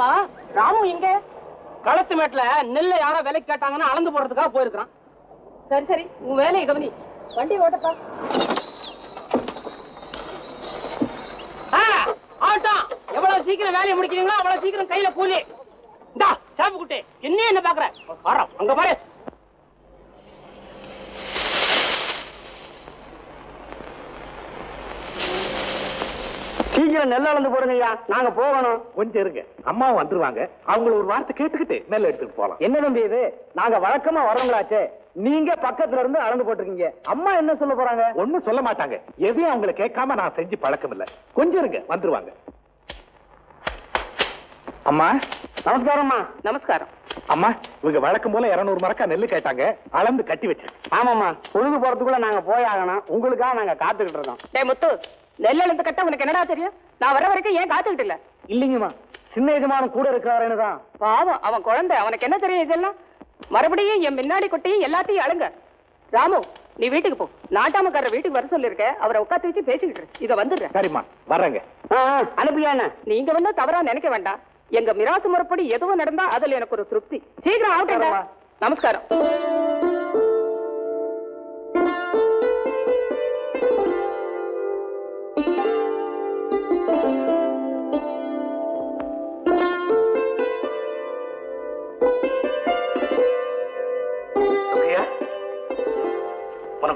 ஆமா. ராமு இங்க களத்து மேட்ல நெல்லை யாரோ விலைக்கு கேட்டாங்கன்னா அளந்து போடுறதுக்காக போயிருக்கான் சரி சரி. உன் வேலையை கவனி. வண்டி ஓட்டப்பா. ஆட்டம் எவ்வளவு சீக்கிரம் வேலையை முடிக்கிறீங்களோ அவ்வளவு சீக்கிரம் கையில கூலி. இந்தா சாப்பு குட்டி என்ன என்ன பாக்குற அங்க பாரு. சீக்கிரம் நெல் அளந்து போடுங்கய்யா. நாங்க போகணும். கொஞ்சம் இருங்க. அம்மா வந்துருவாங்க. அவங்கள ஒரு வார்த்தை கேட்டுக்கிட்டு நெல் எடுத்துட்டு போலாம். என்ன தம்பி இது? நாங்க வழக்கமா வர்றவங்களாச்சே நீங்க பக்கத்துல இருந்து அளந்து போட்டிருக்கீங்க. அம்மா என்ன சொல்ல போறாங்க? ஒண்ணும் சொல்ல மாட்டாங்க. எதையும் அவங்கள கேட்காம நான் செஞ்சு பழக்கம் இல்ல கொஞ்சம் இருங்க. வந்துருவாங்க. அம்மா? நமஸ்காரம்மா. நமஸ்காரம். அம்மா? இவங்க வழக்கம் போல இருநூறு மரக்கா நெல்லு கேட்டாங்க. அளந்து கட்டி வச்சு ஆமாம்மா. பொழுது போறதுக்குள்ள நாங்க போய் ஆகணும். உங்களுக்காக நாங்க காத்துக்கிட்டு இருக்கோம். டேய் முத்து. நெல் எழுந்து கட்ட உனக்கு என்னடா தெரியும்? நான் வர வரைக்கும் ஏன் காத்துக்கிட்டு இல்ல? இல்லைங்கம்மா. சின்ன எஜமானம் கூட இருக்காருன்னு தான் பாவம் அவன் குழந்தை. அவனுக்கு என்ன தெரியும் இதெல்லாம்? மறுபடியும் என் முன்னாடி கொட்டி எல்லாத்தையும் அழுங்க. ராமு நீ வீட்டுக்கு போ. நாட்டாமக்காரர் வீட்டுக்கு வர சொல்லிருக்க அவரை உட்காந்து வச்சு பேசிக்கிட்டு. இத வந்துடுறேன். சரிம்மா வர்றேங்க. அனுப்பியா என்ன நீங்க வந்து தவறா நினைக்க வேண்டாம். எங்க மிராசு முறைப்படி எதுவும் நடந்தா அதுல எனக்கு ஒரு திருப்தி. சீக்கிரம் ஆகட்டும் நமஸ்காரம்.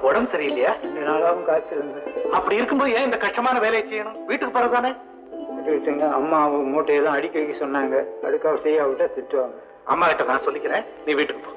உனக்கு உடம்பு சரியில்லையா? நாளாவும் காய்ச்சல் அப்படி இருக்கும்போது ஏன் இந்த கஷ்டமான வேலையை செய்யணும்? வீட்டுக்கு போறதானே வச்சுங்க அம்மா மூட்டையெல்லாம் அடிக்க வைக்க சொன்னாங்க. அதுக்காக செய்ய விட்டா திட்டுவாங்க. அம்மா கிட்ட நான் சொல்லிக்கிறேன். நீ வீட்டுக்கு போ.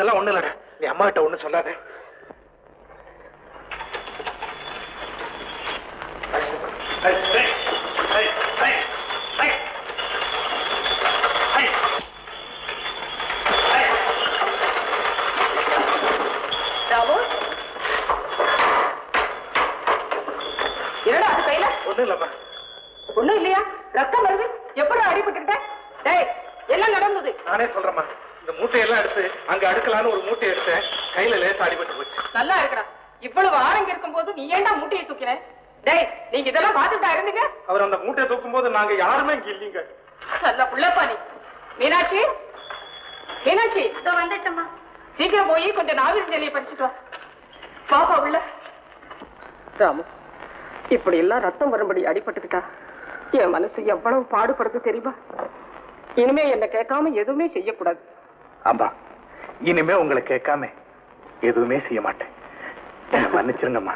அதெல்லாம் ஒண்ணு இல்லடா நீ அம்மா கிட்ட ஒண்ணு சொல்லாத ராமு என்னடா அது கையில ஒண்ணு இல்லம்மா ஒண்ணும் இல்லையா ரத்தம் வருது எப்படி அடிபட்டுக்கிட்ட டேய் எல்லாம் நடந்தது நானே சொல்றேம்மா இந்த மூட்டையெல்லாம் எடுத்து அங்க அடுக்கலான்னு ஒரு மூட்டை எடுத்தேன் கையில லேசா அடிபட்டு போச்சு. நல்லா இருக்கடா. இவ்வளவு ஆரங்க இருக்கும்போது நீ ஏன்டா மூட்டையை தூக்கின? டேய் நீங்க இதெல்லாம் பார்த்துட்டா இருந்தீங்க? அவர் அந்த மூட்டையை தூக்கும் போது நாங்க யாருமே இங்க இல்லீங்க. நல்ல புள்ளப்பா நீ. மீனாட்சி? மீனாட்சி? இதோ வந்துட்டம்மா. சீக்கிரம் போய் கொஞ்சம் நாவல் ஜெலியை படிச்சுட்டு வா. பாப்பா உள்ள. ராமு இப்படி எல்லாம் ரத்தம் வரும்படி அடிபட்டுக்கிட்டா என் மனசு எவ்வளவு பாடுபடுது தெரியுமா? இனிமே என்ன கேட்காம எதுவுமே செய்யக்கூடாது. ஆமா இனிமே உங்களை கேட்காம எதுவுமே செய்ய மாட்டேன். என்னை மன்னிச்சிருங்கம்மா.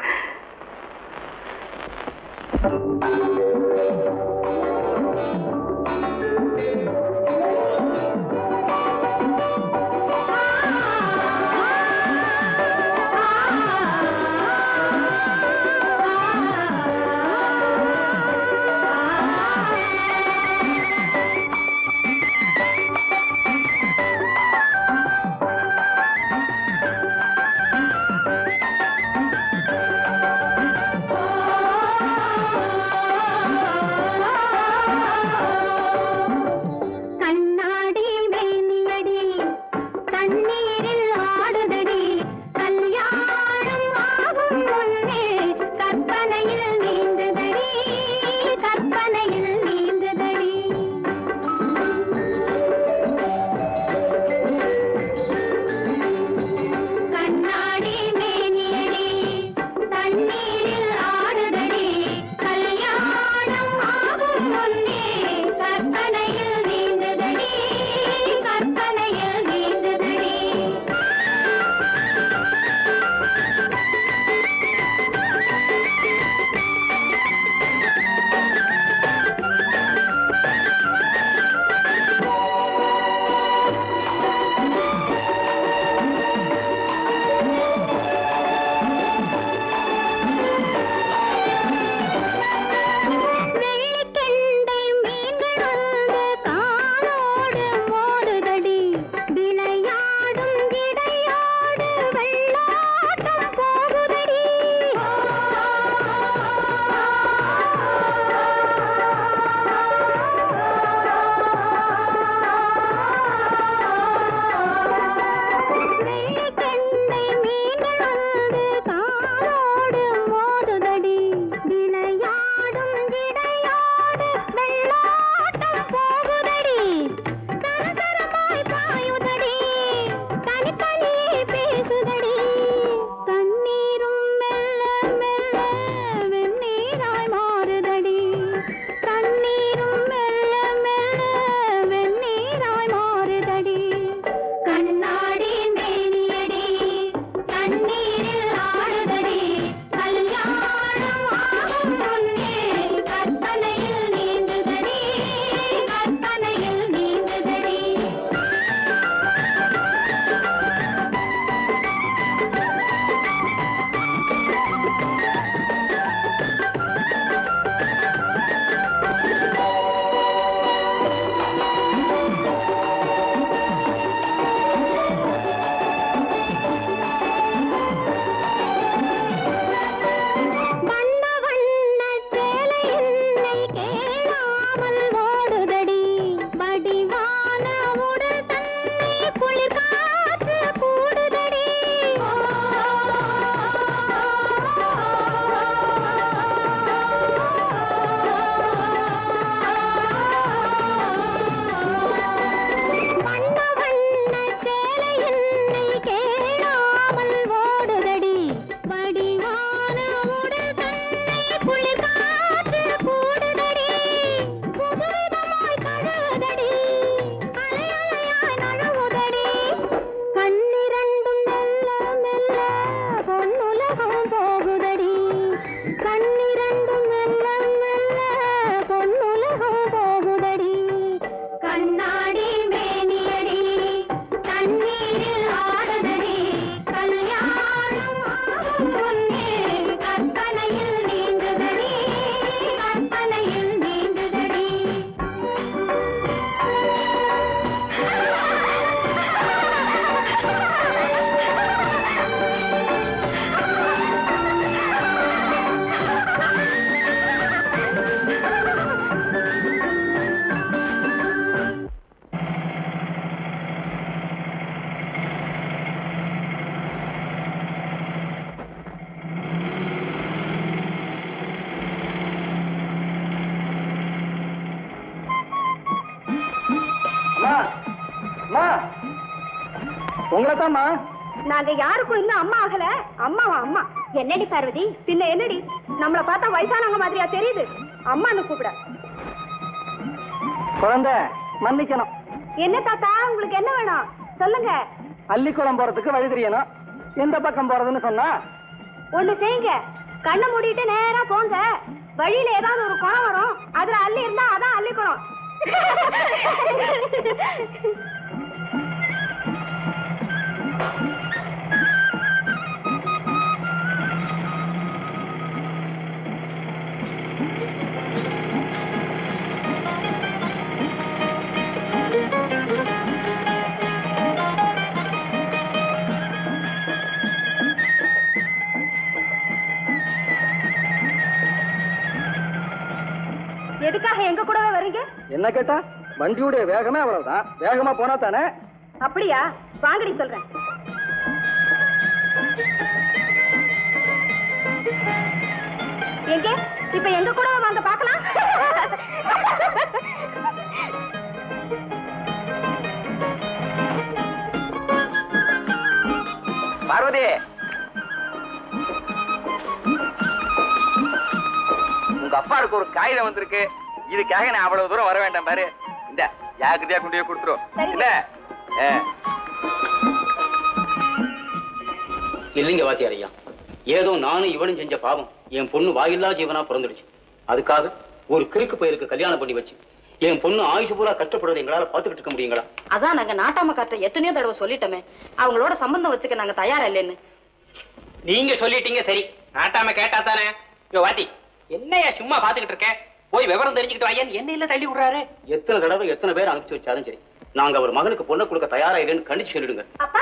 உங்களை நாங்க யாருக்கும் இன்னும் அம்மா ஆகல. அம்மாவா அம்மா? என்னடி பார்வதி? பின்ன என்னடி? நம்மள பார்த்தா வயசானவங்க மாதிரியா தெரியுது. அம்மான்னு கூப்பிட. குழந்தை மன்னிக்கணும். என்ன தாத்தா? உங்களுக்கு என்ன வேணும்? சொல்லுங்க. அள்ளிக்குளம் போறதுக்கு வழி தெரியணும். எந்த பக்கம் போறதுன்னு சொன்னா? ஒண்ணு செய்யுங்க. கண்ணை மூடிட்டு நேரா போங்க. வழியில ஏதாவது ஒரு குளம் வரும். அதுல அள்ளி இருந்தா அதான் அள்ளிக்குளம் எதுக்காக எங்க கூடவே வர்றீங்க? என்ன கேட்டா? வண்டியுடைய வேகமே அவ்வளவுதான். வேகமா போனா தானே? அப்படியா? வாங்கடி சொல்றேன். எங்க? இப்ப எங்க கூட வாங்க பார்க்கலாம். பார்வதி. உங்க அப்பாவுக்கு ஒரு காகிதம் வந்திருக்கு. இதுக்காக நான் அவ்வளவு தூரம் வர வேண்டாம் பாரு. இந்த ஜாக்கிரதையா கொண்டு போய் கொடுத்துரும். இல்லைங்க வாத்தியார் ஐயா ஏதோ நானும் இவனும் செஞ்ச பாவம். என் பொண்ணு வாயில்லா ஜீவனா பிறந்துடுச்சு. அதுக்காக ஒரு கிறுக்கு பயிருக்கு கல்யாணம் பண்ணி வச்சு என் பொண்ணு ஆயுசு பூரா கஷ்டப்படுறதை எங்களால பாத்துக்கிட்டு இருக்க முடியுங்களா? அதான் நாங்க நாட்டாம காட்ட எத்தனையோ தடவை சொல்லிட்டோமே. அவங்களோட சம்பந்தம் வச்சுக்க நாங்க தயாரா இல்லைன்னு. நீங்க சொல்லிட்டீங்க சரி. நாட்டாம கேட்டா தானே? வாத்தி என்னையா சும்மா பாத்துக்கிட்டு இருக்க? போய் விவரம் தெரிஞ்சுக்கிட்டு வாயன் என்ன இல்ல தள்ளி விடுறாரு? எத்தனை தடவை எத்தனை பேர் அனுப்பிச்சு வச்சாலும் சரி. நாங்க அவர் மகனுக்கு பொண்ணை கொடுக்க தயாரா இல்லைன்னு கண்டிச்சு சொல்லிடுங்க. அப்பா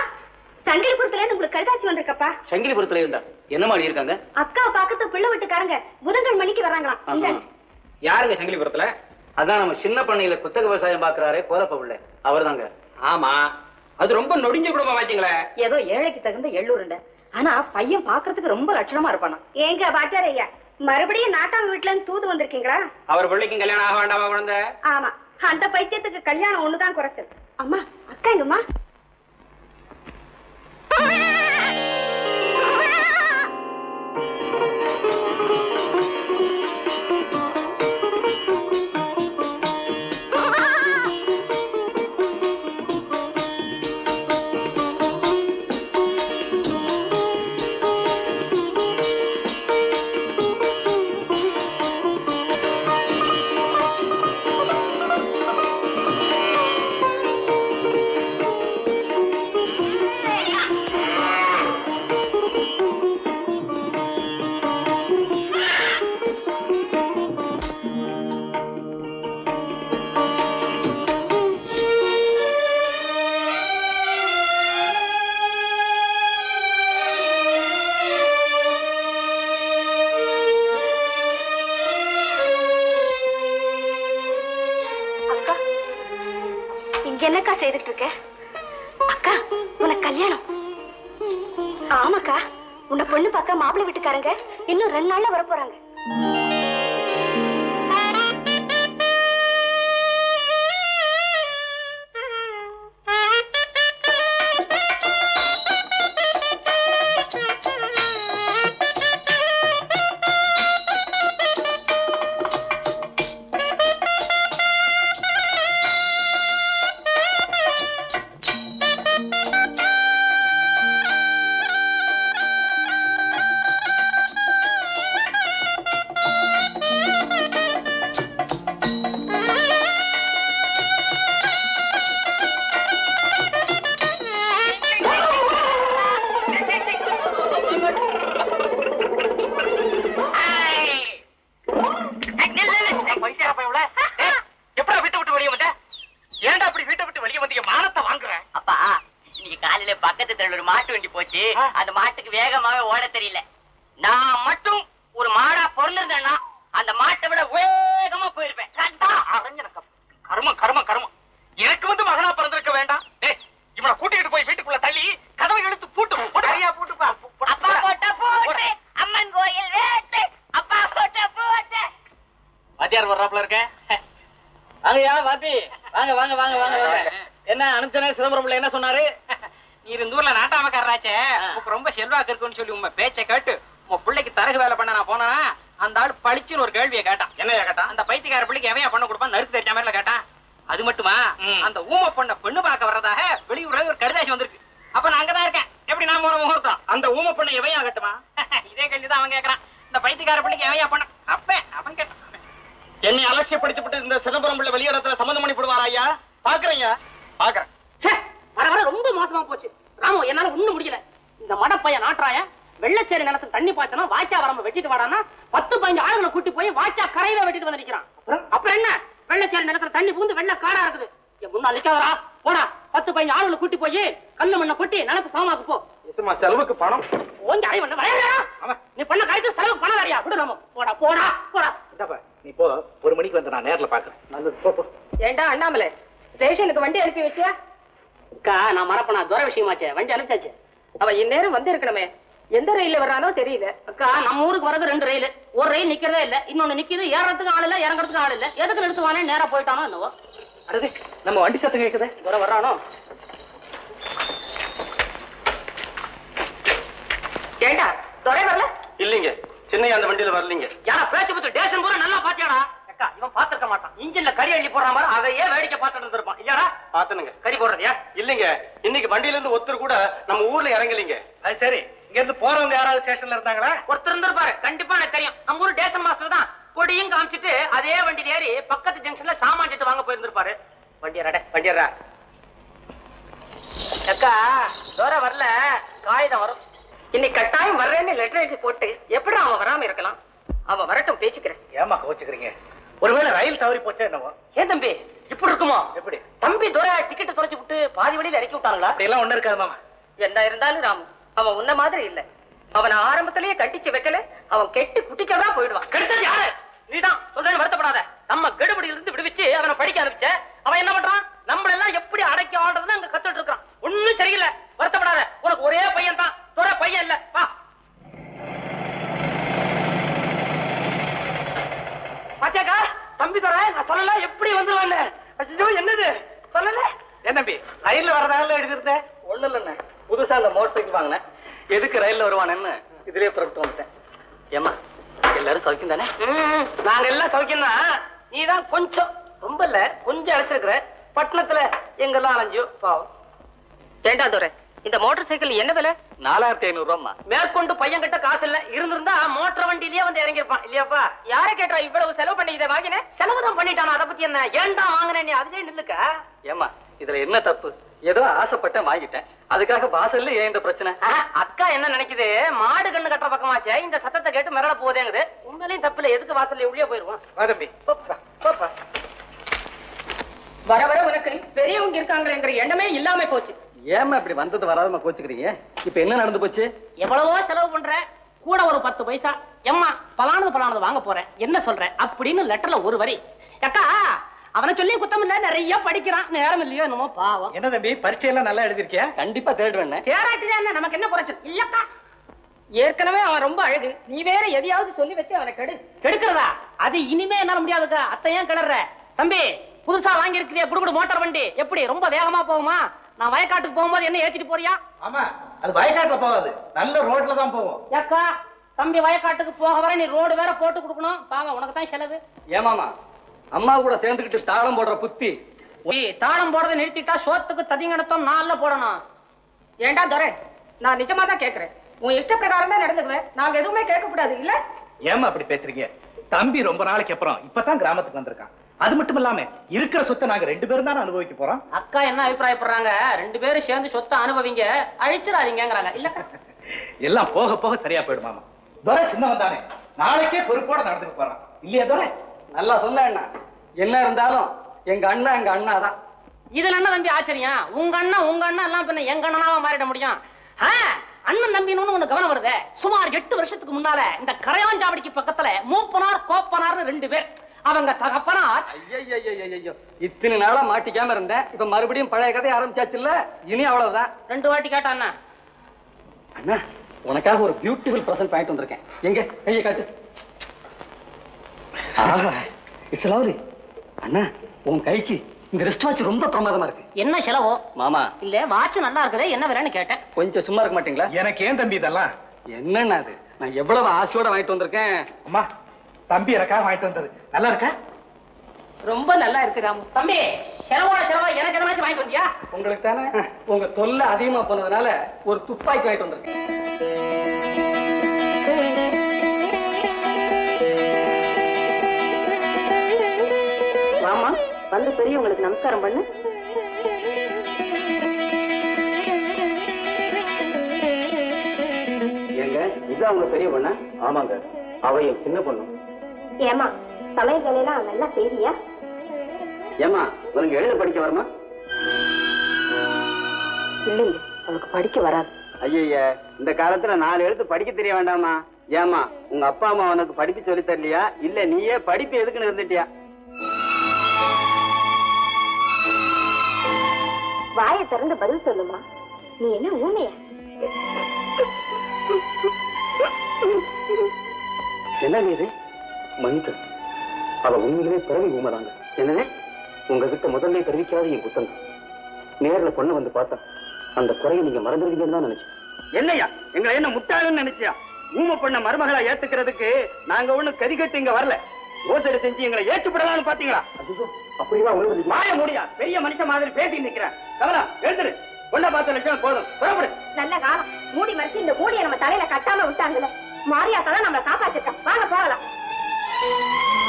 சங்கிலிபுரத்துல இருந்து உங்களுக்கு கருதாச்சி வந்திருக்கப்பா. சங்கிலிபுரத்துல இருந்தா? என்ன மாதிரி இருக்காங்க? அக்காவை பார்க்கறது பிள்ளை வீட்டுக்காரங்க புதன்கள் மணிக்கு வர்றாங்களாம் இந்தாங்க. யாருங்க சங்கிலிபுரத்துல? அதான் நம்ம சின்ன பண்ணையில குத்தக விவசாயம் பாக்குறாரே கோரப்ப உள்ள அவர்தாங்க. ஆமா. அது ரொம்ப நொடிஞ்ச குடும்பம் வாச்சிங்களே. ஏதோ ஏழைக்கு தகுந்த எள்ளூருண்ட. ஆனா பையன் பாக்குறதுக்கு ரொம்ப லட்சணமா இருப்பானா ஏங்க பாட்டார் ஐயா. மறுபடியும் நாட்டாம வீட்டுல இருந்து தூது வந்திருக்கீங்களா? அவர் பிள்ளைக்கும் கல்யாணம் ஆக வேண்டாமா குழந்தை ஆமா. அந்த பைத்தியத்துக்கு கல்யாணம் ஒண்ணுதான் குறைச்சல். அம்மா அக்கா எங்கம்மா வாத்தியார் வர்றாப்புல இருக்க? வாங்கயா வாத்தி. வாங்க வாங்க வாங்க வாங்க வாங்க. என்ன அனுப்பிச்சனே சிதம்பரம் பிள்ளை என்ன சொன்னாரு? நீ இந்த ஊர்ல நாட்டாமக்காரராச்சே. உனக்கு ரொம்ப செல்வாக்கு இருக்குன்னு சொல்லி உங்க பேச்சை கேட்டு உன் பிள்ளைக்கு தரகு வேலை பண்ண நான் போனா அந்த ஆள் பளிச்சுன்னு ஒரு கேள்வியை கேட்டான். என்ன கேட்டான்? அந்த பைத்தியக்கார பிள்ளைக்கு எவையா பண்ண கொடுப்பான்? நறுக்கு தெரிஞ்ச மாதிரி கேட்டான். அது மட்டுமா? அந்த ஊம பொண்ண பெண்ணு பார்க்க வர்றதாக வெளியூர்ல ஒரு கடிதாசி வந்திருக்கு. அப்ப நான் அங்கதான் இருக்கேன். எப்படி நான் போன முகூர்த்தம்? அந்த ஊம பொண்ணை எவையா கட்டுமா? இதே கேள்விதான் அவன் கேக்குறான். இந்த பைத்தியக்கார பிள்ளைக்கு எவையா பண்ண? அப்ப அவன் கேட்டான். என்னை அலட்சியப்படுத்திவிட்டு இந்த சிதம்பரம் பிள்ளை வெளியிடத்துல சம்மந்தம் பண்ணி போடுவாரா ஐயா? பாக்குறீங்க பாக்குறேன் வர வர ரொம்ப மோசமா போச்சு. ராமு என்னால ஒண்ணும் முடியல. இந்த மடப்பைய நாட்டுறாய வெள்ளச்சேரி நிலத்துல தண்ணி பாய்ச்சனா வாய்க்கா வரம்ப வெட்டிட்டு வாடான்னா பத்து பதினஞ்சு ஆளுங்களை கூட்டி போய் வாய்க்கா கரையில வெட்டிட்டு வந்து நிக்கிறான் அப்புறம் என்ன? வெள்ளச்சேரி நிலத்துல தண்ணி பூந்து வெள்ள காடா இருக்குது. என் முன்னாள் நிக்காதரா போடா. பத்து பதினஞ்சு ஆளுங்களை கூட்டி போய் கல்லு மண்ணை கொட்டி நிலத்து சமமாக்கு போ. எசுமா செலவுக்கு பணம். ஓஞ்சி பண்ண வரையா நீ பண்ண காரியத்தை செலவு பண்ண வரையா விடு ராமு. போடா போடா போடா. நீ போ. ஒரு மணிக்கு வந்து நான் நேர்ல பாக்குறேன். நல்லது போ ஏண்டா அண்ணாமலை? ஸ்டேஷனுக்கு வண்டி அனுப்பி வச்சியா? அக்கா நான் மறப்பனா? துர விஷயமாச்சே. வண்டி அனுப்பிச்சாச்சு. அவன் இந்நேரம் வந்து இருக்கணுமே எந்த ரயில்ல வர்றானோ தெரியல. அக்கா நம்ம ஊருக்கு வரது ரெண்டு ரயில். ஒரு ரயில் நிக்கிறதே இல்ல. இன்னொன்னு நிக்குது. ஏறறதுக்கு ஆள் இல்ல இறங்குறதுக்கு ஆள் இல்ல. எதுக்கு நிறுத்துவானே? நேரா போயிட்டானோ என்னவோ. அடுத்து நம்ம வண்டி சத்தம் கேக்குதே. துர வர்றானோ? ஏண்டா துறை வரல? இல்லீங்க. சின்னையா அந்த வண்டியில வரலீங்க. யாரா பேச்சு பத்து டேஷன் பூரா நல்லா பாத்தியாடா? அக்கா இவன் பாத்துக்க மாட்டான். இன்ஜின்ல கறி அள்ளி போடுற மாதிரி அதையே வேடிக்கை பார்த்துட்டு இருந்திருப்பான். இல்லடா பாத்துனுங்க. கறி போடுறதையா இல்லீங்க. இன்னைக்கு வண்டியில இருந்து ஒருத்தர் கூட நம்ம ஊர்ல இறங்கலீங்க. அது சரி. இங்க இருந்து போறவங்க யாராவது ஸ்டேஷன்ல இருந்தாங்களா? ஒருத்தர் இருந்திருப்பாரு. கண்டிப்பா எனக்கு தெரியும். நம்ம ஊர் டேஷன் மாஸ்டர் தான். கொடியும் காமிச்சிட்டு அதே வண்டியில ஏறி பக்கத்து ஜங்ஷன்ல சாமான் வாங்க போயிருந்திருப்பாரு. வண்டியரட வண்டியரா அக்கா தோற வரல. காகிதம் வரும். இன்னைக்கு கட்டாயம் வர்றேன்னு லெட்டர் எழுதி போட்டு எப்படி அவன் வராம இருக்கலாம்? அவன் வரட்டும் பேசிக்கிறேன். ஏமா கோச்சுக்கிறீங்க? ஒருவேளை ரயில் தவறி போச்சா என்னவோ? ஏன் தம்பி இப்படி இருக்குமா? எப்படி? தம்பி துரை டிக்கெட் தொலைச்சு விட்டு பாதி வழியில இறக்கி விட்டாங்களா? அப்படி எல்லாம் ஒண்ணு இருக்காது மாமா. என்ன இருந்தாலும் ராமு அவன் உன்ன மாதிரி இல்ல. அவன் ஆரம்பத்திலேயே கட்டிச்சு வைக்கல அவன் கெட்டு குட்டிச்சவரா போயிடுவான். கெடுத்தது யாரு? நீதான் சொல்றேன் வருத்தப்படாத. நம்ம கெடுபடியில இருந்து விடுவிச்சு அவனை படிக்க அனுப்பிச்ச. அவன் என்ன பண்றான்? நம்மள எல்லாம் எப்படி அடக்கி ஆடுறதுன்னு அங்க கத்துட்டு இருக்கான் ஒண்ணும் சரியில்லை. வருத்தப்படாத. உனக்கு ஒரே பையன் தான் துறை பையன் இல்ல. வா. பாத்தியாக்கா தம்பி துறை நான் சொல்லல எப்படி வந்துருவான்னு. ஐயோ என்னது? சொல்லல. என்ன தம்பி ரயில்ல வரதால எழுதிருந்த ஒண்ணு இல்லைண்ணே. புதுசா அந்த மோட்டர் சைக்கிள் வாங்கினேன். எதுக்கு ரயில்ல வருவானேன்னு இதுலயே புறப்பட்டு வந்துட்டேன். ஏமா எல்லாரும் சௌக்கியம் தானே? நாங்க எல்லாம் சௌக்கியம் தான். நீதான் கொஞ்சம் ரொம்ப இல்ல கொஞ்சம் அழைச்சிருக்கிற பட்டணத்துல எங்கெல்லாம் அலைஞ்சியோ பாவம். ஏண்டா துரை இந்த மோட்டார் சைக்கிள் என்ன விலை? நாலாயிரத்தி ஐநூறு ரூபாம்மா. மேற்கொண்டு பையன் கிட்ட காசு இல்ல. இருந்திருந்தா மோட்டார் வண்டியிலேயே வந்து இறங்கிருப்பான் இல்லையாப்பா? யார கேட்டா இவ்வளவு செலவு பண்ணி இதை வாங்கின? செலவு தான் பண்ணிட்டானா? அதை பத்தி என்ன? ஏன்டா வாங்கின நீ? அதுலயே நில்லுக்க. ஏமா இதுல என்ன தப்பு? ஏதோ ஆசைப்பட்டேன் வாங்கிட்டேன். அதுக்காக வாசல்ல ஏன் இந்த பிரச்சனை? ஆஹ், அக்கா என்ன நினைக்குது? மாடு கண்ணு கட்டுற பக்கமாச்சே. இந்த சத்தத்தை கேட்டு மிரள போதேங்குது உண்மையிலையும் தப்பு இல்ல எதுக்கு வாசல்ல உள்ளே போயிருவான் வா தம்பி. போப்பா, போப்பா. வர வர உனக்கு பெரியவங்க இருக்காங்களேங்கிற எண்ணமே இல்லாம போச்சு. ஏமா இப்படி வந்தது வராதமா கோச்சுக்கிறீங்க? இப்ப என்ன நடந்து போச்சு? எவ்வளவோ செலவு பண்ற கூட ஒரு பத்து பைசா. எம்மா பலானது பலானது வாங்க போறேன். என்ன சொல்ற? அப்படின்னு லெட்டர்ல ஒரு வரி. அக்கா அவனை சொல்லி குத்தம் இல்ல நிறைய படிக்கிறான். நேரம் இல்லையோ என்னமோ பாவம். என்ன தம்பி பரீட்சை எல்லாம் நல்லா எழுதிருக்கியா கண்டிப்பா தேடுவேண்ணே தேராட்டிதான் என்ன? நமக்கு என்ன குறைச்சல்? இல்லக்கா. ஏற்கனவே அவன் ரொம்ப அழகு. நீ வேற எதையாவது சொல்லி வச்சு அவனை கெடு. கெடுக்கிறதா? அது இனிமே என்னால முடியாதுக்கா. அத்தை ஏன் கிளற தம்பி புதுசா வாங்கி இருக்கிறியா குடுகுடு மோட்டார் வண்டி. எப்படி? ரொம்ப வேகமா போகுமா? நான் வயக்காட்டுக்கு போகும்போது என்ன ஏத்திட்டு போறியா? ஆமா அது வயக்காட்டுல போகாது. நல்ல ரோட்ல தான் போவோம். ஏக்கா தம்பி வயக்காட்டுக்கு போக வர நீ ரோடு வேற போட்டு கொடுக்கணும். பாவம் உனக்கு தான் செலவு. ஏமாமா அம்மா கூட சேர்ந்துக்கிட்டு தாளம் போடுற புத்தி. தாளம் போடுறதை நிறுத்திட்டா சோத்துக்கு ததிங்கணத்தம் நாள்ல போடணும். ஏண்டா துரை நான் நிஜமா தான் கேக்குறேன். உன் இஷ்ட பிரகாரம் தான் நடந்துக்குவேன் நாங்க எதுவுமே கேட்க கூடாது இல்ல? ஏமா அப்படி பேசுறீங்க? தம்பி ரொம்ப நாளைக்கு அப்புறம் இப்பதான் கிராமத்துக்கு வந்திருக்கான். அது மட்டும் இல்லாம இருக்கிற சொத்தை நாங்க ரெண்டு பேரும் தானே அனுபவிக்க போறோம். அக்கா என்ன அபிப்பிராயப்படுறாங்க? ரெண்டு பேரும் சேர்ந்து சொத்தை அனுபவிங்க. அழிச்சிடாதீங்கிறாங்க இல்ல எல்லாம் போக போக சரியா போயிடுமாமா துரை சின்னவன் தானே. நாளைக்கே பொறுப்போட நடந்துக்க போறான். இல்லையா துரை? நல்லா சொன்ன அண்ணா. என்ன இருந்தாலும் எங்க அண்ணா எங்க அண்ணா தான் இதுல என்ன தம்பி ஆச்சரியம் உங்க அண்ணன் உங்க அண்ணன் எல்லாம் பின்ன எங்க அண்ணனாவா மாறிட முடியும்? அண்ணன் தம்பின்னு ஒண்ணு கவனம் வருதே? சுமார் எட்டு வருஷத்துக்கு முன்னால இந்த கரையாஞ்சாவடிக்கு பக்கத்துல மூப்பனார் கோப்பனார்னு ரெண்டு பேர் அவங்க தகப்பனார். ஐயோ இத்தனை நாளா மாட்டிக்காம இருந்தேன். இப்ப மறுபடியும் பழைய கதை ஆரம்பிச்சாச்சுல்ல? இனி அவ்வளவுதான் ரெண்டு வாட்டி கேட்டா அண்ணா அண்ணா உனக்காக ஒரு பியூட்டிஃபுல் பிரசன்ட் வாங்கிட்டு வந்திருக்கேன். எங்க? கையை காட்டு. லவ்லி அண்ணா உன் கைக்கு இந்த ரெஸ்ட் வாட்ச் ரொம்ப பிரமாதமா இருக்கு. என்ன செலவோ? மாமா. இல்ல வாட்ச் நல்லா இருக்குதே என்ன விலைன்னு கேட்டேன். கொஞ்சம் சும்மா இருக்க மாட்டீங்களா? எனக்கு ஏன் தம்பி இதெல்லாம்? என்னன்னா அது? நான் எவ்வளவு ஆசையோட வாங்கிட்டு வந்திருக்கேன். அம்மா தம்பி எனக்காக வாங்கிட்டு வந்தது. நல்லா இருக்கா? ரொம்ப நல்லா இருக்கு ராமு. தம்பி செலவோட செலவா எனக்கு எதனாச்சும் வாங்கிட்டு வந்தியா? உங்களுக்கு தானே? உங்க தொல்லை அதிகமா போனதுனால ஒரு துப்பாக்கி வாங்கிட்டு வந்திருக்கேன். வாமா வந்து பெரியவங்களுக்கு நமஸ்காரம் பண்ணு. ஏங்க இது அவங்க பெரிய பொண்ணு? ஆமாங்க. அவ என் சின்ன பொண்ணு. ஏமா சமையல் வேலையெல்லாம் நல்லா செய்வியா ஏமா உனக்கு எழுத படிக்க வருமா? இல்லைங்க அவளுக்கு படிக்க வராது. ஐய இந்த காலத்துல நாலு எழுத்து படிக்க தெரிய வேண்டாமா? ஏமா உங்க அப்பா அம்மா உனக்கு படிப்பு சொல்லி தரலையா? இல்ல நீயே படிப்பு எதுக்குன்னு இருந்துட்டியா? வாயை திறந்து பதில் சொல்லுமா? நீ என்ன ஊமையா? என்னங்க இது? மன்னிக்க அவ உண்மையிலே பிறவி ஊமதாங்க. என்னது உங்ககிட்ட முதல்ல தெரிவிக்காத என் குத்தம் நேர்ல பொண்ணு வந்து பார்த்தா அந்த குறையை நீங்க மறந்துருவீங்கன்னு தான் நினைச்சேன். என்னையா? எங்களை என்ன முட்டாளுன்னு நினைச்சியா? ஊமை பண்ண மருமகளா ஏத்துக்கிறதுக்கு நாங்க ஒண்ணு கதி கட்டு இங்க வரல. மோசடி செஞ்சு எங்களை ஏற்றுப்படலாம்னு பாத்தீங்களா? அப்படிவா உங்களுக்கு மாய முடியா? பெரிய மனுஷன் மாதிரி பேசி நிக்கிறேன். கமலா எழுந்துரு. பொண்ணை பார்த்த லட்சம் போதும். புறப்படு. நல்ல காலம். மூடி மறைச்சு இந்த மூடியை நம்ம தலையில கட்டாம விட்டாங்கல்ல மாரியாத்தா தான் நம்மளை காப்பாத்திருக்கா வாங்க போகலாம். Thank you.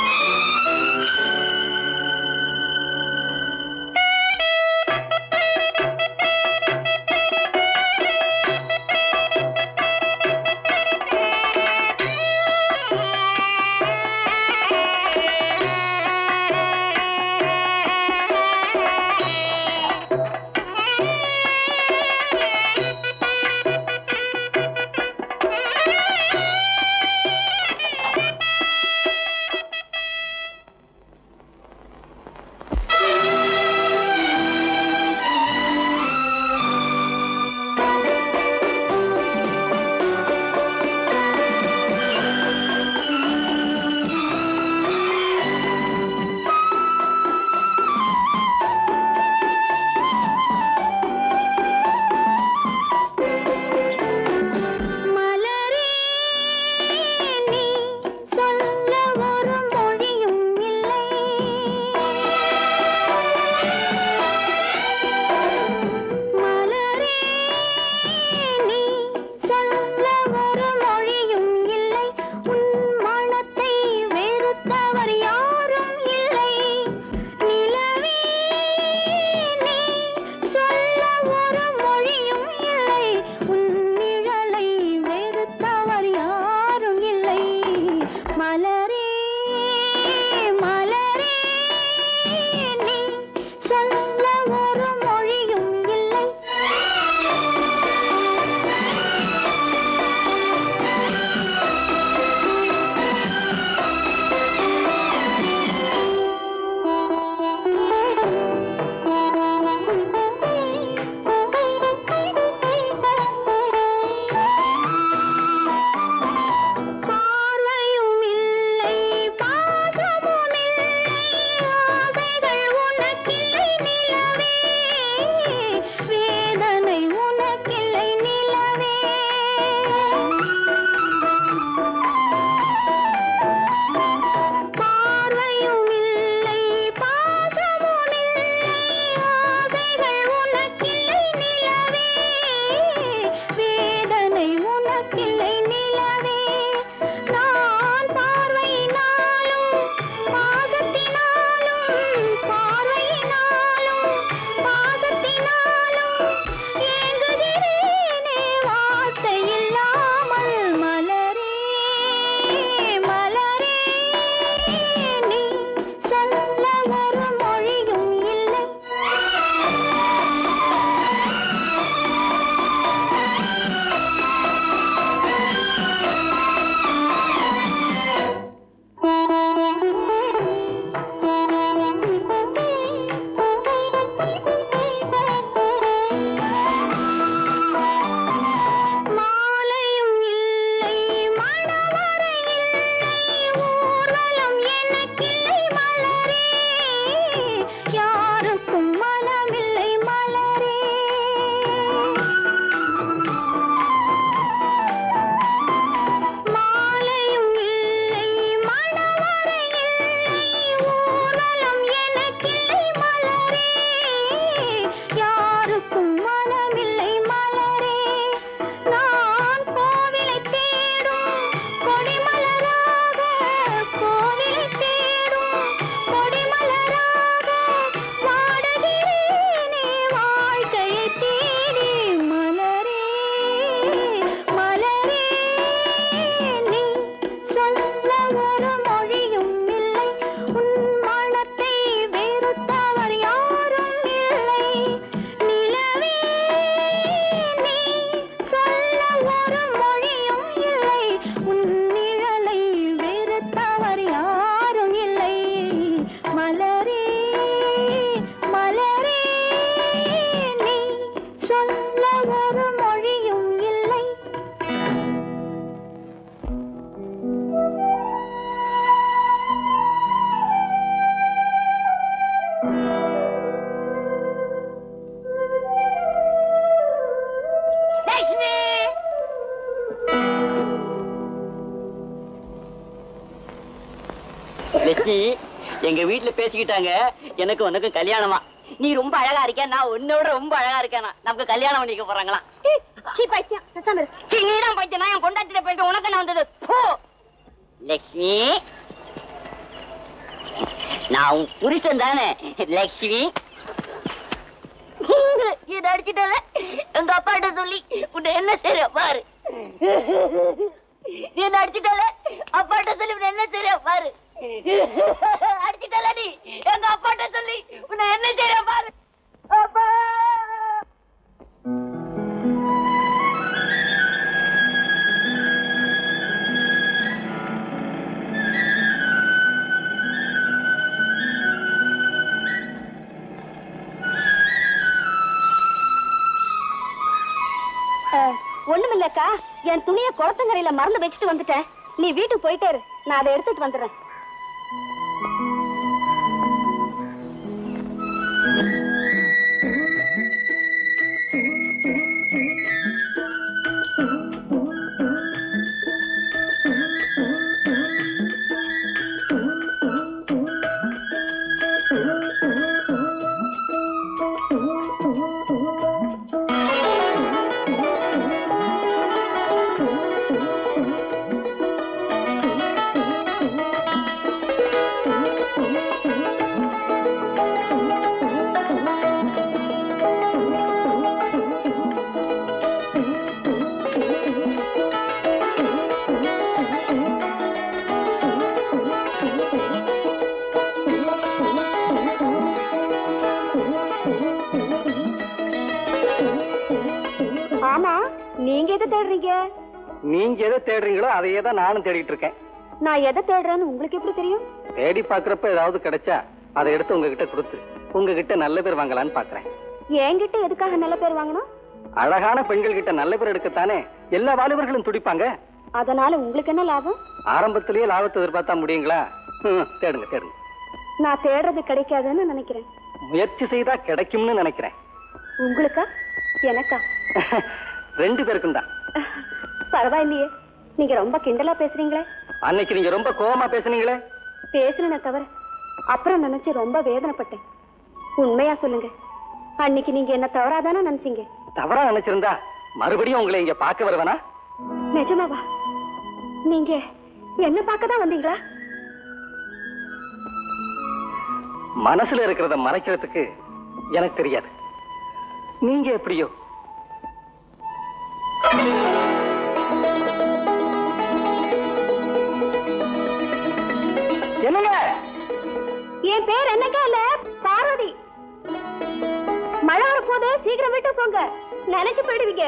பேசிக்கிட்டாங்க. எனக்கு உனக்கு கல்யாணமா. நீ ரொம்ப அழகா இருக்க நான் உன்னோட ரொம்ப அழகா இருக்கேனா. நமக்கு கல்யாணம் பண்ணிக்க சீ பைத்தியம். சீ, நீதான் பைத்தியம்? நான் என் பொண்டாட்டிட்ட போயிட்டு உனக்கு என்ன வந்தது? போ. லட்சுமி நான் உன் புருஷன் தானே. லட்சுமி இதை அடிச்சுட்டல எங்க அப்பாட்ட சொல்லி உன்னை என்ன செய்ய பாரு. நீ அடிச்சுட்டல அப்பாட்ட சொல்லி உன்னை என்ன செய்ய பாரு. அடிச்சுட்டல நீ. எங்க அப்பாட்ட சொல்லி உன்னை என்ன செய்ய பாரு. அப்பா! ஒண்ணுமில்லக்கா. என் துணியை குளத்தங்கரையில மறந்து வச்சுட்டு வந்துட்டேன். நீ வீட்டுக்கு போயிட்டே நான் அதை எடுத்துட்டு வந்துடுறேன். தான் நானும் தேடிட்டு இருக்கேன். நான் எதை தேடுறேன்னு உங்களுக்கு எப்படி தெரியும்? தேடி பாக்குறப்ப ஏதாவது கிடைச்சா அதை எடுத்து உங்ககிட்ட கொடுத்து உங்ககிட்ட நல்ல பேர் வாங்கலாம்னு பாக்குறேன் என்கிட்ட எதுக்காக நல்ல பேர் வாங்கணும்? அழகான பெண்கள் கிட்ட நல்ல பேர் எடுக்கத்தானே? எல்லா வாலிபர்களும் துடிப்பாங்க. அதனால உங்களுக்கு என்ன லாபம்? ஆரம்பத்திலேயே லாபத்தை எதிர்பார்த்தா முடியுங்களா? தேடுங்க தேடுங்க. நான் தேடுறது கிடைக்காதுன்னு நினைக்கிறேன். முயற்சி செய்தா கிடைக்கும்னு நினைக்கிறேன். உங்களுக்கா? எனக்கா? ரெண்டு பேருக்கும் தான். பரவாயில்லையே. நீங்க ரொம்ப கிண்டலா பேசுறீங்களே? அன்னைக்கு நீங்க ரொம்ப கோவமா பேசுனீங்களே? பேசுன தவிர அப்புறம் நினைச்சு ரொம்ப வேதனைப்பட்டேன். உண்மையா சொல்லுங்க. அன்னைக்கு நீங்க என்ன தவறாதானே நினைச்சீங்க? தவறா நினைச்சிருந்தா மறுபடியும் உங்களை இங்க பார்க்க வருவனா? நிஜமாவா? நீங்க என்ன பார்க்க தான் வந்தீங்களா? மனசுல இருக்கிறத மறைக்கிறதுக்கு எனக்கு தெரியாது. நீங்க எப்படியோ? என்னங்க? என் பேர் என்னக்கா இல்ல? பார்வதி. மழை வர போது சீக்கிரம் வீட்டுக்கு போங்க. நினைச்சு போயிடுவீங்க.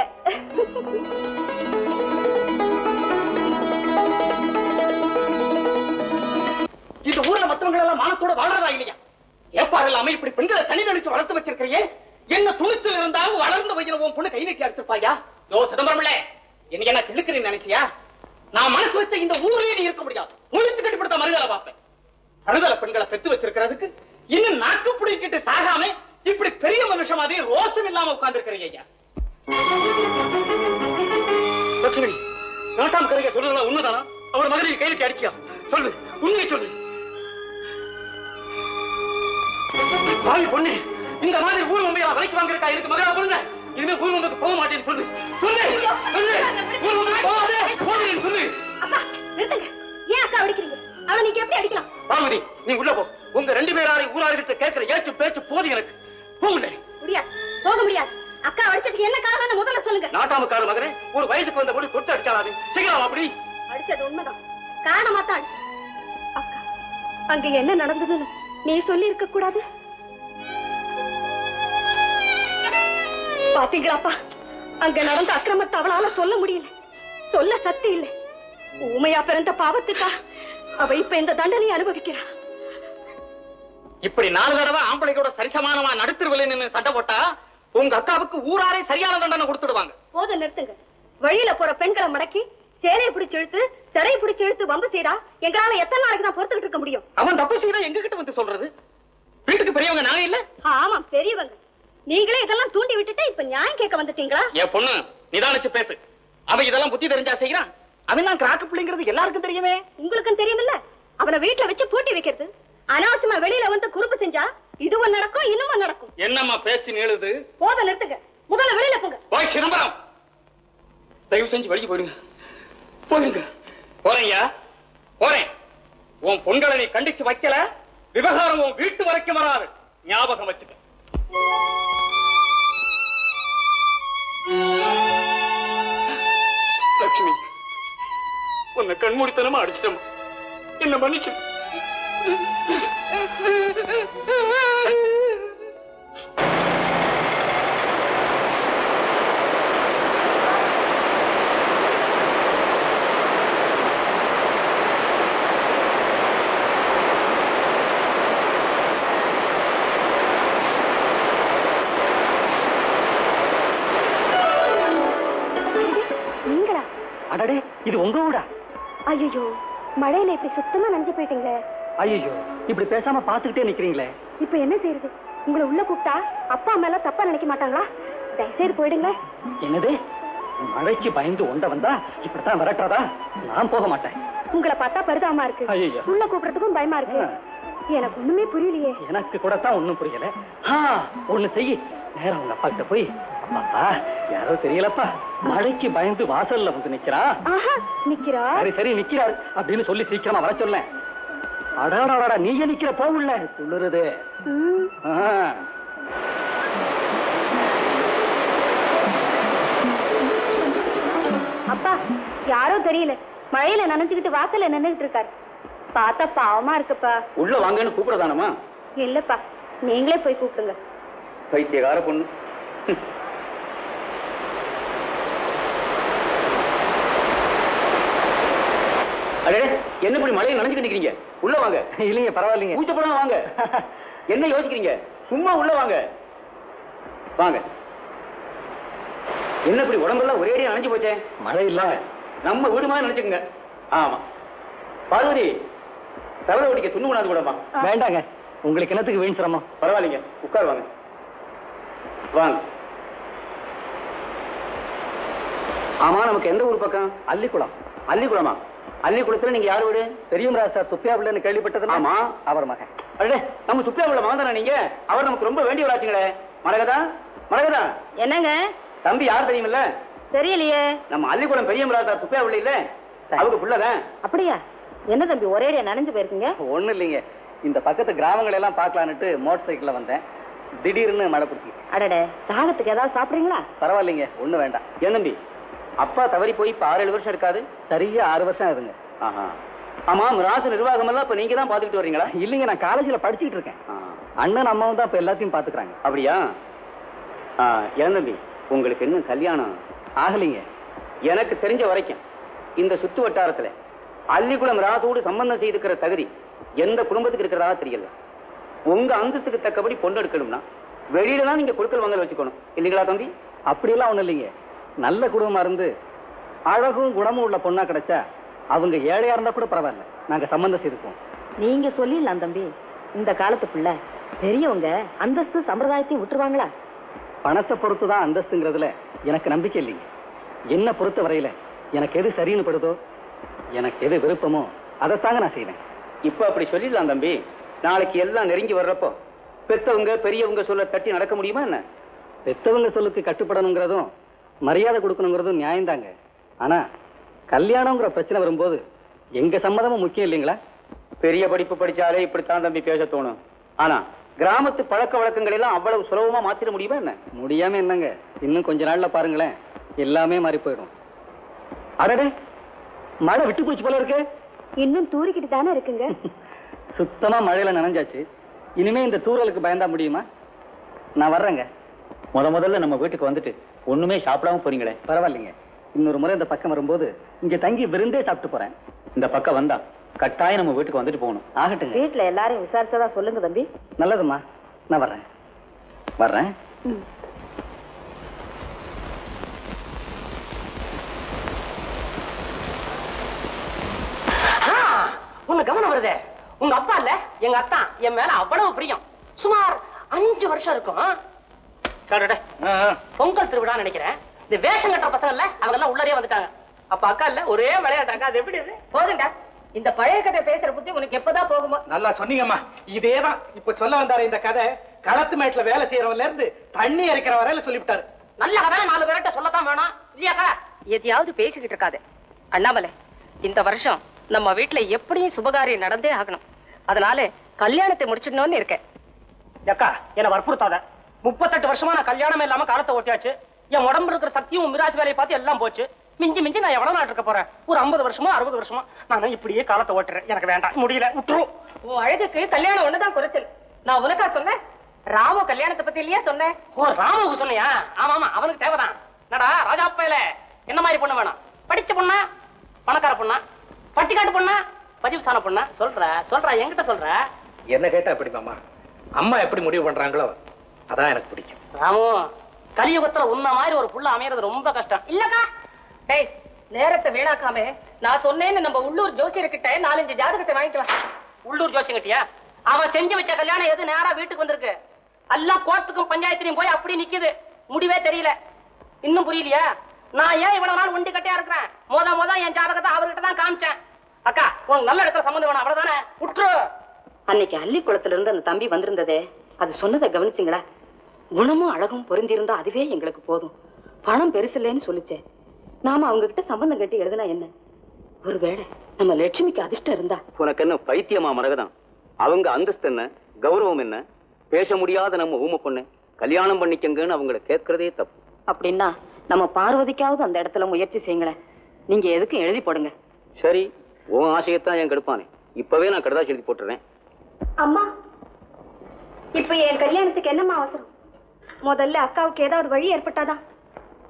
இந்த ஊர்ல மத்தவங்க எல்லாம் மானத்தோட வாழறதா இல்லையா? ஏப்பாடு இல்லாம இப்படி பெண்களை தனி நினைச்சு வளர்த்து வச்சிருக்கிறியே? என்ன துணிச்சல் இருந்தாலும் வளர்ந்து வைக்கிற உன் பொண்ணு கை நீட்டி அடிச்சிருப்பாயா? யோ சிதம்பரம்ல என்ன என்ன கிழக்குறேன்னு நினைச்சியா? நான் மனசு வச்ச இந்த ஊர்லயே நீ இருக்க முடியாது. முழிச்சு கட்டிப்படுத்த மறுதலை பார்ப்பேன். மருதல பெண்களை பெத்து வச்சிருக்கிறதுக்கு இன்னும் நாக்கு பிடிக்கிட்டு சாகாம இப்படி பெரிய மனுஷன் மாதிரி ரோசம் இல்லாம உட்கார்ந்துருக்கிறீங்க ஐயா. லட்சுமி நாட்டாம் கருக சொல்றதுல உண்மைதானா? அவர் மகனை கையிட்டு அடிச்சியா? சொல்லு உண்மையை சொல்லு. பாவி பொண்ணு இந்த மாதிரி ஊர் உண்மையா வலைக்கு வாங்கிருக்கா இருக்கு மகளா பொண்ணு. இனிமே ஊர் உண்மைக்கு போக மாட்டேன்னு சொல்லு. சொல்லு சொல்லு. ஊர் உண்மைக்கு போகாதே போகிறேன்னு சொல்லு. அப்பா நிறுத்துங்க. ஏன் அக்கா அடிக்கிறீங்க? அவளை நீங்க பார்வதி நீ உள்ள போ. உங்க ரெண்டு பேராரை ஊரார்கிட்ட கேட்கிற ஏச்சு பேச்சு போதும் எனக்கு. போகல முடியாது போக முடியாது. அக்கா அடிச்சதுக்கு என்ன காரணம்னு முதல்ல சொல்லுங்க. நாட்டாமக்கார மகனே ஒரு வயசுக்கு வந்த பொண்ணு தொட்டு அடிச்சாலாது செய்யலாம் அப்படி. அடிச்சது உண்மைதான். காரணமா தான். அக்கா அங்க என்ன நடந்ததுன்னு நீ சொல்லி இருக்க கூடாது? பாத்தீங்களாப்பா? அங்க நடந்த அக்கிரமத்தை அவளால சொல்ல முடியல. சொல்ல சக்தி இல்லை ஊமையா பிறந்த பாவத்துக்கா? அவ இப்ப இந்த தண்டனை அனுபவிக்கிறா இப்படி நாலு தடவை ஆம்பளையோட சரிசமானமா நடுத்தருவில் நின்னு சண்டை போட்டா உங்க அக்காவுக்கு ஊராரே சரியான தண்டனை கொடுத்துடுவாங்க. போதும் நிறுத்துங்க. வழியில போற பெண்களை மடக்கி சேலையை பிடிச்சு இழுத்து சிறையை பிடிச்சு இழுத்து வம்பு செய்யறா எங்களால எத்தனை நாளைக்கு தான் பொறுத்துக்கிட்டு இருக்க முடியும்? அவன் தப்பு செய்யறா எங்க கிட்ட வந்து சொல்றது? வீட்டுக்கு பெரியவங்க நாங்க இல்ல? ஆமா பெரியவங்க. நீங்களே இதெல்லாம் தூண்டி விட்டுட்டு இப்ப நியாயம் கேட்க வந்துட்டீங்களா? என் பொண்ணு நிதானிச்சு பேசு. அவன் இதெல்லாம் புத்தி தெரிஞ்சா செய்யறான் அவன் தான் கிராக்கு பிள்ளைங்கிறது எல்லாருக்கும் தெரியுமே. உங்களுக்கும் தெரியுமில்ல? அவனை வீட்டுல வச்சு பூட்டி வைக்கிறது. அனாவசியமா வெளியில வந்து குறுக்கு செஞ்சா இதுவும் நடக்கும் இன்னமும் நடக்கும். என்னம்மா பேச்சு நீளுது? போத நிறுத்துங்க. முதல்ல வெளியில போங்க. போய் சிதம்பரம். தயவு செஞ்சு வெளியே போயிடுங்க. போயிடுங்க. போறேன்யா. போறேன். உன் பொங்கலை நீ கண்டிச்சு வைக்கல? விவகாரம் உன் வீட்டு வரைக்கும் வராது. ஞாபகம் வச்சுக்க. உன்னை கண்மூடித்தனமா அடிச்சிட்டோம் என்ன மன்னிச்சு. அடடே இது உங்க ஊடா ஐயோ மழையில இப்படி சுத்தமா நனைஞ்சு போயிட்டீங்க ஐயோ இப்படி பேசாம பாத்துக்கிட்டே நிக்கிறீங்களே. இப்ப என்ன செய்யறது உங்களை உள்ள கூப்பிட்டா அப்பா அம்மா எல்லாம் தப்பா நினைக்க மாட்டாங்களா? தயவுசெய்து போயிடுங்க என்னது? மழைக்கு பயந்து ஒண்ட வந்தா இப்படித்தான் விரட்டாதா? நான் போக மாட்டேன். உங்களை பார்த்தா பரிதாபமா இருக்கு. உள்ள கூப்பிடுறதுக்கும் பயமா இருக்கு. எனக்கு ஒண்ணுமே புரியலையே. எனக்கு கூட தான் ஒண்ணும் புரியல. ஒண்ணு செய். நேரம் உங்க அப்பா கிட்ட போய் அப்பாப்பா யாரோ தெரியலப்பா. மழைக்கு பயந்து வாசல்ல வந்து நிக்கிறா ஆஹா நிக்கிறா சரி சரி நிக்கிறாரு அப்படின்னு சொல்லி சீக்கிரமா வர சொல்ல அடாடாடா நீங்க நிக்கிற ம், ஆ. அப்பா யாரோ தெரியல. மழையில நனைஞ்சுக்கிட்டு வாசல்ல நின்னுகிட்டு இருக்காரு. பார்த்தா பாவமா இருக்குப்பா. உள்ள வாங்கன்னு கூப்பிடதானமா இல்லப்பா நீங்களே போய் கூப்பிடுங்க. பைத்தியகார பொண்ணு. அடே என்ன இப்படி மழையை நனைஞ்சுக்கிட்டு நிக்கிறீங்க? உள்ள வாங்க. இல்லைங்க பரவாயில்லைங்க. கூச்சப்படாம வாங்க. என்ன யோசிக்கிறீங்க? சும்மா உள்ள வாங்க. வாங்க. என்ன இப்படி உடம்பெல்லாம் ஒரேடியா நனைஞ்சு போச்சே? மழை இல்ல. நம்ம வீடு மாதிரி நினைச்சுக்கங்க. ஆமா. பார்வதி தவளை ஓடிக்க துண்ணு கொண்டாந்து கூடமா வேண்டாங்க. உங்களுக்கு என்னத்துக்கு வீண் சிரமம்? பரவாயில்லைங்க. உட்கார் வாங்க. வாங்க. ஆமா நமக்கு எந்த ஊர் பக்கம்? அள்ளிக்குளம் அள்ளிக்குளத்துல நீங்க யார் வீடு? பெரியமரா சார் சுப்பியா பிள்ளைன்னு கேள்விப்பட்டது ஆமா. அவர் மகன். அடே நம்ம சுப்பியா உள்ள மகன் தானே நீங்க? அவர் நமக்கு ரொம்ப வேண்டியவராச்சுங்களே மரகதா மரகதா. என்னங்க? தம்பி யார் தெரியுமில்ல? தெரியலையே. நம்ம அள்ளிக்குளம் பெரிய மராதா சுப்பியா உள்ள இல்ல. அவங்க புள்ளதான் அப்படியா? என்ன தம்பி ஒரேடியா நனைஞ்சு போயிருக்கீங்க? ஒண்ணும் இல்லைங்க. இந்த பக்கத்து கிராமங்களை எல்லாம் பார்க்கலான்னுட்டு மோட்டார் சைக்கிள்ல வந்தேன். திடீர்னு மழை பிடிச்சி அடடே தாகத்துக்கு ஏதாவது சாப்பிடுறீங்களா? பரவாயில்லைங்க ஒண்ணு வேண்டாம். ஏன் தம்பி? அப்பா தவறி போய் இப்ப ஆறு ஏழு வருஷம் இருக்காது? சரியா ஆறு வருஷம் ஆகுதுங்க. ஆஹா. ஆமா ராசு நிர்வாகம் எல்லாம் இப்ப நீங்க தான் பாத்துக்கிட்டு வர்றீங்களா? இல்லைங்க நான் காலேஜ்ல படிச்சுக்கிட்டு இருக்கேன். அண்ணன் அம்மாவும் தான் இப்ப எல்லாத்தையும் பாத்துக்கிறாங்க அப்படியா? ஏன் தம்பி உங்களுக்கு இன்னும் கல்யாணம் ஆகலைங்க. எனக்கு தெரிஞ்ச வரைக்கும் இந்த சுத்து வட்டாரத்துல அள்ளிக்குளம் ராசோடு சம்பந்தம் செய்துக்கிற தகுதி எந்த குடும்பத்துக்கு இருக்கிறதா தெரியல. உங்க அந்தஸ்துக்கு தக்கபடி பொண்ணு எடுக்கணும்னா வெளியில தான் நீங்க கொடுக்கல் வாங்கல் வச்சுக்கணும். இல்லைங்களா தம்பி? அப்படியெல்லாம் ஒண்ணும் இல்லைங்க. நல்ல குடும்பமா இருந்து அழகும் குணமும் உள்ள பொண்ணா கிடைச்சா அவங்க ஏழையா இருந்தா கூட பரவாயில்ல. நாங்க சம்பந்தம் செய்துக்குவோம் நீங்க சொல்லிடலாம் தம்பி. இந்த காலத்து பிள்ளை பெரியவங்க அந்தஸ்து சம்பிரதாயத்தையும் விட்டுருவாங்களா? பணத்தை பொறுத்து தான் அந்தஸ்துங்கிறதுல எனக்கு நம்பிக்கை இல்லைங்க. என்ன பொறுத்த வரையில எனக்கு எது சரின்னு படுதோ எனக்கு எது விருப்பமோ அதைத்தாங்க நான் செய்வேன். இப்ப அப்படி சொல்லிடலாம் தம்பி. நாளைக்கு எல்லாம் நெருங்கி வர்றப்போ பெத்தவங்க பெரியவங்க சொல்ல தட்டி நடக்க முடியுமா என்ன? பெத்தவங்க சொல்லுக்கு கட்டுப்படணுங்கிறதும் மரியாதை கொடுக்கணுங்கிறதும் நியாயம்தாங்க. ஆனா கல்யாணங்கிற பிரச்சனை வரும்போது எங்க சம்மதமும் முக்கியம் இல்லைங்களா? பெரிய படிப்பு படிச்சாலே இப்படித்தான் தம்பி பேச தோணும். ஆனா கிராமத்து பழக்க வழக்கங்களை எல்லாம் அவ்வளவு சுலபமா மாத்திர முடியுமா என்ன? முடியாம என்னங்க? இன்னும் கொஞ்ச நாள்ல பாருங்களேன். எல்லாமே மாறி போயிடும். அடடே! மழை விட்டு போச்சு போல இருக்கு. இன்னும் தூரிக்கிட்டு தானே இருக்குங்க. சுத்தமா மழையில நனைஞ்சாச்சு. இனிமே இந்த தூறலுக்கு பயந்தா முடியுமா? நான் வர்றேங்க. முத முதல்ல நம்ம வீட்டுக்கு வந்துட்டு ஒண்ணுமே சாப்பிடாம போறீங்களே. பரவாயில்லைங்க. இன்னொரு முறை இந்த பக்கம் வரும்போது இங்க தங்கி விருந்தே சாப்பிட்டு போறேன். இந்த பக்கம் வந்தா கட்டாயம் நம்ம வீட்டுக்கு வந்துட்டு போகணும். ஆகட்டுங்க. வீட்டுல எல்லாரையும் விசாரிச்சதா சொல்லுங்க தம்பி. நல்லதும்மா. நான் வர்றேன். வர்றேன். உங்க கவனம் வருதே. உங்க அப்பா இல்ல எங்க அத்தான். என் மேல அவ்வளவு பிரியம். சுமார் அஞ்சு வருஷம் இருக்கும். பொங்கல் திருவிழா நினைக்கிறேன். இந்த வேஷம் கட்டுற பசங்க இல்ல அவங்க எல்லாம் உள்ளரே வந்துட்டாங்க. அப்ப அக்கா இல்ல ஒரே விளையாட்டாங்க அது எப்படி இது? போதுண்டா இந்த பழைய கதை பேசுற புத்தி உனக்கு எப்பதான் போகுமோ? நல்லா சொன்னீங்கம்மா. இதேதான். இப்ப சொல்ல வந்தாரு இந்த கதை. களத்து மேட்ல வேலை செய்யறவன்ல இருந்து தண்ணி இறைக்கிற வரையில சொல்லிவிட்டாரு. நல்ல கதை நாலு பேர்கிட்ட சொல்லத்தான் வேணும். இல்லையாக்கா எதையாவது பேசிக்கிட்டு இருக்காது. அண்ணாமலை இந்த வருஷம் நம்ம வீட்டுல எப்படியும் சுபகாரியம் நடந்தே ஆகணும். அதனால கல்யாணத்தை முடிச்சிடணும்னு இருக்கேன். அக்கா என்ன வற்புறுத்தாத. முப்பத்தெட்டு வருஷமா நான் கல்யாணமே இல்லாம காலத்தை ஓட்டியாச்சு. என் உடம்பு இருக்கிற சக்தியும் மிராஜ் வேலையை பார்த்து எல்லாம் போச்சு. மிஞ்சி மிஞ்சி நான் எவ்வளவு நாட்டு இருக்க போறேன்? ஒரு ஐம்பது வருஷமா அறுபது வருஷமா நான் இப்படியே காலத்தை ஓட்டுறேன். எனக்கு வேண்டாம். முடியல. விட்டுரும் உன் அழகுக்கு கல்யாணம் ஒண்ணுதான் குறைச்சல். நான் உனக்கா சொன்னேன்? ராம கல்யாணத்தை பத்தி இல்லையா சொன்னேன்? ஓ ராமுக்கு சொன்னியா? ஆமா ஆமா. அவனுக்கு தேவைதான். என்னடா ராஜா பையல என்ன மாதிரி பொண்ணு வேணும்? படிச்ச பொண்ணா? பணக்கார பொண்ணா? பட்டிக்காட்டு பொண்ணா? பதிவுசான பொண்ணா? சொல்ற சொல்றா. என்கிட்ட சொல்ற. என்ன கேட்டா எப்படி மாமா? அம்மா எப்படி முடிவு பண்றாங்களோ? அதான் எனக்கு பிடிக்கும். ராமு கலியுகத்துல உன்ன மாதிரி ஒரு புள்ள அமையறது ரொம்ப கஷ்டம். இல்லக்கா! டேய் நேரத்தை வீணாக்காம நான் சொன்னேன்னு நம்ம உள்ளூர் ஜோசியர்கிட்ட நாலஞ்சு ஜாதகத்தை வாங்கிட்டு வா. உள்ளூர் ஜோசியம் கட்டியா அவன் செஞ்சு வச்ச கல்யாணம் எது நேரா வீட்டுக்கு வந்திருக்கு? எல்லாம் கோர்ட்டுக்கும் பஞ்சாயத்துலயும் போய் அப்படி நிக்குது. முடிவே தெரியல. இன்னும் புரியலையா? நான் ஏன் இவ்வளவு நாள் ஒண்டி கட்டையா இருக்கிறேன்? மோத மோத என் ஜாதகத்தை அவர்கிட்ட தான் காமிச்சேன். அக்கா உனக்கு நல்ல இடத்துல சம்மந்தம் வேணும். அவ்வளவுதானே? விட்டுரு அன்னைக்கு அள்ளிக்குளத்துல இருந்து அந்த தம்பி வந்திருந்ததே. அது சொன்னதை கவனிச்சிங்களா? குணமும் அழகும் பொருந்திருந்தா அதுவே எங்களுக்கு போதும். பணம் பெருசில்லைன்னு சொல்லிச்சே. நாம அவங்க கிட்ட சம்பந்தம் கட்டி எழுதுனா என்ன? ஒருவேளை நம்ம லட்சுமிக்கு அதிர்ஷ்டம் இருந்தா? உனக்கு என்ன பைத்தியமா மரகதான் அவங்க அந்தஸ்து என்ன? கௌரவம் என்ன? பேச முடியாத நம்ம ஊமை பொண்ணு. கல்யாணம் பண்ணிக்கங்கன்னு அவங்கள கேட்கறதே தப்பு. அப்படின்னா நம்ம பார்வதிக்காவது அந்த இடத்துல முயற்சி செய்யுங்களேன். நீங்க எதுக்கும் எழுதி போடுங்க. சரி உன் ஆசையத்தான் என் கெடுப்பானே. இப்பவே நான் கடுதாசி எழுதி போட்டுறேன். அம்மா இப்ப என் கல்யாணத்துக்கு என்னம்மா அவசரம்? முதல்ல அக்காவுக்கு ஏதாவது வழி ஏற்பட்டாதான்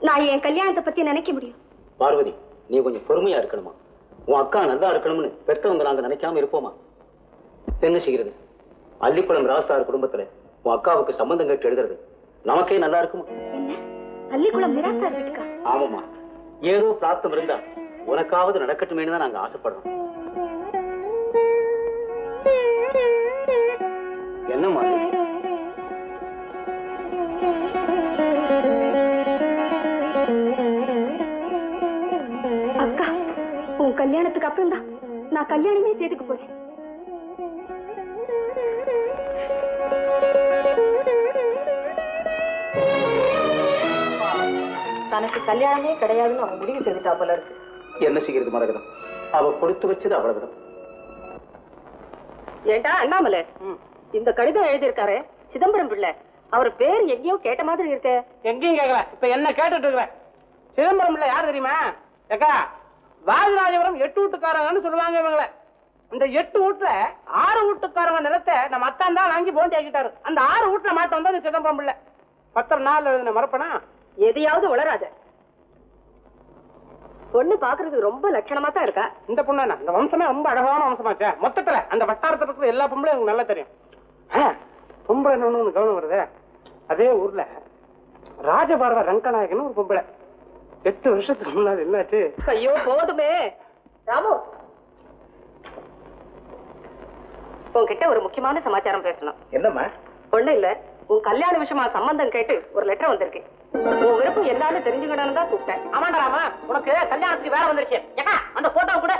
நான் என் கல்யாணத்தை பத்தி நினைக்க முடியும். பார்வதி நீ கொஞ்சம் பொறுமையா இருக்கணுமா? உன் அக்கா நல்லா இருக்கணும்னு பெத்தவங்க நாங்க நினைக்காம இருப்போமா? என்ன செய்கிறது அள்ளிக்குளம் ராஸ்தார் குடும்பத்துல உன் அக்காவுக்கு சம்பந்தம் கேட்டு எழுதுறது நமக்கே நல்லா இருக்குமா? வீட்டுக்கா? ஆமாமா ஏதோ பிராப்தம் இருந்தா உனக்காவது நடக்கட்டுமேனு தான் நாங்க ஆசைப்படுறோம். என்னம்மா? கல்யாணத்துக்கு அப்புறம் தான் நான் கல்யாணமே செய்துக்க போறேன். தனக்கு கல்யாணமே கிடையாதுன்னு அவன் முடிவு செய்துட்டா போல இருக்கு. என்ன செய்கிறது மரகதம்? அவ கொடுத்து வச்சது அவ்வளவுதான். ஏண்டா அண்ணாமலை? இந்த கடிதம் எழுதியிருக்காரு சிதம்பரம் பிள்ளை. அவர் பேர் எங்கேயோ கேட்ட மாதிரி இருக்கே. எங்கேயும் கேட்கல இப்ப என்ன கேட்டுட்டு இருக்கிறேன் சிதம்பரம் இல்ல யார் தெரியுமா? ஏக்கா வாஜராஜபுரம் எட்டு வீட்டுக்காரங்கன்னு சொல்லுவாங்க இவங்கள. இந்த எட்டு வீட்டுல ஆறு வீட்டுக்காரங்க நிலத்தை நம்ம அத்தான் தான் வாங்கி போண்டி ஆக்கிட்டாரு. அந்த ஆறு வீட்டுல மாட்ட வந்தா சிதம்பரம் பிள்ளை. பத்திரம் நாள் எழுதின மறப்பனா எதையாவது உளராத பொண்ணு பாக்குறதுக்கு ரொம்ப லட்சணமா தான் இருக்கா? இந்த பொண்ணு இந்த வம்சமே ரொம்ப அழகான வம்சமாச்சே. மொத்தத்துல அந்த வட்டாரத்துல இருக்கிற எல்லா பொம்பளையும் எனக்கு நல்லா தெரியும். பொம்பளை என்னன்னு கவனம் வருதே. அதே ஊர்ல ராஜபாரவ ரங்கநாயகன் ஒரு பொம்பளை. எட்டு வருஷத்துக்கு முன்னாடி என்னாச்சு? ஐயோ போதுமே. ராமு. உன்கிட்ட ஒரு முக்கியமான சமாச்சாரம் பேசணும். என்னம்மா? ஒண்ணு இல்ல. உன் கல்யாண விஷயமா சம்பந்தம் கேட்டு ஒரு லெட்டர் வந்திருக்கு. உன் விருப்பம் என்னன்னு தெரிஞ்சுக்கணும்னு தான் கூப்பிட்டேன். ஆமாண்டா ராமா உனக்கு கல்யாணத்துக்கு வேலை வந்துருச்சு. ஏக்கா அந்த போட்டோ கூட.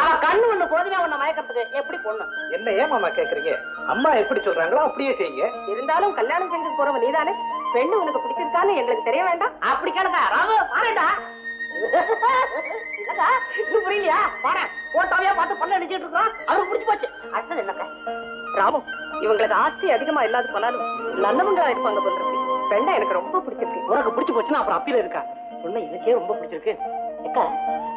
அவ கண்ணு ஒண்ணு போதுமே உன்னை மயக்கிறதுக்கு எப்படி பொண்ணு? என்ன ஏமாமா கேக்குறீங்க? அம்மா எப்படி சொல்றாங்களோ அப்படியே செய்யுங்க. இருந்தாலும் கல்யாணம் செஞ்சு போறவன் நீதானே? பெண்ணு உனக்கு பிடிச்சிருக்கான்னு எங்களுக்கு தெரிய வேண்டாம். அப்படி கேளுக்கா ராமு இது புரியலையா? பாரு போட்டோவையா பார்த்து பல்ல அடிச்சிட்டு இருக்கோம். அவருக்கு பிடிச்சு போச்சு. அடுத்தது என்னக்கா ராமு இவங்களுக்கு ஆஸ்தி அதிகமா இல்லாத போனாலும் நல்லவங்களா இருப்பாங்க இருக்கு. பெண்ணை எனக்கு ரொம்ப பிடிச்சிருக்கு. உனக்கு பிடிச்சு போச்சுன்னா அப்புறம் அப்பில இருக்கா? பொண்ணு எனக்கே ரொம்ப பிடிச்சிருக்கு. அக்கா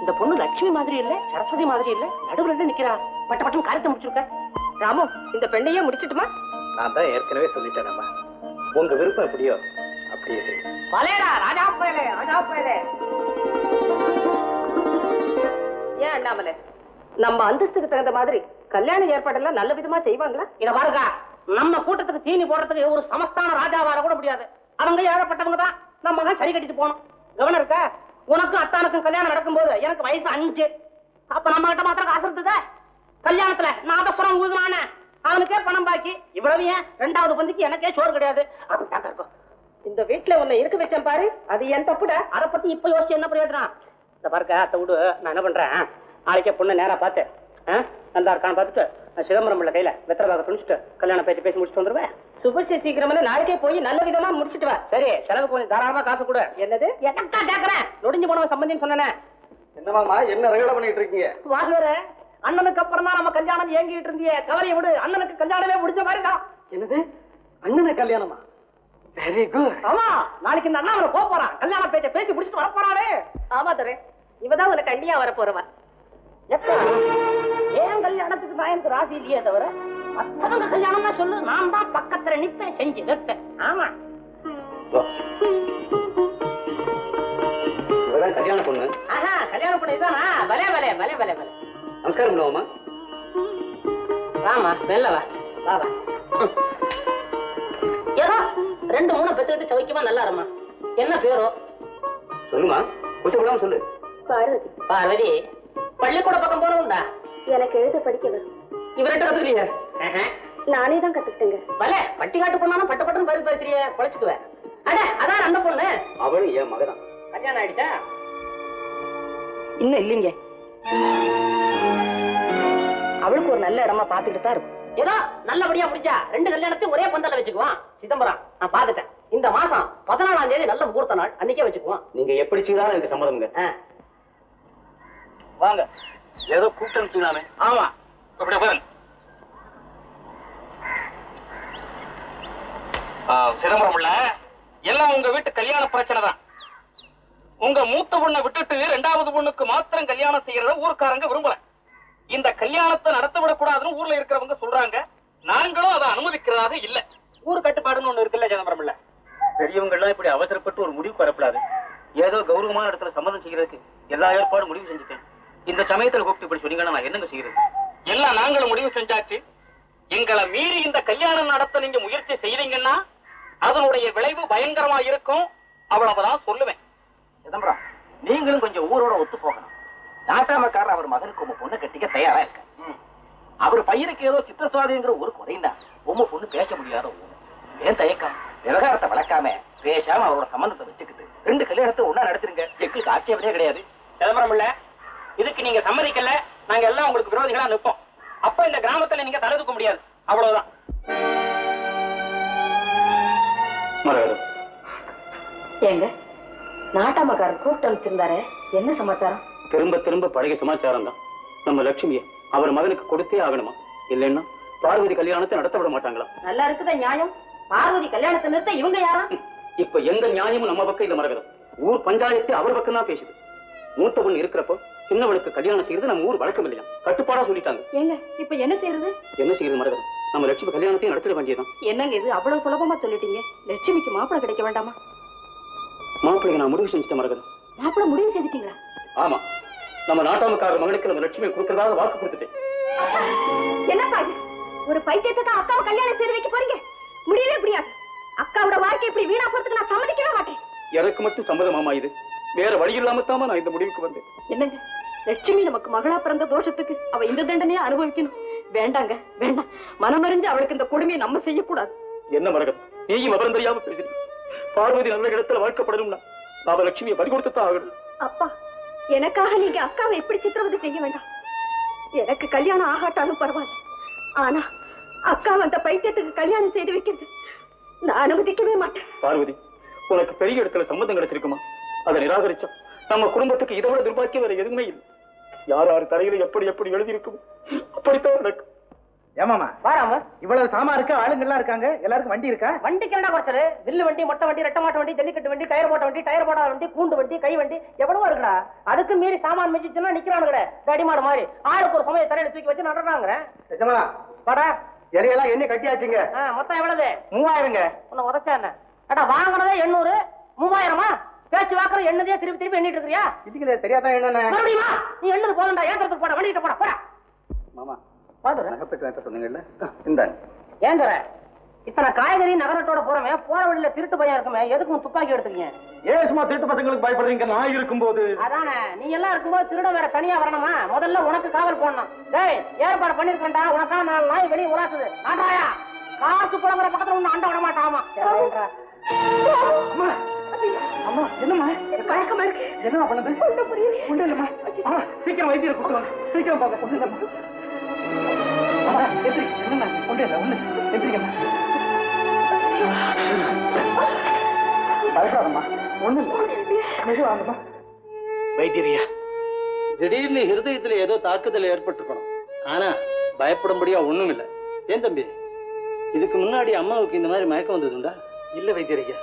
இந்த பொண்ணு லட்சுமி மாதிரி இல்ல சரஸ்வதி மாதிரி இல்ல நடுவுல நிக்கிறா. பட்ட பட்டம் காரியத்தை முடிச்சிருக்க. ராமு இந்த பெண்ணையே முடிச்சிட்டுமா? நான் தான் ஏற்கனவே சொல்லிட்டேனம்மா உங்க விருப்பம் எப்படியோ அப்படியே பலேடா ராஜா பயலே ராஜா பயலே. ஏன் அண்ணாமலை? நம்ம அந்தஸ்துக்கு தகுந்த மாதிரி கல்யாண ஏற்பாடெல்லாம் நல்ல விதமா செய்வாங்களா? இத பாருங்க. நம்ம கூட்டத்துக்கு தீனி போடுறதுக்கு ஒரு சமஸ்தான ராஜாவால கூட முடியாது. அவங்க ஏழப்பட்டவங்க தான் நம்ம தான் சரி கட்டிட்டு போகணும். கவனம் இருக்கா? உனக்கும் அத்தானுக்கும் கல்யாணம் நடக்கும்போது எனக்கு வயசு அஞ்சு. அப்ப நம்ம கிட்ட மாத்திரம் காசு இருந்ததா? கல்யாணத்துல நாதஸ்வரம் ஊதுனானே அவனுக்கே பணம் பாக்கி. இவ்வளவு ஏன்? ரெண்டாவது பந்திக்கு எனக்கே சோறு கிடையாது. அப்படித்தான் இருக்கும் இந்த வீட்டுல உன்னை இருக்க வச்சேன் பாரு. அது என் தப்புட. அதை பத்தி இப்ப யோசிச்சு என்ன பிரயோஜனம்? இந்த பாருக்க அத்தை விடு. நான் என்ன பண்றேன்? நாளைக்கே பொண்ணு நேரா பார்த்து ஆ? நல்லா இருக்கான்னு பார்த்துட்டு சிதம்பரம் பிள்ளை கையில வெத்தலை பாக்க துணிச்சிட்டு கல்யாணம் பேசி பேசி முடிச்சுட்டு வந்துருவேன் சுபசி சீக்கிரமா நாளைக்கே போய் நல்ல விதமா முடிச்சிட்டு வா. சரி செலவுக்கு கொஞ்சம் தாராளமா காசு கொடு. என்னது? எனக்கா கேக்குறேன் நொடிஞ்சு போனவன் சம்பந்தின்னு சொன்னேனே. என்னமாமா என்ன ரகலை பண்ணிட்டு இருக்கீங்க? வாங்குற அண்ணனுக்கு அப்புறம் தான் நம்ம கல்யாணம் ஏங்கிட்டு இருந்தியே. கவலையை விடு அண்ணனுக்கு கல்யாணமே முடிஞ்ச மாதிரி தான். என்னது? அண்ணனை கல்யாணமா? வெரி குட் ஆமா நாளைக்கு இந்த அண்ணா அவனை போக போறான். கல்யாண பேச்ச பேசி முடிச்சுட்டு வர போறானே. ஆமா துரை இவதான் உனக்கு அண்ணியா வர போறவா எப்ப? ஏன் கல்யாணத்துக்கு எனக்கு ராசி இல்லையே தவிர மத்தவங்க கல்யாணம்னா சொல்லு நான் தான் பக்கத்துல நிப்பேன் செஞ்சு வைப்பேன். ஆமா. கல்யாண பொண்ணு? ஆஹா கல்யாணம் பண்ணிதானா பலே பலே பலே பலே பலே நமஸ்காரம் பண்ணுவோமா? வாமா வெளில வா. வா வா. ம். ஏதோ ரெண்டு மூணு பெத்துக்கிட்டு சௌக்கியமா நல்லா இருமா என்ன பேரோ? சொல்லுமா? சொல்லு. பார்வதி. பார்வதி பள்ளிக்கூட பக்கம் போனவுண்டா எனக்கு எழுத படிக்க வரும் இவர்கிட்ட கத்துக்கிறீங்க நானே தான் கத்துக்கிட்டேங்க. பலே பட்டி காட்டு பொண்ணாலும் பட்டு பட்டுன்னு பதில் பேசுறிய பொழைச்சுக்குவேன் அட அதான் அந்த பொண்ணு. அவளும் என் மகதான். கல்யாணம் ஆயிடுச்சா? இன்னும் இல்லைங்க. அவளுக்கு ஒரு நல்ல இடமா பாத்துக்கிட்டு தான் இருக்கும். ஏதோ நல்லபடியா முடிஞ்சா ரெண்டு கல்யாணத்தையும் ஒரே பந்தல்ல வச்சுக்குவான். சிதம்பரம் நான் பாத்துட்டேன் இந்த மாசம் பதினாலாம் தேதி நல்ல முகூர்த்த நாள் அன்னைக்கே வச்சுக்குவான். நீங்க எப்படி செய்தாலும் எனக்கு சம்மதம்ங்க. வாங்க. ஏதோ கூப்பிட்டு நானே ஆமா. அப்படி பாருங்க சிதம்பரம் உள்ள எல்லாம் உங்க வீட்டு கல்யாண பிரச்சனை தான். உங்க மூத்த பொண்ணை விட்டுட்டு ரெண்டாவது பொண்ணுக்கு மாத்திரம் கல்யாணம் செய்யறத ஊர்க்காரங்க விரும்பல. இந்த கல்யாணத்தை நடத்த விடக்கூடாதுன்னு ஊர்ல இருக்கிறவங்க சொல்றாங்க. நாங்களும் அதை அனுமதிக்கிறதாக இல்ல. ஊர் கட்டுப்பாடுன்னு ஒண்ணு இருக்குல்ல சிதம்பரம் இல்ல பெரியவங்க எல்லாம் இப்படி அவசரப்பட்டு ஒரு முடிவு வரப்படாது ஏதோ கௌரவமான இடத்துல சம்மதம் செய்யறதுக்கு எல்லா ஏற்பாடும் முடிவு செஞ்சுட்டேன். இந்த சமயத்துல கூப்பிட்டு இப்படி சொன்னீங்கன்னா நான் என்னங்க செய்யறது? எல்லாம் நாங்களும் முடிவு செஞ்சாச்சு. எங்களை மீறி இந்த கல்யாணம் நடத்த நீங்க முயற்சி செய்றீங்கன்னா அதனுடைய விளைவு பயங்கரமா இருக்கும். அவ்வளவுதான் சொல்லுவேன். சிதம்பரம் நீங்களும் கொஞ்சம் ஊரோட ஒத்து போகணும். நாட்டாமக்காரர் அவர் மகனுக்கு உங்க பொண்ணு கட்டிக்க தயாரா இருக்க. அவர் பையனுக்கு ஏதோ சித்திரசுவாதிங்கிற ஒரு குறைந்தா உங்க பொண்ணு பேச முடியாத ஊர். ஏன் தயக்கம்? விவகாரத்தை வளர்க்காம பேசாம அவரோட சம்பந்தத்தை வச்சுக்கிட்டு ரெண்டு கல்யாணத்தை ஒண்ணா நடத்துருங்க. எங்களுக்கு ஆட்சேபனே கிடையாது. சிதம்பரம் இல்ல. இதுக்கு நீங்க சம்மதிக்கல. நாங்க எல்லாம் உங்களுக்கு விரோதிகளா நிப்போம் அப்ப இந்த கிராமத்துல நீங்க தலை தூக்க முடியாது. அவ்வளவுதான். ஏங்க நாட்டாமக்காரர் கூப்பிட்டு அனுப்பிச்சிருந்தாரே. என்ன சமாச்சாரம்? திரும்ப திரும்ப பழைய சமாச்சாரம் தான் நம்ம லட்சுமியை அவர் மகனுக்கு கொடுத்தே ஆகணுமா? இல்லைன்னா பார்வதி கல்யாணத்தை நடத்த விட மாட்டாங்களா? நல்லா இருக்குதா நியாயம்? பார்வதி கல்யாணத்தை நிறுத்த இவங்க யாரா? இப்ப எந்த நியாயமும் நம்ம பக்கம் இல்ல மரகதம். ஊர் பஞ்சாயத்து அவர் பக்கம் தான் பேசுது. மூத்த பொண்ணு இருக்கிறப்போ சின்னவளுக்கு கல்யாணம் செய்யறது நம்ம ஊர் வழக்கம் இல்லையா? கட்டுப்பாடா சொல்லிட்டாங்க. ஏங்க இப்ப என்ன செய்யறது? என்ன செய்யறது மரகதம்? நம்ம லட்சுமி கல்யாணத்தையும் நடத்திட வேண்டியதான் என்னங்க இது அவ்வளவு சுலபமா சொல்லிட்டீங்க? லட்சுமிக்கு மாப்பிளை கிடைக்க வேண்டாமா? மாப்பிள்ளைங்க நான் முடிவு செஞ்சுட்டேன் மரகதம். மாப்பிளை முடிவு செய்துட்டீங்களா? ஆமா. நம்ம நாட்டாமக்காரர் மகனுக்கு நம்ம லட்சுமியை கொடுக்கறதாக வாக்கு கொடுத்துட்டேன். என்னப்பா ஒரு பைத்தியத்துக்கு அக்காவை கல்யாணம் செய்து வைக்க போறீங்க? முடியவே முடியாது. அக்காவோட வாழ்க்கை இப்படி வீணா போறதுக்கு நான் சம்மதிக்கவே மாட்டேன். எனக்கு மட்டும் சம்மதமாமா இது? வேற வழி இல்லாம தாமா நான் இந்த முடிவுக்கு வந்தேன். என்னங்க? லட்சுமி நமக்கு மகளா பிறந்த தோஷத்துக்கு அவ இந்த தண்டனையை அனுபவிக்கணும். வேண்டாங்க வேண்டாம். மனமறிஞ்சு அவளுக்கு இந்த கொடுமையை நம்ம செய்யக்கூடாது. என்ன மரகதம்? நீயும் விவரம் தெரியாம பேசுறீங்க. பார்வதி நல்ல இடத்துல வாழ்க்கப்படணும்னா நாம லட்சுமியை பறி கொடுத்துத்தான் ஆகணும். அப்பா எனக்காக நீங்க அக்காவை இப்படி சித்திரவதை செய்ய வேண்டாம். எனக்கு கல்யாணம் ஆகாட்டாலும் பரவாயில்ல. ஆனா அக்காவை அந்த பைத்தியத்துக்கு கல்யாணம் செய்து வைக்கிறது நான் அனுமதிக்கவே மாட்டேன். பார்வதி உனக்கு பெரிய இடத்துல சம்மதம் கிடைச்சிருக்குமா? அதை நிராகரிச்சா நம்ம குடும்பத்துக்கு இதை விட துர்பாக்கியம் வேற எதுவுமே இல்லை. யார் யார் தலையில எப்படி எப்படி எழுதியிருக்கும் அப்படித்தான் நடக்கும். ஏமாமா வாராம இவ்வளவு சாமா இருக்கு? ஆளுங்க எல்லாம் இருக்காங்க. எல்லாருக்கும் வண்டி இருக்கா? வண்டிக்கு என்னடா குறைச்சரு வில்லு வண்டி மொட்டை வண்டி ரெட்ட மாட்டு வண்டி ஜல்லிக்கட்டு வண்டி டயர் போட்ட வண்டி டயர் போடாத வண்டி கூண்டு வண்டி கை வண்டி எவ்வளவோ இருக்குடா. அதுக்கு மீறி சாமான் மிச்சிச்சுன்னா நிக்கிறானுங்கடே தடிமாடு மாதிரி. ஆளுக்கு ஒரு சமயம் தரையில தூக்கி வச்சு நடறாங்க நிஜமா? வாடா. இலையெல்லாம் எண்ணி கட்டியாச்சுங்க. மொத்தம் எவ்வளவு? மூவாயிரங்க. உன்னை உதச்சா என்ன? அடா வாங்கினதே எண்ணூறு. மூவாயிரமா? பேச்சு வாக்குற எண்ணதே திருப்பி திருப்பி எண்ணிட்டு இருக்கிறியா? இதுக்கு தெரியாதான் என்னன்னு? மறுபடியுமா? நீ எண்ணது போதண்டா? ஏத்துறதுக்கு போட? வண்டிகிட்ட போட. போடா. மாமா பாத்துறேன். வைக்க சொன்னீங்கல்ல? இந்தாங்க. ஏங்கற இத்தனை காய்கறி நகரத்தோட போறமே போற வழியில திருட்டு பையன் இருக்குமே எதுக்கும் துப்பாக்கி எடுத்துக்கீங்க? ஏன் சும்மா திருட்டு பசங்களுக்கு பயப்படுறீங்க? நான் இருக்கும்போது. அதானே நீ எல்லாம் இருக்கும்போது திருட வேற தனியா வரணுமா? முதல்ல உனக்கு காவல் போடணும். டேய் ஏற்பாடு பண்ணிருக்கேன்டா. உனக்கா நாலு நாய் வெளியே உலாசுது. நாட்டாயா காசு புலங்குற பக்கத்துல ஒண்ணு அண்ட விட மாட்டாமா? அம்மா அம்மா என்னம்மா? பழக்கமா இருக்கு. என்னம்மா பண்ணுது? ஒண்ணும் புரியல. ஒண்ணும் இல்லம்மா. அம்மா, சீக்கிரம் வைத்தியரை கூட்டு வாங்க. சீக்கிரம் பார்க்க ஒண்ணும் இல்லம்மா. ஒண்ணு இல்ல ஒண்ணு எந்திரிக்கம்மா பயப்படாதம்மா. ஒண்ணு இல்ல. மெதுவாங்கம்மா வைத்தியரியா. திடீர்னு ஹிருதயத்துல ஏதோ தாக்குதல் ஏற்பட்டிருக்கணும். ஆனா பயப்படும்படியா ஒண்ணும் இல்ல. ஏன் தம்பி? இதுக்கு முன்னாடி அம்மாவுக்கு இந்த மாதிரி மயக்கம் வந்ததுண்டா? இல்ல வைத்தியரியா.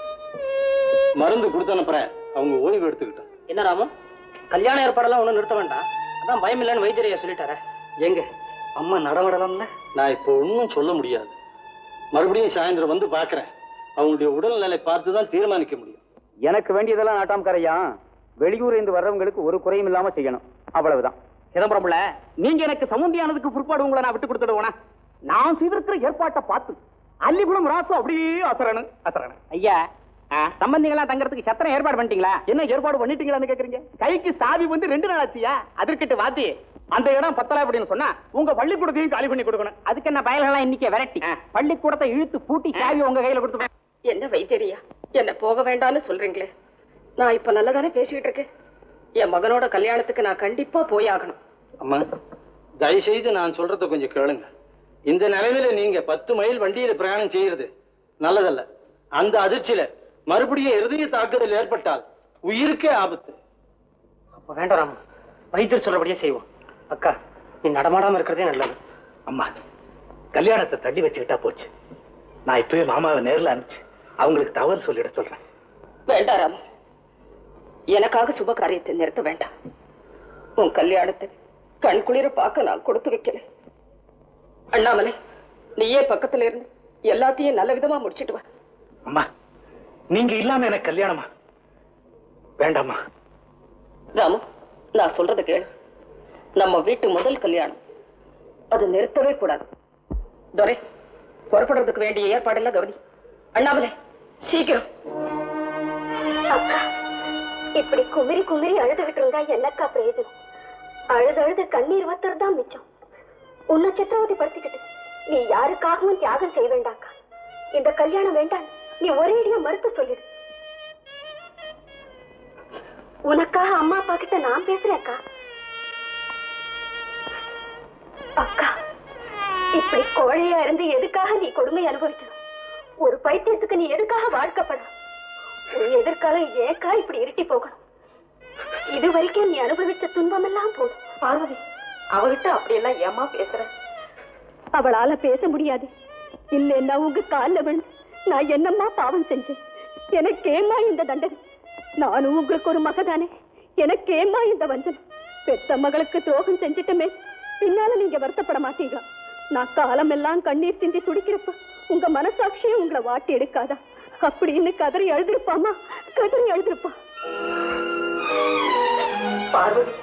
மருந்து கொடுத்து அனுப்புறேன். அவங்க ஓய்வு எடுத்துக்கிட்டோம் என்ன ராமு? கல்யாண ஏற்பாடெல்லாம் ஒண்ணும் நிறுத்த வேண்டாம். அதான் பயம் இல்லைன்னு வைத்தியரையா சொல்லிட்டாரே. எங்க? அம்மா நடவடலாம்ல நான் இப்போ ஒன்றும் சொல்ல முடியாது. மறுபடியும் சாயந்தரம் வந்து பார்க்கறேன். அவங்களுடைய உடல்நிலை பார்த்து தான் தீர்மானிக்க முடியும். எனக்கு வேண்டியதெல்லாம் நாட்டாம்காரையா? வெளியூர் இருந்து வர்றவங்களுக்கு ஒரு குறையும் இல்லாம செய்யணும். அவ்வளவுதான். சிதம்பரம்ல நீங்க எனக்கு சமுந்தியானதுக்கு பிற்பாடு உங்களை நான் விட்டு கொடுத்துடுவேனா நான் செய்திருக்கிற ஏற்பாட்டை பார்த்து அள்ளிக்குளம் ராசு அப்படியே அசரணும் அசரணும். ஐயா சம்பந்திகளா தங்கறதுக்கு சத்திரம் ஏற்பாடு பண்ணிட்டீங்களா? என்ன ஏற்பாடு பண்ணிட்டீங்களான்னு கேக்குறீங்க? கைக்கு சாவி வந்து ரெண்டு நாள் ஆச்சியா? அதற்கிட்ட வாத்தி. அந்த இடம் பத்தல அப்படின்னு சொன்னா உங்க பள்ளிக்கூடத்தையும் காலி பண்ணி கொடுக்கணும். அதுக்கு என்ன பயல்களா இன்னைக்கு விரட்டி. பள்ளிக்கூடத்தை இழுத்து பூட்டி சாவி உங்க கையில கொடுத்து என்ன வைத்தியரியா என்ன போக வேண்டாம்னு சொல்றீங்களே. நான் இப்ப நல்லதானே பேசிக்கிட்டு இருக்கேன். என் மகனோட கல்யாணத்துக்கு நான் கண்டிப்பா போய் ஆகணும். அம்மா தயவு செய்து நான் சொல்றத கொஞ்சம் கேளுங்க. இந்த நிலைமையில நீங்க பத்து மைல் வண்டியில பிரயாணம் செய்யறது நல்லதல்ல. அந்த அதிர்ச்சியில மறுபடியும் இருதய தாக்குதல் ஏற்பட்டால் உயிருக்கே ஆபத்து. அப்ப வேண்டாம் ராமு. வைத்தியர் சொல்றபடியே செய்வோம். அக்கா நீ நடமாடாம இருக்கிறதே நல்லது. அம்மா கல்யாணத்தை தள்ளி வச்சுக்கிட்டா போச்சு. நான் இப்பவே மாமாவை நேர்ல அனுப்பிச்சு அவங்களுக்கு தவறு சொல்லிட சொல்றேன். வேண்டாம் ராமு. எனக்காக சுப காரியத்தை நிறுத்த வேண்டாம். உன் கல்யாணத்தை கண் குளிர பார்க்க நான் கொடுத்து வைக்கல. அண்ணாமலை நீயே பக்கத்துல இருந்து எல்லாத்தையும் நல்ல விதமா முடிச்சிட்டு வா. அம்மா நீங்க இல்லாம எனக்கு கல்யாணமா? வேண்டாம்மா ராமு நான் சொல்றத கேளு. நம்ம வீட்டு முதல் கல்யாணம். அது நிறுத்தவே கூடாது. துரை புறப்படுறதுக்கு வேண்டிய ஏற்பாடெல்லாம் கவனி அண்ணாமலை சீக்கிரம். அக்கா இப்படி குமிரி குமிரி அழுதுகிட்டு இருந்தா என்னக்கா பிரயோஜனம்? அழுது அழுது கண்ணீர் வத்துறது தான் மிச்சம். உன்னை சித்திரவதை படுத்திக்கிட்டு நீ யாருக்காகவும் தியாகம் செய்ய வேண்டாக்கா இந்த கல்யாணம் வேண்டாம். நீ ஒரேடியா மறுத்து சொல்லிடு உனக்காக அம்மா அப்பா கிட்ட நான் பேசுறேன் அக்கா. அக்கா இப்படி கோழையா இருந்து எதுக்காக நீ கொடுமை அனுபவிக்கணும்? ஒரு பைத்தியத்துக்கு நீ எதுக்காக வாழ்க்கப்படணும்? உன் எதிர்காலம் ஏக்கா இப்படி இருட்டி போகணும்? இது வரைக்கும் நீ அனுபவிச்ச துன்பம் எல்லாம் போதும். பார்வதி அவகிட்ட அப்படியெல்லாம் ஏமா பேசுற? அவளால பேச முடியாது. இல்லைன்னா உங்க கால்ல விழுந்து நான் என்னம்மா பாவம் செஞ்சேன்? எனக்கேம்மா இந்த தண்டனை? நானும் உங்களுக்கு ஒரு மகதானே எனக்கேமா இந்த வஞ்சனம் பெத்த மகளுக்கு துரோகம் செஞ்சிட்டமே. பின்னால நீங்க வருத்தப்பட மாட்டீங்க நான் காலம் எல்லாம் கண்ணீர் சிந்தி துடிக்கிறப்ப உங்க மனசாட்சியும் உங்களை வாட்டி எடுக்காதா? அப்படின்னு கதறி எழுதிருப்பாமா கதறி எழுதிருப்பா பார்வதி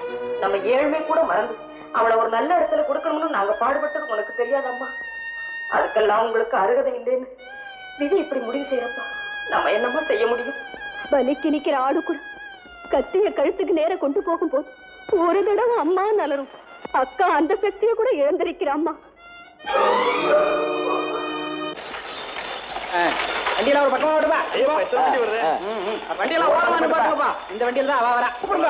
நம்ம ஏழ்மை கூட மறந்து அவளை ஒரு நல்ல இடத்துல கொடுக்கணும்னு நாங்க பாடுபட்டது உனக்கு தெரியாதம்மா? அதுக்கெல்லாம் உங்களுக்கு அருகதை இல்லைன்னு விதி இப்படி முடிவு செய்யறப்பா நம்ம என்னம்மா செய்ய முடியும்? பலிக்கு நிக்கிற ஆடு கூட கத்திய கழுத்துக்கு நேர கொண்டு போகும்போது ஒரு தடவை அம்மா நலரும். அக்கா அந்த சக்தியை கூட இழந்திருக்கிற அம்மா வண்டியில ஒரு பக்கமா ஓடுப்பா வண்டியெல்லாம் ஓடமான்னு பாருங்கப்பா இந்த வண்டியில தான் வா வரா கூப்பிடுங்க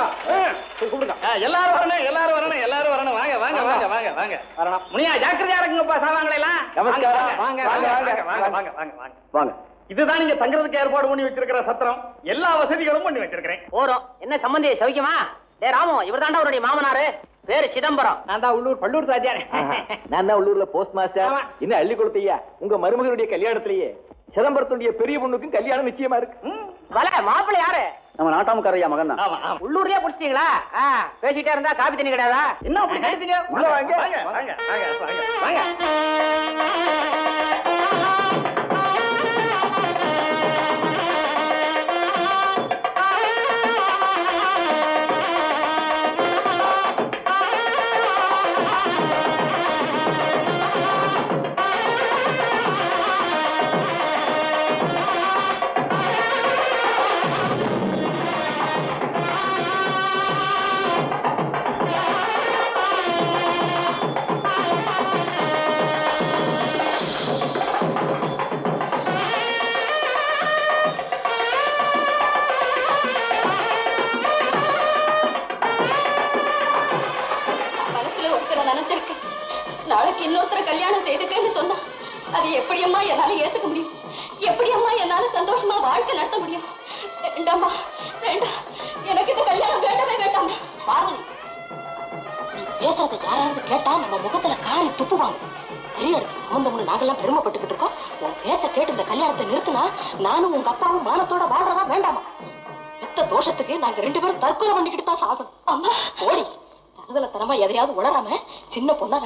கூப்பிடுங்க எல்லாரும் வரணும் எல்லாரும் வரணும் எல்லாரும் வரணும். வாங்க வாங்க வாங்க வாங்க வாங்க. வரணும். முனியா ஜாக்கிரதையா இருக்குங்கப்பா சாமான்களை எல்லாம்? வாங்க வாங்க வாங்க வாங்க வாங்க வாங்க இதுதான் நீங்க தங்குறதுக்கு ஏற்பாடு பண்ணி வச்சிருக்கிற சத்திரம். எல்லா வசதிகளும் பண்ணி வச்சிருக்கிறேன். போறோம். என்ன சம்பந்தி சௌக்கியமா டே ராமோ இவர் அவருடைய மாமனாரு. பேரு சிதம்பரம். நான் தான் உள்ளூர் பள்ளூர் சாத்தியார் நான் தான் உள்ளூர்ல போஸ்ட் மாஸ்டர் என்ன அள்ளி அள்ளிக்குளத்தையா உங்க மருமகனுடைய கல்யாணத்திலேயே. சிதம்பரத்துடைய பெரிய பொண்ணுக்கும் கல்யாணம் நிச்சயமா இருக்கு. வல மாப்பிள்ளை யாரு? நம்ம நாட்டாமக்காரையா மகன் தான் உள்ளூர்லயே புடிச்சிட்டீங்களா? ஆ, பேசிட்டே இருந்தா காபி தண்ணி கிடையாதா? என்ன அப்படி கேட்டீங்க உள்ள வாங்க. வாங்க வாங்க. வாங்க.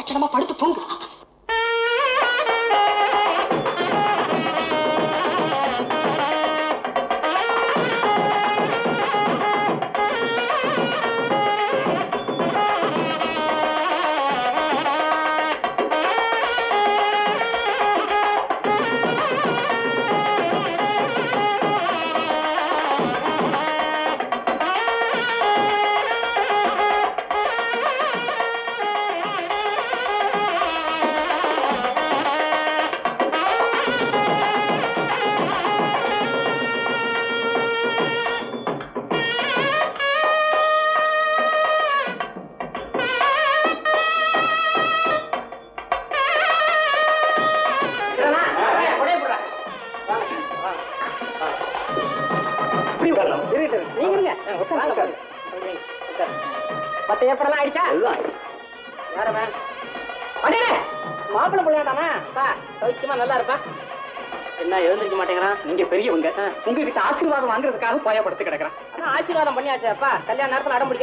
லட்சணமா படுத்து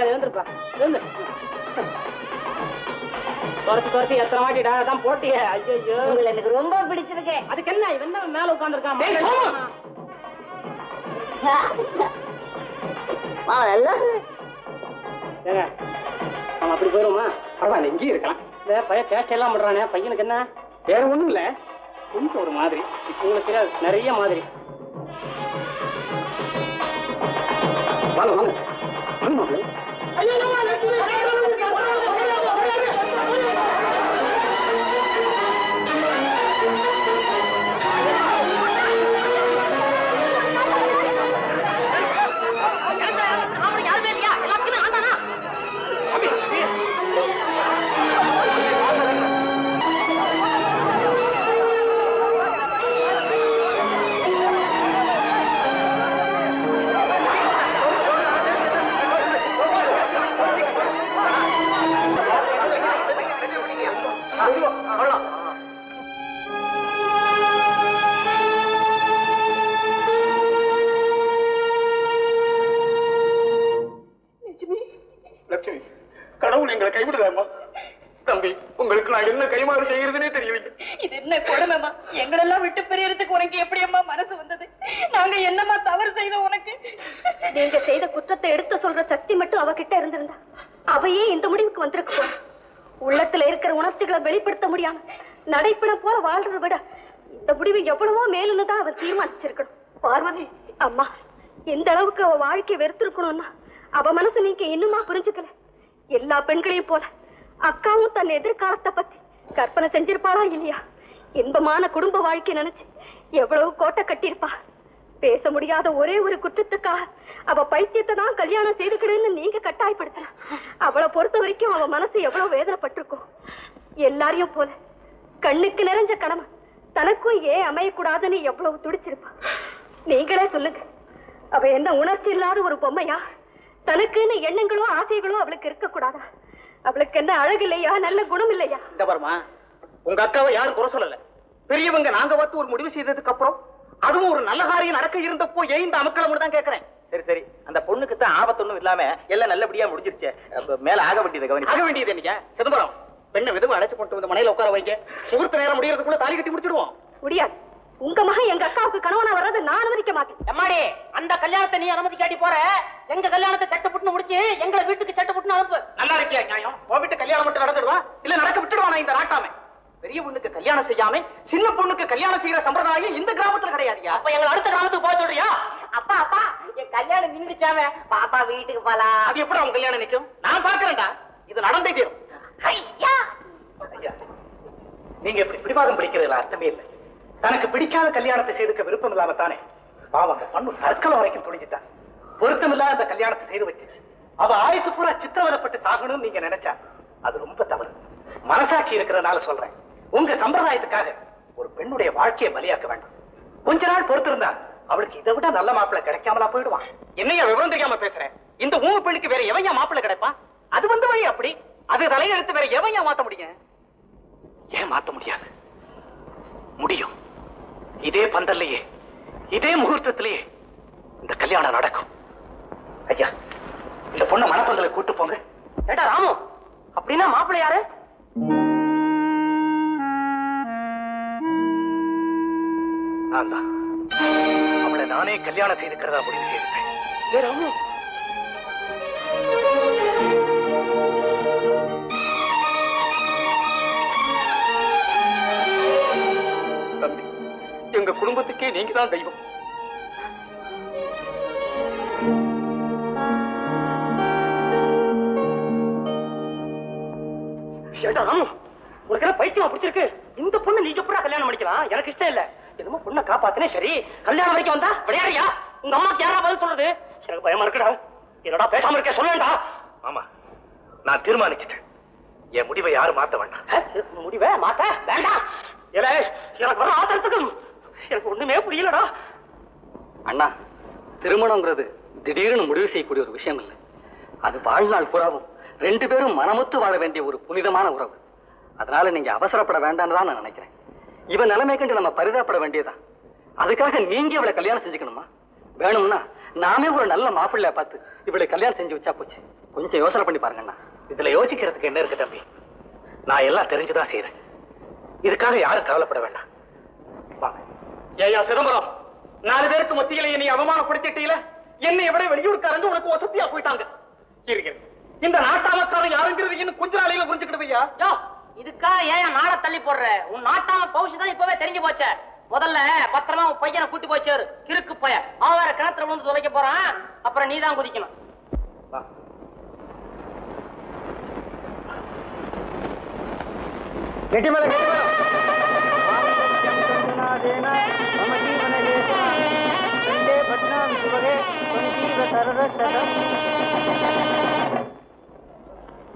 பிடிக்காது எழுந்திருப்பா. எழுந்து துரத்தி துரத்தி எத்தனை வாட்டிடா அதான் போட்டியே. ஐயோ எனக்கு ரொம்ப பிடிச்சிருக்கு. அதுக்கு என்ன இவன் தான் மேல உட்கார்ந்துருக்கான்? ஏங்க அவன் அப்படி போயிருமா பரவாயில்ல இங்கேயும் இருக்கலாம் இந்த பையன் சேட்டை எல்லாம் பண்றானே பையனுக்கு என்ன? வேற ஒண்ணும் இல்ல. கொஞ்சம் ஒரு மாதிரி. இப்ப உங்களுக்கு தெரியாது நிறைய மாதிரி. வாங்க வாங்க. ¡Ayúdame! ¡Ayúdame! ¡Ayúdame! ¡Ayúdame! கைவிடுதாமா தம்பி உங்களுக்கு நான் என்ன கைமாறு செய்யறதுனே தெரியலைங்க இது என்ன கொடுமைமா எங்களெல்லாம் விட்டு பிரியறதுக்கு உனக்கு எப்படி அம்மா மனசு வந்தது? நாங்க என்னம்மா தவறு செய்தோம் உனக்கு? நீங்க செய்த குற்றத்தை எடுத்து சொல்ற சக்தி மட்டும் அவகிட்ட இருந்திருந்தா அவையே இந்த முடிவுக்கு வந்திருக்க உள்ளத்துல இருக்கிற உணர்ச்சிகளை வெளிப்படுத்த முடியாம நடைப்பிடம் போல வாழ்றதை விட இந்த முடிவு எவ்வளவோ மேலுன்னு தான் அவர் தீர்மானிச்சிருக்கணும். பார்வதி! அம்மா எந்த அளவுக்கு அவ வாழ்க்கையை வெறுத்திருக்கணும்னா அவ மனசு நீங்க இன்னுமா புரிஞ்சுக்கல? எல்லா பெண்களையும் போல அக்காவும் தன் எதிர்காலத்தை பத்தி கற்பனை செஞ்சிருப்பாளா இல்லையா? இன்பமான குடும்ப வாழ்க்கை நினைச்சு எவ்வளவு கோட்டை கட்டியிருப்பா. பேச முடியாத ஒரே ஒரு குற்றத்துக்காக அவ பைத்தியத்தை தான் கல்யாணம் செய்துக்கிடுன்னு நீங்க கட்டாயப்படுத்தலாம் அவளை பொறுத்த வரைக்கும் அவ மனசு எவ்வளவு வேதனைப்பட்டிருக்கும் எல்லாரையும் போல கண்ணுக்கு நிறைஞ்ச கடமை தனக்கும் ஏன் அமையக்கூடாதுன்னு எவ்வளவு துடிச்சிருப்பா. நீங்களே சொல்லுங்க. அவ என்ன உணர்ச்சி இல்லாத ஒரு பொம்மையா? தனக்குன்னு எண்ணங்களோ ஆசைகளோ அவளுக்கு இருக்க கூடாதா அவளுக்கு என்ன அழகு இல்லையா நல்ல குணம் இல்லையா இந்த பாருமா உங்க அக்காவை யாரும் குறை சொல்லல. பெரியவங்க நாங்க பார்த்து ஒரு முடிவு செய்ததுக்கு அப்புறம் அதுவும் ஒரு நல்ல காரியம் நடக்க இருந்தப்போ ஏன் இந்த அமக்களம் தான் கேக்குறேன். சரி சரி. அந்த பொண்ணுக்கு தான் ஆபத்தொன்னும் இல்லாம எல்லாம் நல்லபடியா முடிஞ்சிருச்சு. மேல ஆக வேண்டியது கவனி ஆக வேண்டியது என்னையா சிதம்பரம் பெண்ணை விதவை அழைச்சு கொண்டு வந்து மனையில உட்கார வைங்க. முகூர்த்த நேரம் முடியறதுக்குள்ள தாலி கட்டி முடிச்சிடுவோம். முடியாது. உங்க மகன் எங்க அக்காவுக்கு கணவனா வர்றதை நான் அனுமதிக்க மாட்டேன். எம்மாடி அந்த கல்யாணத்தை நீ அனுமதி காட்டி போற? எங்க கல்யாணத்தை சட்டப்பட்டு முடிச்சு எங்களை வீட்டுக்கு சட்டப்பட்டு அனுப்பு. நல்லா இருக்கியா நியாயம்? வீட்டு கல்யாணம் மட்டும் நடந்துடுவா இல்ல நடக்க விட்டுடுவானா இந்த நாட்டாமை? பெரிய பொண்ணுக்கு கல்யாணம் செய்யாம சின்ன பொண்ணுக்கு கல்யாணம் செய்யற சம்பிரதாயம் இந்த கிராமத்துல கிடையாதுயா? அப்ப எங்களை அடுத்த கிராமத்துக்கு போக சொல்றியா? அப்பா அப்பா என் கல்யாணம் நின்றுச்சாம பாப்பா வீட்டுக்கு போலாம். அது எப்படி அவங்க கல்யாணம் நிக்கும்? நான் பாக்குறேன்டா. இது நடந்தே தீரும். ஐயா. ஐயா நீங்க இப்படி பிடிவாதம் பிடிக்கிறதுல அர்த்தமே இல்லை. தனக்கு பிடிக்காத கல்யாணத்தை செய்துக்க விருப்பம் இல்லாம தானே பாவம் அந்த பண்ணு சர்க்கலம் வரைக்கும் துணிஞ்சுட்டான் பொருத்தம் இல்லாத அந்த கல்யாணத்தை செய்து வச்சு அவ ஆயுசு பூரா சித்திரவதப்பட்டு சாகணும்னு நீங்க நினைச்சா அது ரொம்ப தவறு. மனசாட்சி இருக்கிறதுனால சொல்றேன். உங்க சம்பிரதாயத்துக்காக ஒரு பெண்ணுடைய வாழ்க்கையை பலியாக்க வேண்டாம். கொஞ்ச நாள் பொறுத்திருந்தா அவளுக்கு இதை விட நல்ல மாப்பிள்ள கிடைக்காமலா போயிடுவான். என்னையா விவரம் தெரியாம பேசுறேன் இந்த ஊம பெண்ணுக்கு வேற எவன் மாப்பிள்ள கிடைப்பா? அது வந்து வழி அப்படி. அது தலையெழுத்து வேற எவன் மாத்த முடியும்? ஏன் மாத்த முடியாது? முடியும். இதே பந்தல்லையே. இதே முகூர்த்தத்திலேயே இந்த கல்யாணம் நடக்கும். ஐயா இந்த பொண்ணை மணப்பந்தலை கூட்டு போங்க. ஏடா ராமு அப்படின்னா மாப்பிள்ளை யாரு? நான் தான். அவளை நானே கல்யாணம் செய்துக்கிறதா முடிவு செய்திருக்கேன் ராமு எங்க குடும்பத்துக்கே நீங்க தான் தெய்வம் உனக்கு என்ன பைத்தியமா பிடிச்சிருக்கு? இந்த பொண்ணு நீ எப்படா கல்யாணம் பண்ணிக்கலாம்? எனக்கு இஷ்டம் இல்ல. என்னமோ பொண்ணை காப்பாத்தினே சரி. கல்யாணம் வரைக்கும் வந்தா விளையாடியா உங்க அம்மாக்கு யாரா பதில் சொல்றது? எனக்கு பயமா இருக்குடா. என்னடா பேசாம இருக்க சொல்லேன்டா ஆமா நான் தீர்மானிச்சிட்டேன். என் முடிவை யாரும் மாத்த வேண்டாம். முடிவே மாத்த வேண்டாம். எனக்கு வர ஆத்திரத்துக்கு எனக்கு ஒண்ணுமே புரியலடா. அண்ணா திருமணங்கிறது திடீர்னு முடிவு செய்யக்கூடிய ஒரு விஷயம் இல்லை அது வாழ்நாள் புறாவும். ரெண்டு பேரும் மனமுத்து வாழ வேண்டிய ஒரு புனிதமான உறவு. அதனால நீங்க அவசரப்பட வேண்டாம்னு தான் நான் நினைக்கிறேன். இவன் நிலைமை கண்டு நம்ம பரிதாபப்பட வேண்டியதுதான். அதுக்காக நீங்க இவளை கல்யாணம் செஞ்சுக்கணுமா? வேணும்னா நாமே ஒரு நல்ல மாப்பிள்ளைய பார்த்து இவளை கல்யாணம் செஞ்சு வச்சா போச்சு. கொஞ்சம் யோசனை பண்ணி பாருங்க அண்ணா இதுல யோசிக்கிறதுக்கு என்ன இருக்கு தம்பி? நான் எல்லாம் தெரிஞ்சுதான் செய்யறேன் இதுக்காக யாரும் கவலைப்பட வேண்டாம். வாங்க. ஏயா சிதம்பரம் நாலு பேருக்கு மத்தியில என்னை அவமானப்படுத்திட்டீல? என்னை எவ்வளவு வெளியூர்க்காரங்க உனக்கு வசதியா போயிட்டாங்க. இருக்கிறேன் இந்த நாட்டாமக்காரன் யாருங்கிறது இன்னும் கொஞ்ச நாளையில புரிஞ்சுக்கிடுவையா யா. இதுக்கா ஏன் நாளை தள்ளி போடுற? உன் நாட்டாம பவுசு தான் இப்பவே தெரிஞ்சு போச்ச. முதல்ல பத்திரமா உன் பையனை கூட்டி போச்சாரு கிறுக்கு பைய. ஆவார கிணத்துல விழுந்து துளைக்க போறான். அப்புறம் நீ தான் குதிக்கணும். கெட்டி மேல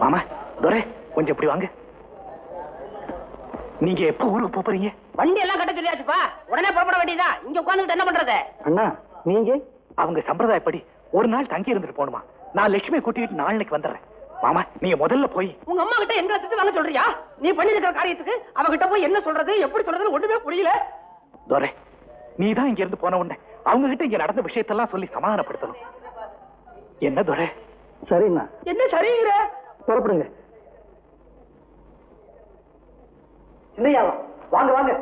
மாமா துரை கொஞ்சம் இப்படி வாங்க. நீங்க எப்ப ஊருக்கு போறீங்க? வண்டி எல்லாம் கட்ட சொல்லியாச்சுப்பா. உடனே புறப்பட வேண்டியதா இங்க உட்காந்துட்டு என்ன பண்றது? அண்ணா நீங்க? அவங்க சம்பிரதாயப்படி ஒரு நாள் தங்கி இருந்துட்டு போகணுமா? நான் லட்சுமி கூட்டிட்டு நாளைக்கு வந்துடுறேன். மாமா நீங்க முதல்ல போய் உங்க அம்மா கிட்ட எங்க திட்டு வாங்க சொல்றியா? நீ பண்ணிருக்கிற காரியத்துக்கு அவகிட்ட போய் என்ன சொல்றது? எப்படி சொல்றதுன்னு ஒண்ணுமே புரியல. துரை நீ தான் இங்க இருந்து போன உடனே அவங்க கிட்ட இங்க நடந்த விஷயத்தெல்லாம் சொல்லி சமாதானப்படுத்தணும். என்ன துரை? சரிண்ணா. என்ன சரிங்கிற புறப்படுங்க. இல்லையா வாங்க வாங்க.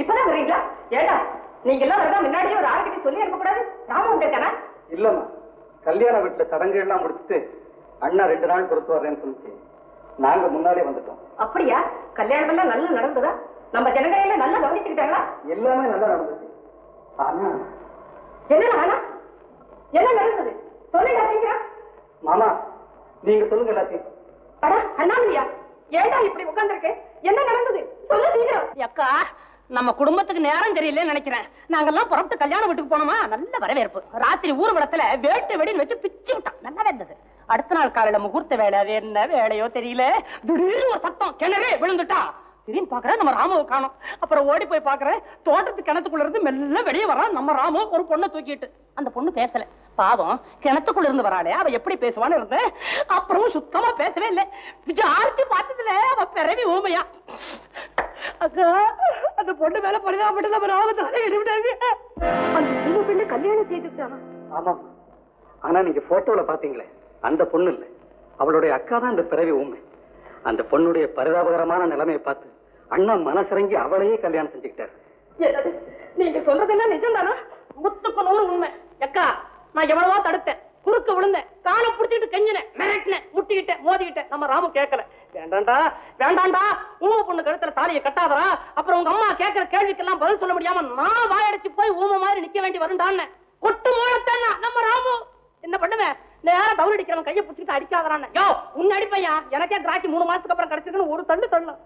இப்பதான் வரீங்களா ஏடா நீங்க எல்லாம் வரதா முன்னாடியே ஒரு ஆளுகிட்ட சொல்லி அனுப்பக்கூடாது? ராம உண்டானா இல்லம்மா. கல்யாண வீட்டுல சடங்கு எல்லாம் முடிச்சுட்டு அண்ணா ரெண்டு நாள் பொறுத்து வர்றேன்னு சொல்லிச்சு நாங்க முன்னாலே வந்துட்டோம். அப்படியா? கல்யாணம் எல்லாம் நல்லா நடந்ததா? நம்ம ஜனங்களை எல்லாம் நல்லா கவனிச்சுக்கிட்டாங்களா? எல்லாமே நல்லா நடந்துச்சு. ஆனா என்ன ஆனா என்ன நடந்தது? சொல்லுங்க சீக்கிரம். மாமா நீங்க சொல்லுங்க எல்லாத்தையும். அடா அண்ணாமலையா? ஏண்டா இப்படி உட்கார்ந்திருக்க? என்ன நடந்தது? சொல்லு சீக்கிரம். அக்கா நம்ம குடும்பத்துக்கு நேரம் தெரியலன்னு நினைக்கிறேன். நாங்கெல்லாம் புறப்பட்டு கல்யாண வீட்டுக்கு போனோமா? நல்ல வரவேற்பு. ராத்திரி ஊர்வலத்துல வேட்டு வெடின்னு வச்சு பிச்சு விட்டான். நல்லா இருந்தது அடுத்த நாள் காலையில முகூர்த்த வேலை அது என்ன வேலையோ தெரியல. திடீர்னு ஒரு சத்தம் கிணறு விழுந்துட்டா. திடீர்னு பாக்குறேன் நம்ம ராமுவை காணும். அப்புறம் ஓடி போய் பாக்குறேன் தோட்டத்து கிணத்துக்குள்ள இருந்து மெல்ல வெளியே வரான் நம்ம ராமு ஒரு பொண்ணை தூக்கிட்டு. அந்த பொண்ணு பேசல. பாவம் கிணத்துக்குள்ள இருந்து வராளே அவ எப்படி பேசுவான்னு இருந்தேன். அப்புறம் சுத்தமா பேசவே இல்லை. விசாரிச்சு பார்த்ததுல அவ பிறவி ஊமையா. அக்கா அந்த பொண்ணு மேல பரிதாபப்பட்டு நம்ம ராம தலை விட்டாங்க. அந்த பொண்ணு பின்ன கல்யாணம் செய்துட்டானா ஆமா ஆனா நீங்க போட்டோல பாத்தீங்களே அந்த பொண்ணு இல்லை. அவளுடைய அக்கா தான் இந்த பிறவி ஊமை. அந்த பொண்ணுடைய பரிதாபகரமான நிலைமையை பார்த்து அண்ணா மனசிறங்கி அவளையே கல்யாணம் செஞ்சுக்கிட்டாரு. நீங்க சொல்றதெல்லாம் நிஜம்தானா? முத்துக்கு நூறு உண்மை அக்கா நான் எவ்வளவோ தடுத்தேன். குறுக்க விழுந்தேன். காலை புடிச்சிட்டு கெஞ்சினேன். மிரட்டினேன். முட்டிக்கிட்டேன். மோதிக்கிட்டேன். நம்ம ராமு கேட்கல. வேண்டாண்டா வேண்டாண்டா. ஊம பொண்ணு கழுத்துல தாலியை கட்டாதரா அப்புறம் உங்க அம்மா கேட்கிற கேள்விக்கெல்லாம் பதில் சொல்ல முடியாம நான் வாயடைச்சு போய் ஊம மாதிரி நிக்க வேண்டி வருண்டான்னு கொட்டு மூலத்தான் நம்ம ராமு. என்ன பண்ணுவேன்? நேரம் டவுன் அடிக்கிறவன் கையை பிடிச்சிட்டு அடிக்காதான் யோ உன்னை அடிப்பையா எனக்கே திராட்சை மூணு மாசத்துக்கு அப்புறம் கிடைச்சிருக்குன்னு ஒரு தள்ளு தள்ளும்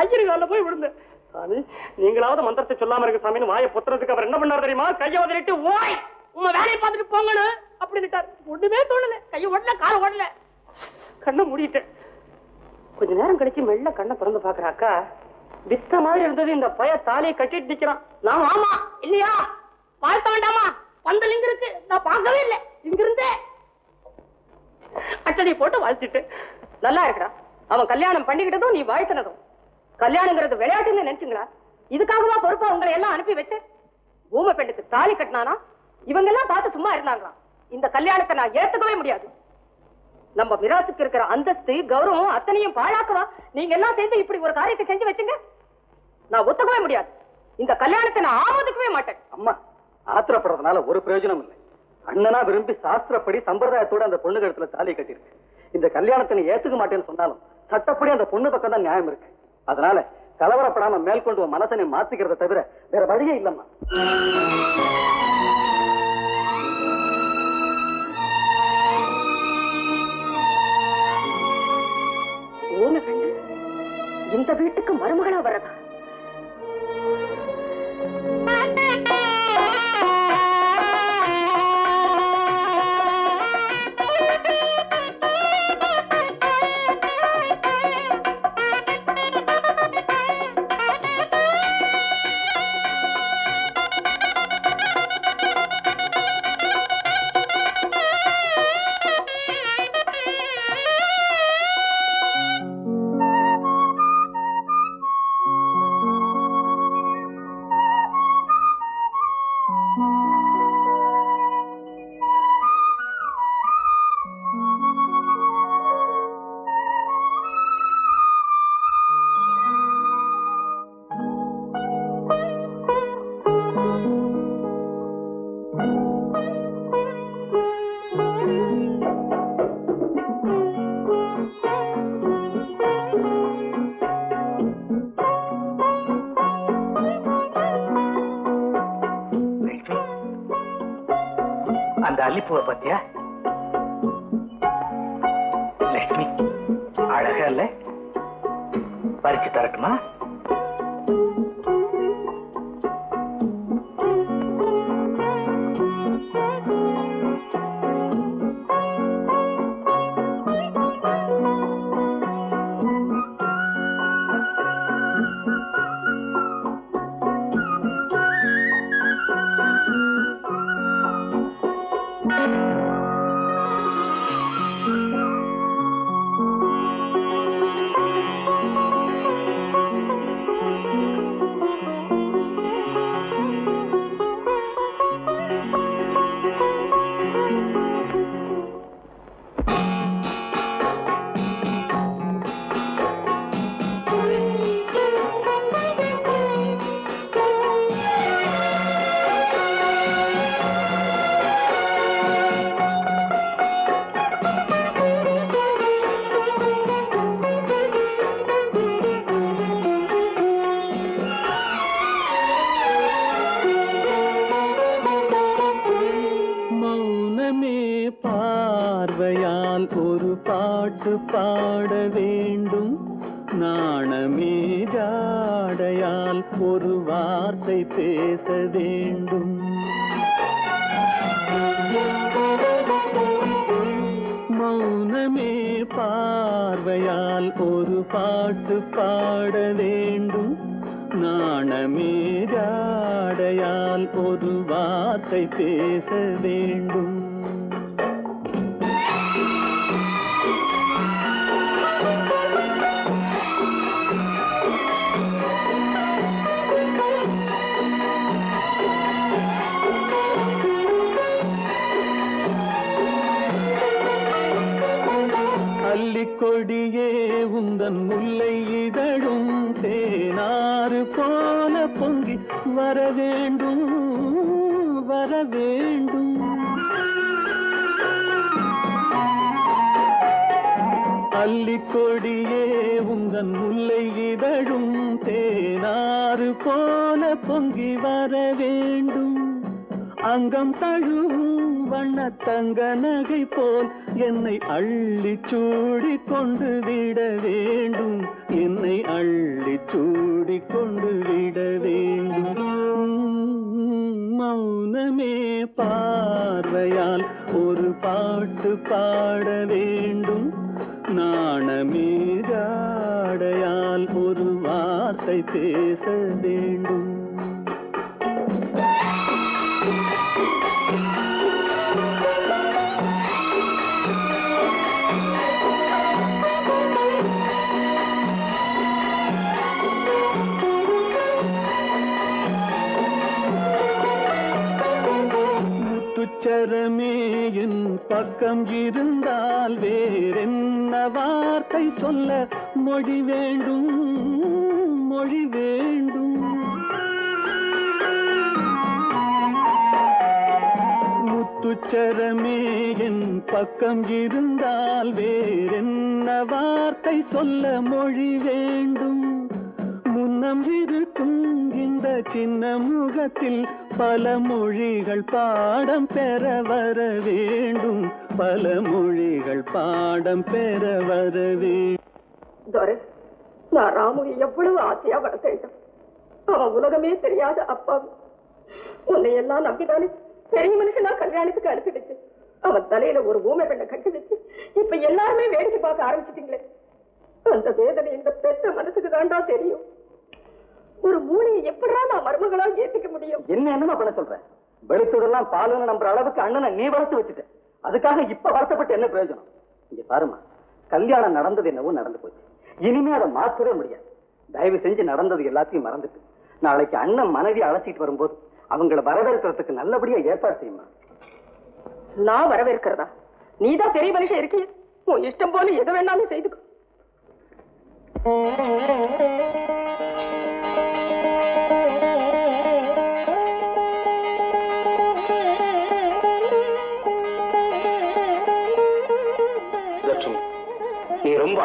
ஐயரு காலில் போய் விழுந்தேன் சாமி நீங்களாவது மந்திரத்தை சொல்லாம இருக்க சாமின்னு வாயை புத்துறதுக்கு அவர் என்ன பண்ணார் தெரியுமா? கையை உதறிட்டு ஓய் உங்க வேலையை பார்த்துட்டு போங்கன்னு அப்படின்னுட்டார். ஒண்ணுமே தோணல. கையை ஓடல காலை ஓடல. கண்ணை மூடிட்டேன். கொஞ்ச நேரம் கழிச்சு மெல்ல கண்ணை திறந்து பாக்குற அக்கா. வித்த மாதிரி இருந்தது இந்த பய தாலியை கட்டிட்டு நிக்கிறான். நான் ஆமா இல்லையா? பார்த்த வேண்டாமா? பந்தல் இங்க இருக்கு. நான் பார்க்கவே இல்லை. இங்கிருந்தே அட்டனை போட்டு வாழ்த்திட்டு நல்லா இருக்கடா. அவன் கல்யாணம் பண்ணிக்கிட்டதும் நீ வாழ்த்தினதும். கல்யாணங்கிறது விளையாட்டுன்னு நினைச்சுங்களா? இதுக்காகவா பொறுப்பா உங்களை எல்லாம் அனுப்பி வச்சு? ஊமை பெண்ணுக்கு தாலி கட்டினானா? இவங்க எல்லாம் பார்த்து சும்மா இருந்தாங்களாம். இந்த கல்யாணத்தை நான் ஏத்துக்கவே முடியாது. நம்ம மிராசுக்கு இருக்கிற அந்தஸ்து கௌரவம் அத்தனையும் பாழாக்கவா? நீங்க எல்லாம் சேர்ந்து இப்படி ஒரு காரியத்தை செஞ்சு வச்சுங்க? நான் ஒத்துக்கவே முடியாது. இந்த கல்யாணத்தை நான் ஆமோதிக்கவே மாட்டேன். அம்மா ஆத்திரப்படுறதுனால ஒரு பிரயோஜனம் இல்லை. அண்ணனா விரும்பி சாஸ்திரப்படி சம்பிரதாயத்தோட அந்த பொண்ணு கழுத்துல தாலி கட்டிருக்கு இந்த கல்யாணத்தை நீ ஏத்துக்க மாட்டேன்னு சொன்னாலும் சட்டப்படி அந்த பொண்ணு பக்கம் தான் நியாயம் இருக்கு. அதனால கலவரப்படாம மேற்கொண்டு உன் மனசனை மாத்திக்கிறத தவிர வேற வழியே இல்லம்மா. இந்த வீட்டுக்கு மருமகளா வர்றதா? உறக்கம் இருந்தால் வேறென்ன வார்த்தை சொல்ல மொழி வேண்டும்? மொழி வேண்டும். முத்துச்சரமே என் பக்கம் இருந்தால் வேறென்ன வார்த்தை சொல்ல மொழி வேண்டும்? முன்னம் இருக்கும் இந்த சின்ன முகத்தில் பல மொழிகள் பாடம் பெற வர வேண்டும். பல மொழிகள் பாடம் பெற வர வேண்டும் துரை நான் ராமுவை எவ்வளவு ஆசையா வளர்த்தேன் அவன் உலகமே தெரியாத அப்பா. உன்னை எல்லாம் நம்பிதானே? பெரிய மனுஷனா கல்யாணத்துக்கு அனுப்பி வச்சு அவன் தலையில ஒரு ஊமை பெண்ணை கட்டி வச்சு இப்ப எல்லாருமே வேடிக்கை பார்க்க ஆரம்பிச்சிட்டீங்களே. அந்த வேதனை இந்த பெத்த மனசுக்கு தாண்டா தெரியும். ஒரு மூளையை எப்படா நான் மருமகளா ஏத்துக்க முடியும்? என்ன என்னமா பண்ண சொல்ற வெளுத்ததெல்லாம் பாலுன்னு நம்புற அளவுக்கு அண்ணனை நீ வளர்த்து வச்சுட்ட. அதுக்காக இப்ப வருத்தப்பட்டு என்ன பிரயோஜனம்? இங்க பாருமா கல்யாணம் நடந்தது என்னவோ நடந்து போச்சு. இனிமே அதை மாற்றவே முடியாது. தயவு செஞ்சு நடந்தது எல்லாத்தையும் மறந்துட்டு நாளைக்கு அண்ணன் மனைவி அழைச்சிட்டு வரும்போது அவங்கள வரவேற்கிறதுக்கு நல்லபடியா ஏற்பாடு செய்யுமா நான் வரவேற்கிறதா? நீதான் பெரிய மனுஷன் இருக்கீ உன் இஷ்டம் போல எது வேணாலும் செய்துக்கோ.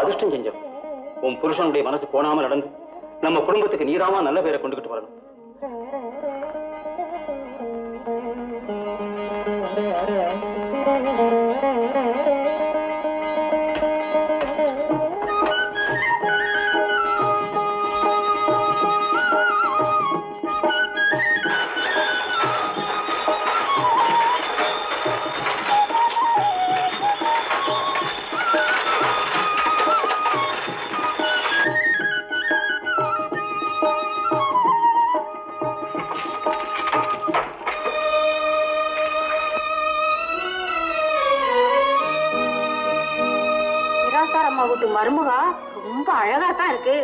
அதிர்ஷ்டம் செஞ்சோம் உன் புருஷனுடைய மனசு போனாம நடந்து நம்ம குடும்பத்துக்கு நீராமா நல்ல பேரை கொண்டுகிட்டு வரணும்.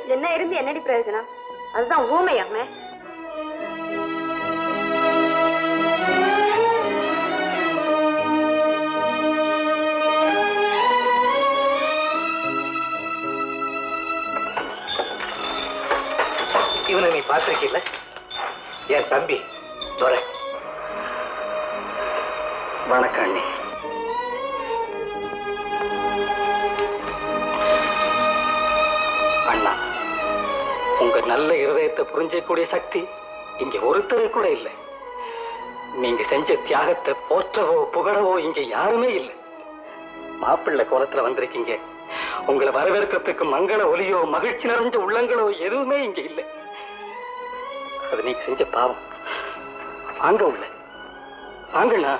என்ன இருந்து என்னடி பிரயோஜனம்? அதுதான் ஊமையாமே இவனை நீ பார்த்திருக்கீல்ல? என் தம்பி துரை. வணக்கம் அண்ணி அண்ணா. நல்ல இருதயத்தை புரிஞ்சக்கூடிய சக்தி இங்க ஒருத்தரை கூட இல்லை. நீங்க செஞ்ச தியாகத்தை போற்றவோ புகழவோ இங்க யாருமே இல்லை. மாப்பிள்ளை கோலத்துல வந்திருக்கீங்க. உங்களை வரவேற்கிறதுக்கு மங்கள ஒலியோ மகிழ்ச்சி நிறைஞ்ச உள்ளங்களோ எதுவுமே இங்க இல்லை. அது நீங்க செஞ்ச பாவம். வாங்க உள்ள. வாங்கண்ணா.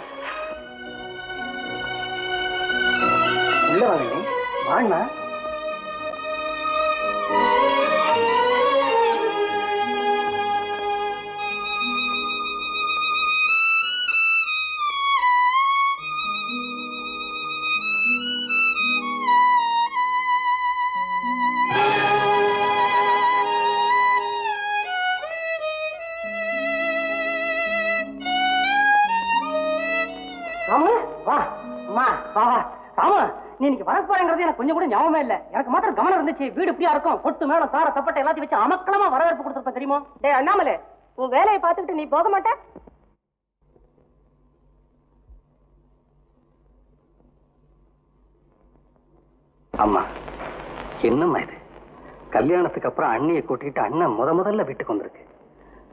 உள்ள வாங்க. வாங்கண்ணா கொஞ்சம் கூட ஞாபகமே இல்ல. எனக்கு மாத்திரம் கவனம் இருந்துச்சு. வீடு இப்படியா இருக்கும். பொட்டு மேல சார தப்பட்டை எல்லாத்தையும் வச்சு அமக்கலமா வரவேற்பு கொடுத்துருப்பேன் தெரியுமா? டேய் அண்ணாமலை உன் வேலையை பார்த்துக்கிட்டு நீ போக மாட்ட. அம்மா என்னம்மா இது? கல்யாணத்துக்கு அப்புறம் அண்ணியை கூட்டிட்டு அண்ணன் முத முதல்ல வீட்டுக்கு வந்திருக்கு.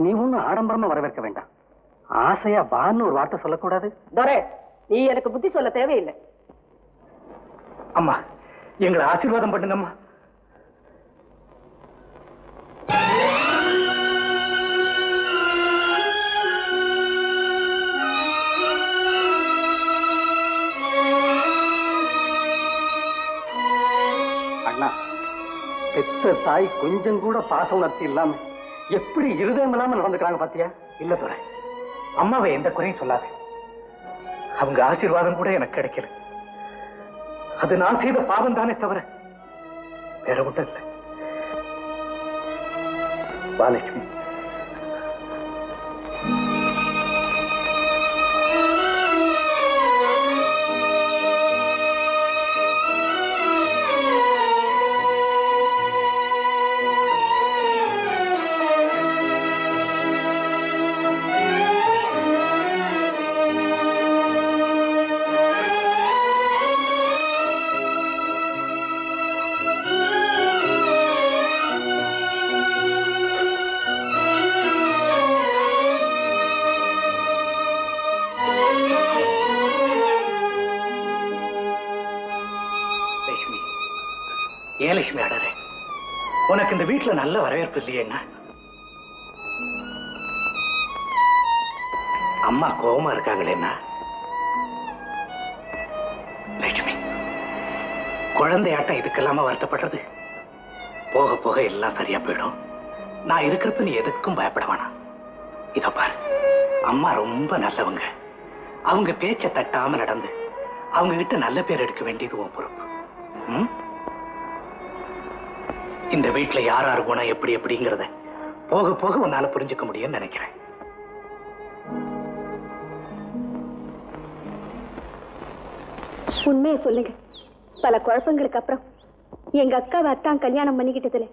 நீ ஒன்னும் ஆடம்பரமா வரவேற்க வேண்டாம். ஆசையா வான்னு ஒரு வார்த்தை சொல்லக்கூடாது? துரை நீ எனக்கு புத்தி சொல்ல தேவையில்லை. அம்மா எங்களை ஆசீர்வாதம் பண்ணுங்கம்மா. அண்ணா பெத்த தாய் கொஞ்சம் கூட பாச உணர்த்தி இல்லாம எப்படி இருதயம் இல்லாம நடந்துக்கிறாங்க பாத்தியா? இல்ல துறை அம்மாவை எந்த குறையும் சொல்லாது. அவங்க ஆசீர்வாதம் கூட எனக்கு கிடைக்கல. அது நான் செய்த பாவம் தானே தவிர வேற ஒன்றும் இல்லை. பாலட்சுமி நல்ல வரவேற்பு இல்லையேன்னா அம்மா கோபமா இருக்காங்களேன்னா லட்சுமி குழந்தையாட்டம் இதுக்கெல்லாம வருத்தப்படுறது? போக போக எல்லாம் சரியா போயிடும். நான் இருக்கிறப்ப நீ எதுக்கும் பயப்பட வேணாம். இதோ பாரு. அம்மா ரொம்ப நல்லவங்க. அவங்க பேச்சை தட்டாம நடந்து. அவங்க கிட்ட நல்ல பேர் எடுக்க வேண்டியது உன் பொறுப்பு. ம்? இந்த வீட்டுல யார் யார் குணம் எப்படி எப்படிங்கிறத போக போக உன்னால புரிஞ்சுக்க முடியும்னு நினைக்கிறேன். உண்மையை சொல்லுங்க. பல குழப்பங்களுக்கு அப்புறம் எங்க அக்காவை அத்தான் கல்யாணம் பண்ணிக்கிட்டதுல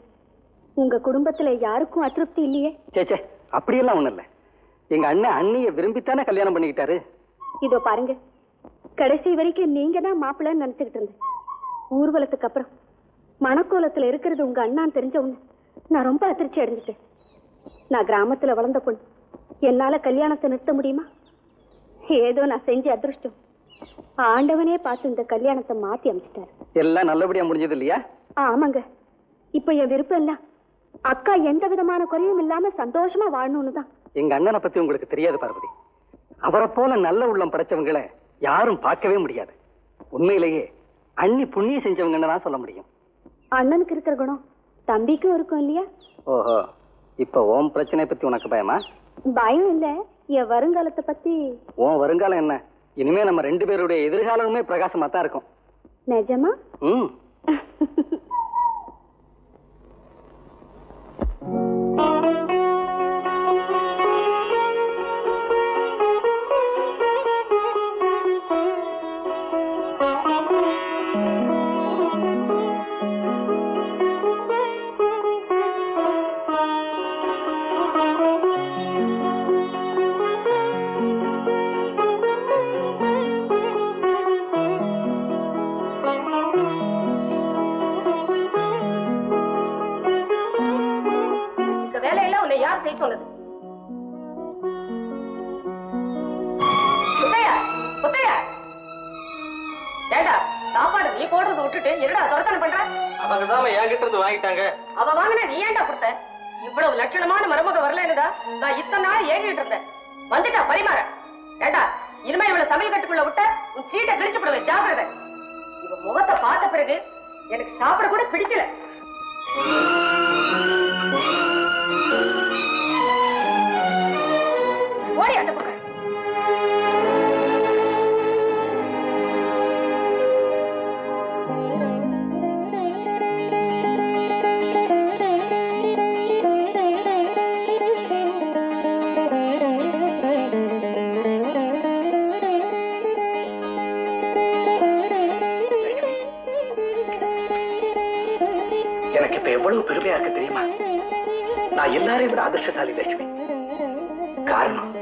உங்க குடும்பத்துல யாருக்கும் அதிருப்தி இல்லையே? சேச்சே அப்படியெல்லாம் ஒண்ணும் இல்ல. எங்க அண்ணன் அண்ணிய விரும்பித்தானே கல்யாணம் பண்ணிக்கிட்டாரு? இதோ பாருங்க. கடைசி வரைக்கும் நீங்க தான் மாப்பிள்ளைன்னு நினைச்சுக்கிட்டு இருந்தேன். ஊர்வலத்துக்கு அப்புறம் மணக்கோலத்துல இருக்கிறது உங்க அண்ணான்னு தெரிஞ்ச உடனே நான் ரொம்ப அதிர்ச்சி அடைஞ்சிட்டேன். நான் கிராமத்துல வளர்ந்த பொண்ணு. என்னால கல்யாணத்தை நிறுத்த முடியுமா? ஏதோ நான் செஞ்ச அதிர்ஷ்டம். ஆண்டவனே பார்த்து இந்த கல்யாணத்தை மாத்தி அமைச்சிட்டாரு. எல்லாம் நல்லபடியா முடிஞ்சது இல்லையா? ஆமாங்க. இப்ப என் விருப்பம் எல்லாம் அக்கா எந்த விதமான குறையும் இல்லாம சந்தோஷமா வாழணும்னு தான். எங்க அண்ணனை பத்தி உங்களுக்கு தெரியாது பார்வதி. அவரை போல நல்ல உள்ளம் படைச்சவங்களை யாரும் பார்க்கவே முடியாது. உண்மையிலேயே அண்ணி புண்ணியம் செஞ்சவங்கன்னு தான் சொல்ல முடியும். அண்ணனுக்கு இருக்கிற குணம். தம்பிக்கும் இருக்கும் இல்லையா? ஓஹோ இப்ப ஓம் பிரச்சனை பத்தி உனக்கு பயமா? பயம் இல்ல. என் வருங்காலத்தை பத்தி உன் வருங்காலம் என்ன? இனிமே நம்ம ரெண்டு பேருடைய எதிர்காலமுமே பிரகாசமா தான் இருக்கும். நிஜமா? ம். ஆயிட்டாங்க. அவ வாங்கினா நீ ஏன்டா கொடுத்த? இவ்வளவு லட்சணமான மருமக வரலன்னுதா? நான் இத்தனை நாள் ஏங்கிட்டு இருந்தேன். வந்துட்டா பரிமாற. ஏண்டா இனிமே இவ்வளவு சமையல் கட்டுக்குள்ள விட்ட உன் சீட்டை கிழிச்சு விடுவேன் ஜாக்கிரதை. இவ முகத்தை பார்த்த பிறகு எனக்கு சாப்பிட கூட பிடிக்கல. அதிர்ஷ்டசாலி லட்சுமி. காரணம்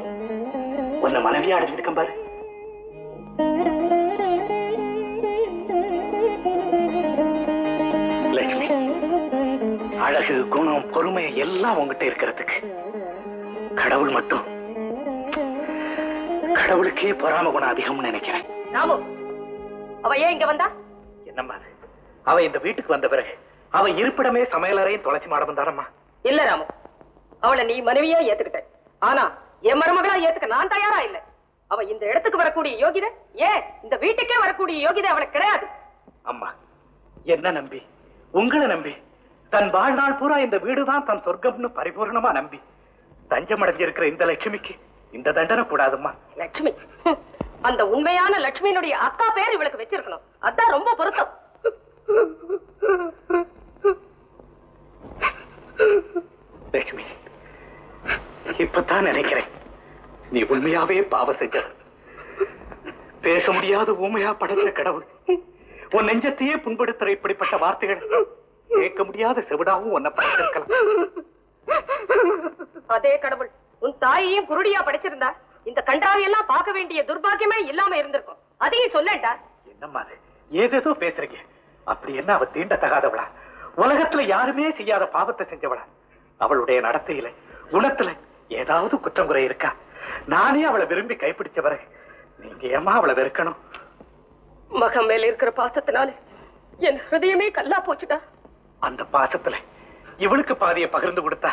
உன்னை மனைவியா அடைஞ்சிருக்கேன் பாரு. லட்சுமி அழகு குணம் பொறுமை எல்லாம் உங்ககிட்ட இருக்கிறதுக்கு. கடவுள் மட்டும். கடவுளுக்கே பொறாம குணம் அதிகம்னு நினைக்கிறேன். ராமு அவ ஏன் இங்க வந்தா? என்னம்மா? அவ இந்த வீட்டுக்கு வந்த பிறகு அவ இருப்பிடமே சமையலறையும் தொலைச்சி மாட வந்தாரம்மா. இல்ல ராமு. அவளை நீ மனைவியா ஏத்துக்கிட்ட. ஆனா என் மருமகளா ஏத்துக்க நான் தயாரா இல்ல. அவ இந்த இடத்துக்கு வரக்கூடிய யோகிதை ஏன் இந்த வீட்டுக்கே வரக்கூடிய யோகிதை அவளுக்கு கிடையாது. அம்மா என்ன நம்பி? உங்களை நம்பி. தன் வாழ்நாள் பூரா இந்த வீடுதான் தன் சொர்க்கம்னு பரிபூர்ணமா நம்பி. தஞ்சமடைஞ்சிருக்கிற இந்த லட்சுமிக்கு இந்த தண்டனை கூடாதும்மா. லட்சுமி. அந்த உண்மையான லட்சுமியினுடைய அக்கா பேர் இவளுக்கு வச்சிருக்கணும். அதான் ரொம்ப பொருத்தம். லட்சுமி இப்பதான் நினைக்கிறேன். நீ உண்மையாவே பாவம் செஞ்ச. பேச முடியாத ஊமையா படைச்ச கடவுள். உன் நெஞ்சத்தையே புண்படுத்துற இப்படிப்பட்ட வார்த்தைகள். கேட்க முடியாத செவிடாவும் உன்னை படைச்சிருக்கலாம். அதே கடவுள் உன் தாயையும் குருடியா படைச்சிருந்தா இந்த கண்டாவியெல்லாம் பார்க்க வேண்டிய துர்பாக்கியமே இல்லாம இருந்திருக்கும். அதையும் சொல்லட்டா? என்னம்மா ஏதேதோ பேசுறீங்க. அப்படி என்ன அவ தீண்ட தகாதவளா? உலகத்துல யாருமே செய்யாத பாவத்தை செஞ்சவளா? அவளுடைய நடத்தையில குணத்துல ஏதாவது குற்றம் குறை இருக்கா? நானே அவளை விரும்பி கைப்பிடிச்ச பிறகு நீங்க ஏமா அவளை வெறுக்கணும்? மகன் மேல இருக்கிற பாசத்தினால என் ஹிருதயமே கல்லா போச்சுடா. அந்த பாசத்துல இவளுக்கு பாதிய பகிர்ந்து கொடுத்தா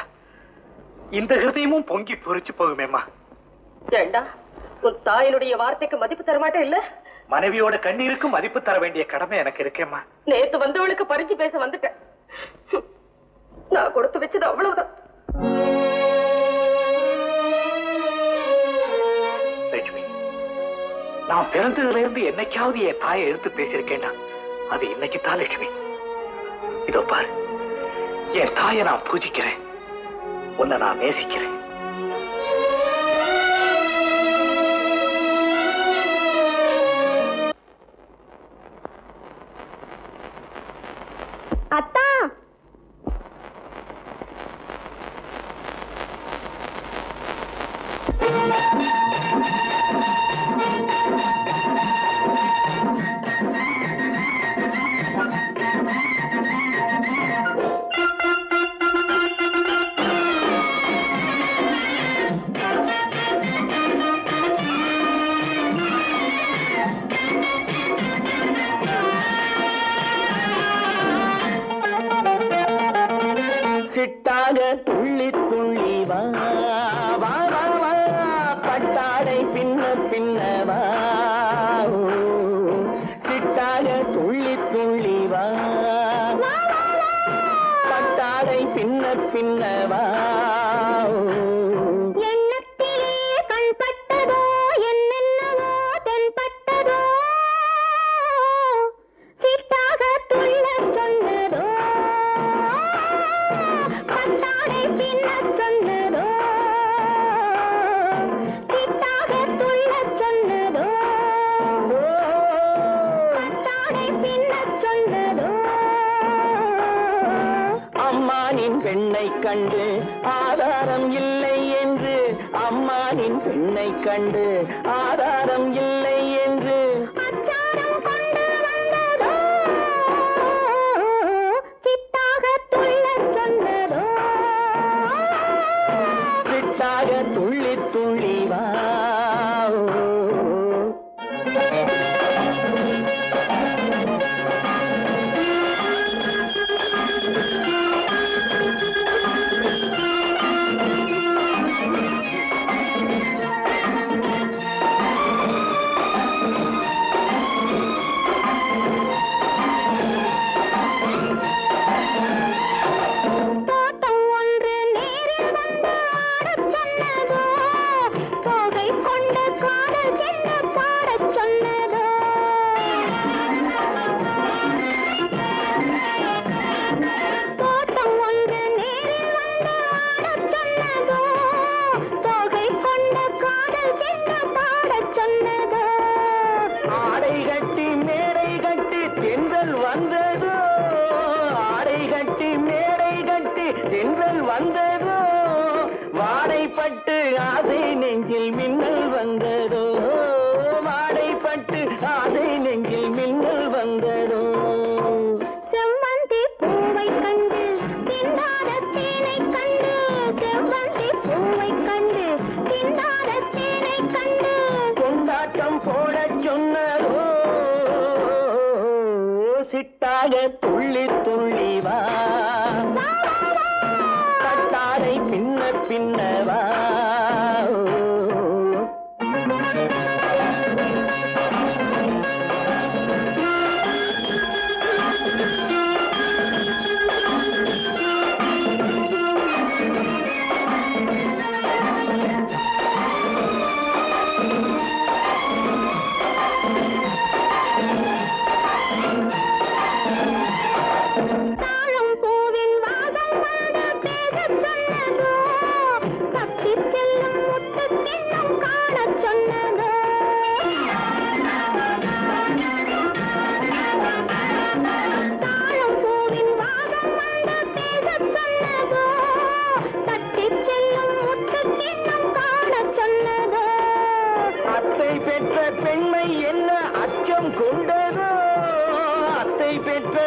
இந்த ஹிருதயமும் பொங்கி பொறிச்சு போகுமேம்மா. ஏண்டா உன் தாயினுடைய வார்த்தைக்கு மதிப்பு தர மாட்டே இல்ல? மனைவியோட கண்ணீருக்கும் மதிப்பு தர வேண்டிய கடமை எனக்கு இருக்கேம்மா. நேத்து வந்தவளுக்கு பறிஞ்சு பேச வந்துட்டேன். நான் கொடுத்து வச்சது அவ்வளவுதான். நான் பிறந்ததுல இருந்து என்னைக்காவது என் தாயை எடுத்து பேசியிருக்கேன்னா அது இன்னைக்குதான் லட்சுமி. இதோ பாரு என் தாயை நான் பூஜிக்கிறேன். உன்னை நான் நேசிக்கிறேன்.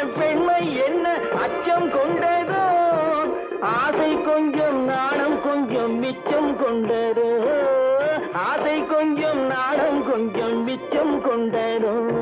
என்ன அச்சம் கொண்டதோ? ஆசை கொஞ்சம் நாணம் கொஞ்சம் மிச்சம் கொண்டதோ? ஆசை கொஞ்சம் நாணம் கொஞ்சம் மிச்சம் கொண்டதோ?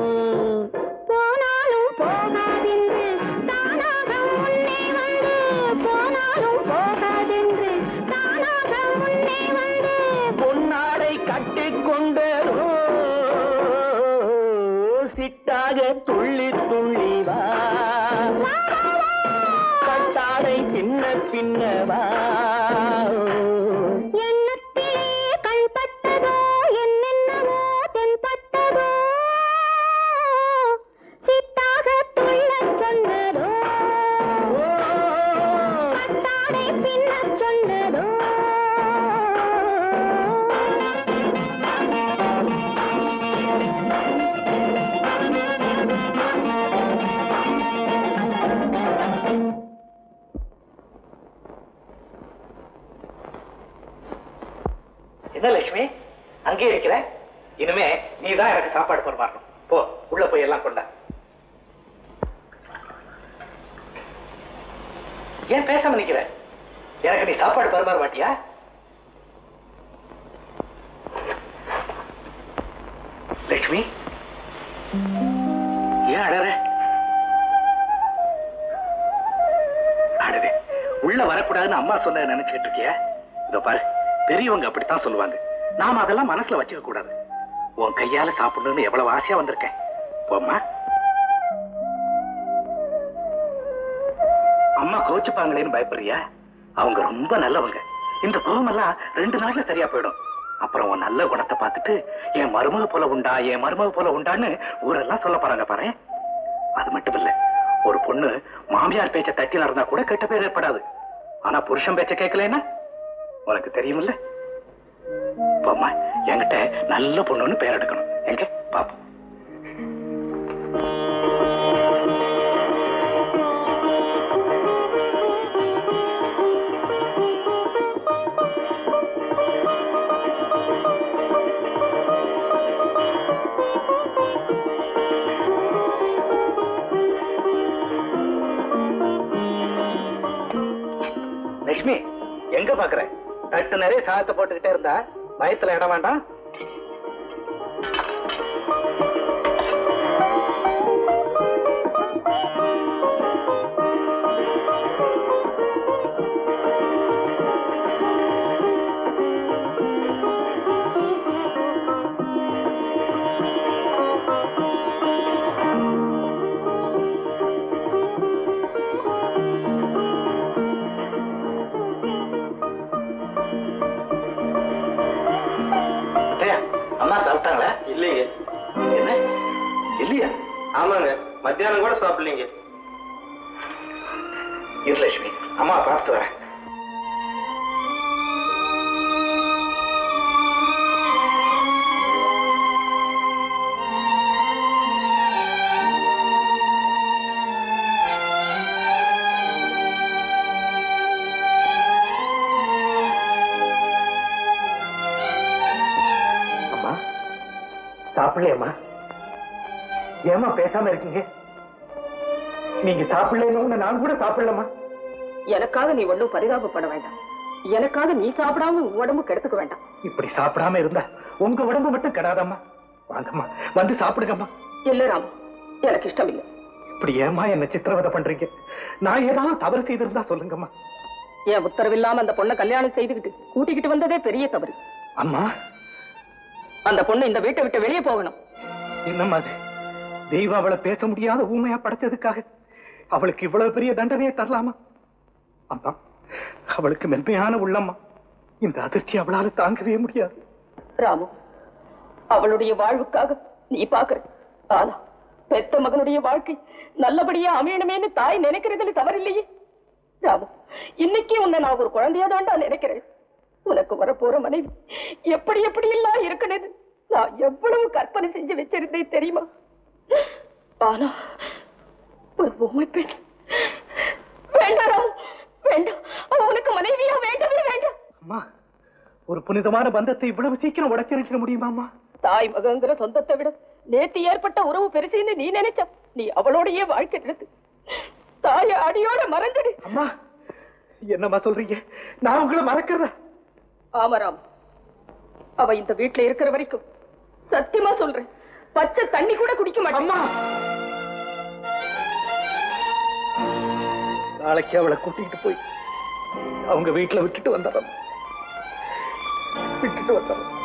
ஆசையா வந்திருக்கேன். போம்மா. அம்மா கோச்சுப்பாங்களேன்னு பயப்படுறியா? அவங்க ரொம்ப நல்லவங்க. இந்த கோவமெல்லாம் ரெண்டு நாள்ல சரியா போயிடும். அப்புறம் உன் நல்ல குணத்தை பார்த்துட்டு என் மருமக போல உண்டா என் மருமக போல உண்டான்னு ஊரெல்லாம் சொல்ல போறாங்க பாரு. அது மட்டும் இல்ல ஒரு பொண்ணு மாமியார் பேச்ச தட்டி நடந்தா கூட கெட்ட பேர் ஏற்படாது. ஆனா புருஷன் பேச்ச கேட்கலன்னா? உனக்கு தெரியுமில்ல போம்மா என்கிட்ட நல்ல பொண்ணுன்னு பேர் எடுக்கணும். எங்க? பாப்போம். லட்சுமி எங்க பாக்குற? தட்டு நிறைய சாதத்தை போட்டுக்கிட்டே இருந்தா வயத்துல இடம் வேண்டாம். ஆமாங்க மத்தியானம் கூட சாப்பிடலீங்க இரு லட்சுமி அம்மா பார்த்து வரேன் அம்மா சாப்பிடலையம்மா ஏமா பேசாம இருக்கீங்க நீங்க சாப்பிடலன்னு நான் கூட சாப்பிடலம்மா. எனக்காக நீ ஒண்ணும் பரிதாபப்பட வேண்டாம். எனக்காக நீ சாப்பிடாம உடம்பு கெடுத்துக்க வேண்டாம். இப்படி சாப்பிடாம இருந்தா உங்க உடம்பு மட்டும் கெடாதம்மா. வாங்கம்மா வந்து சாப்பிடுங்கம்மா. இல்ல ராம் எனக்கு இஷ்டம் இல்லை இப்படி ஏமா என்ன சித்திரவதை பண்றீங்க? நான் ஏதாவது தவறு செய்திருந்தா சொல்லுங்கம்மா. என் உத்தரவில்லாம அந்த பொண்ணை கல்யாணம் செய்துக்கிட்டு கூட்டிக்கிட்டு வந்ததே பெரிய தவறு. அம்மா. அந்த பொண்ணு இந்த வீட்டை விட்டு வெளியே போகணும். என்னம்மா அது? தெய்வம் அவளை பேச முடியாத ஊமையா படைச்சதுக்காக அவளுக்கு இவ்வளவு பெரிய தண்டனையை தரலாமா? அம்மா அவளுக்கு மென்மையான உள்ளம்மா. இந்த அதிர்ச்சி அவளால தாங்கவே முடியாது. ராமு அவளுடைய வாழ்வுக்காக நீ பாக்குற ஆனா பெத்த மகனுடைய வாழ்க்கை நல்லபடியா அமையணுமேன்னு தாய் நினைக்கிறதுல தவறில்லையே. ராமு இன்னைக்கு உன்னை நான் ஒரு குழந்தையா தாண்டா நினைக்கிறேன். உனக்கு வரப்போற மனைவி எப்படி எப்படி எல்லாம் இருக்கணும்னு நான் எவ்வளவு கற்பனை செஞ்சு வச்சிருந்தேன் தெரியுமா? ஆனா ஒரு பொம்மை பெண் வேண்டாம் வேண்டாம். உனக்கு மனைவியா வேண்டவே வேண்டாம். அம்மா ஒரு புனிதமான பந்தத்தை இவ்வளவு சீக்கிரம் உடச்சிருச்சிட முடியுமாமா தாய் மகங்கிற சொந்தத்தை விட நேத்து ஏற்பட்ட உறவு பெருசுன்னு நீ நினைச்ச. நீ அவளோடையே வாழ்க்கை நடத்து தாய அடியோட மறந்துடு. அம்மா என்னம்மா சொல்றீங்க? நான் உங்களை மறக்கிறத? ஆமராம் அவ இந்த வீட்டுல இருக்கிற வரைக்கும் சத்தியமா சொல்றேன். பச்சை தண்ணி கூட குடிக்க மாட்டேன். நாளைக்கு அவளை கூட்டிட்டு போய் அவங்க வீட்டுல விட்டுட்டு வந்துடுறோம் விட்டுட்டு வந்துடுறோம்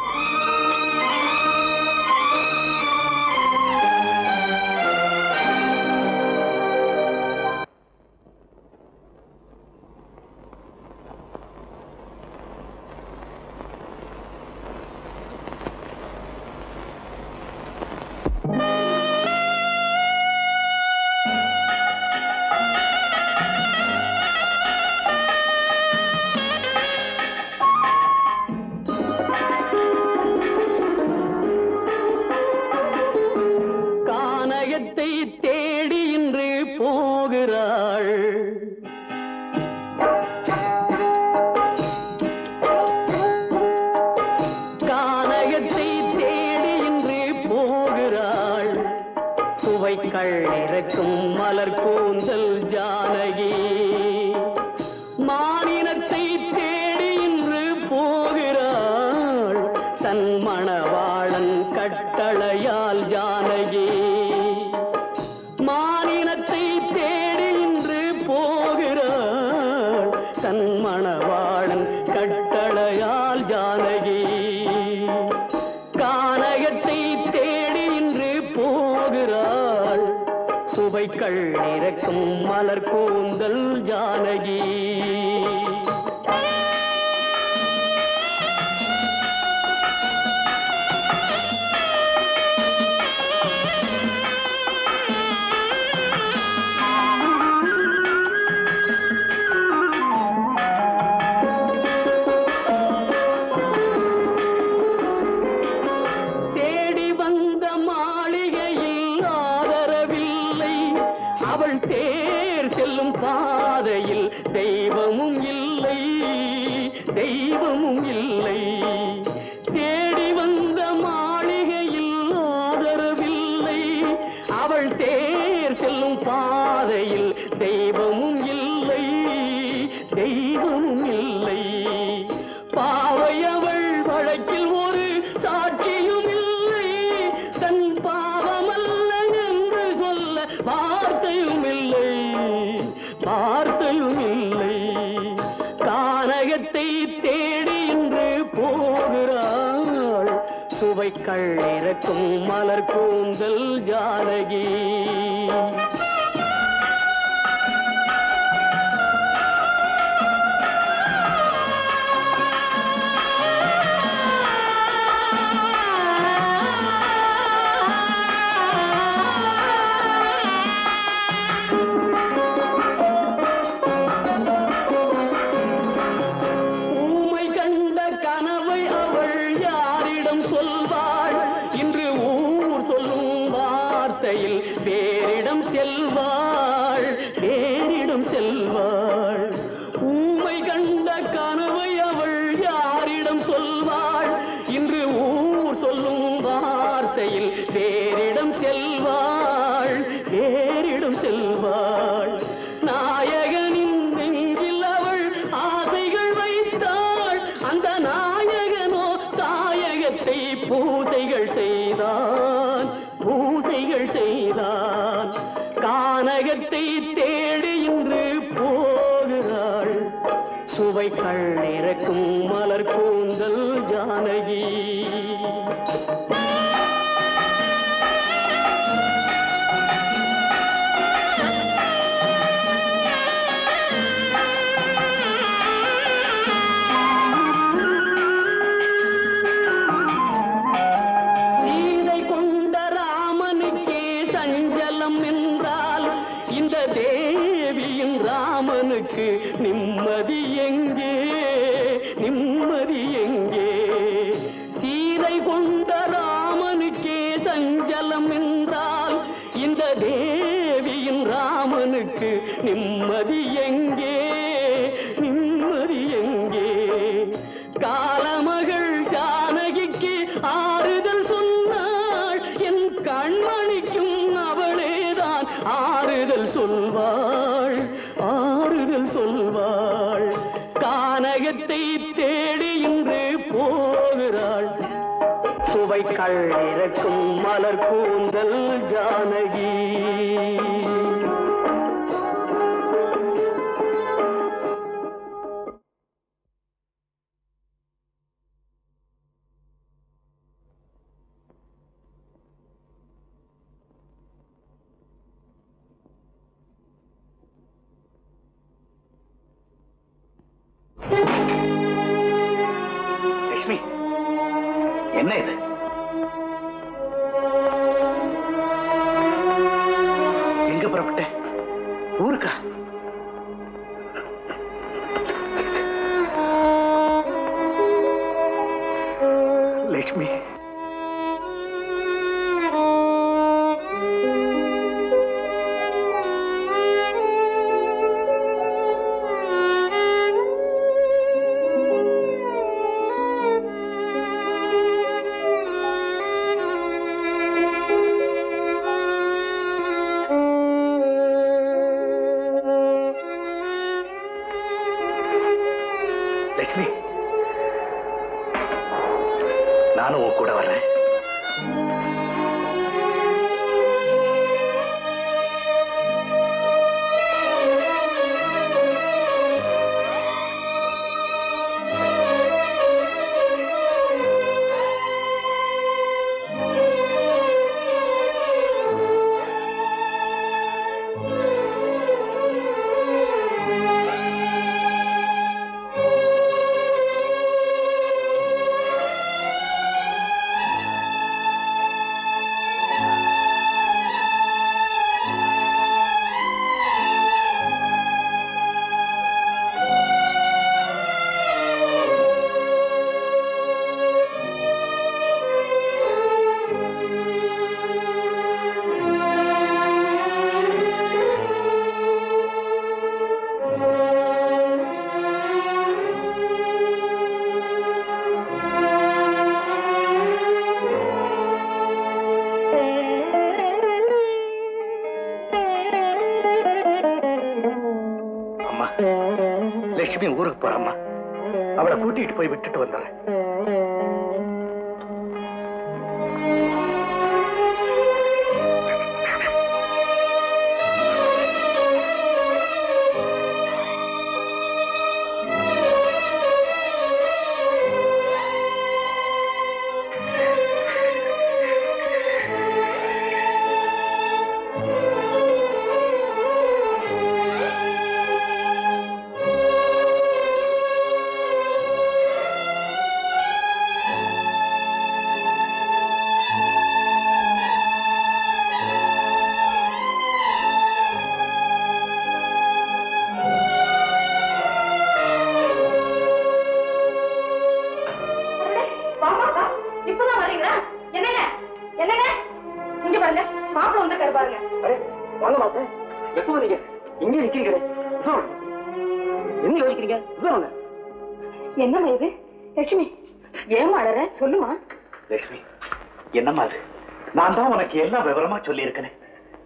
உனக்கு எல்லாம் விவரமா சொல்லி இருக்கேன்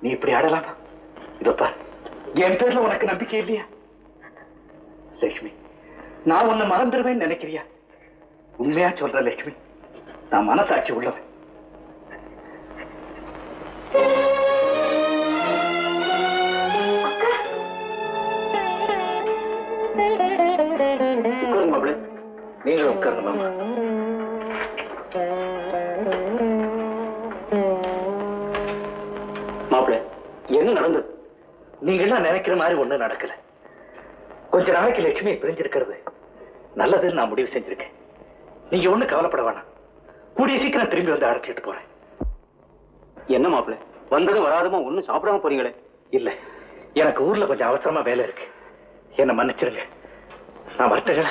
நீ இப்படி ஆடலாமா இதப்பா என் பேர்ல உனக்கு நம்பிக்கை இல்லையா? லட்சுமி நான் உன்னை மறந்துடுவேன்னு நினைக்கிறியா? உண்மையா சொல்ற லட்சுமி. நான் மனசாட்சி உள்ளவன். லட்சுமி பிரிஞ்சிருக்கிறது. நல்லதுன்னு நான் முடிவு செஞ்சிருக்கேன். நீங்க ஒண்ணு கவலைப்பட வேணாம். கூடிய சீக்கிரம் திரும்பி வந்து அடைச்சிட்டு போறேன். என்ன மாப்பிள்ள வந்ததும் வராதமா ஒண்ணும் சாப்பிடாம போறீங்களே? இல்ல. எனக்கு ஊர்ல கொஞ்சம் அவசரமா வேலை இருக்கு. என்ன மன்னிச்சிருங்க. நான் வரட்டுங்களா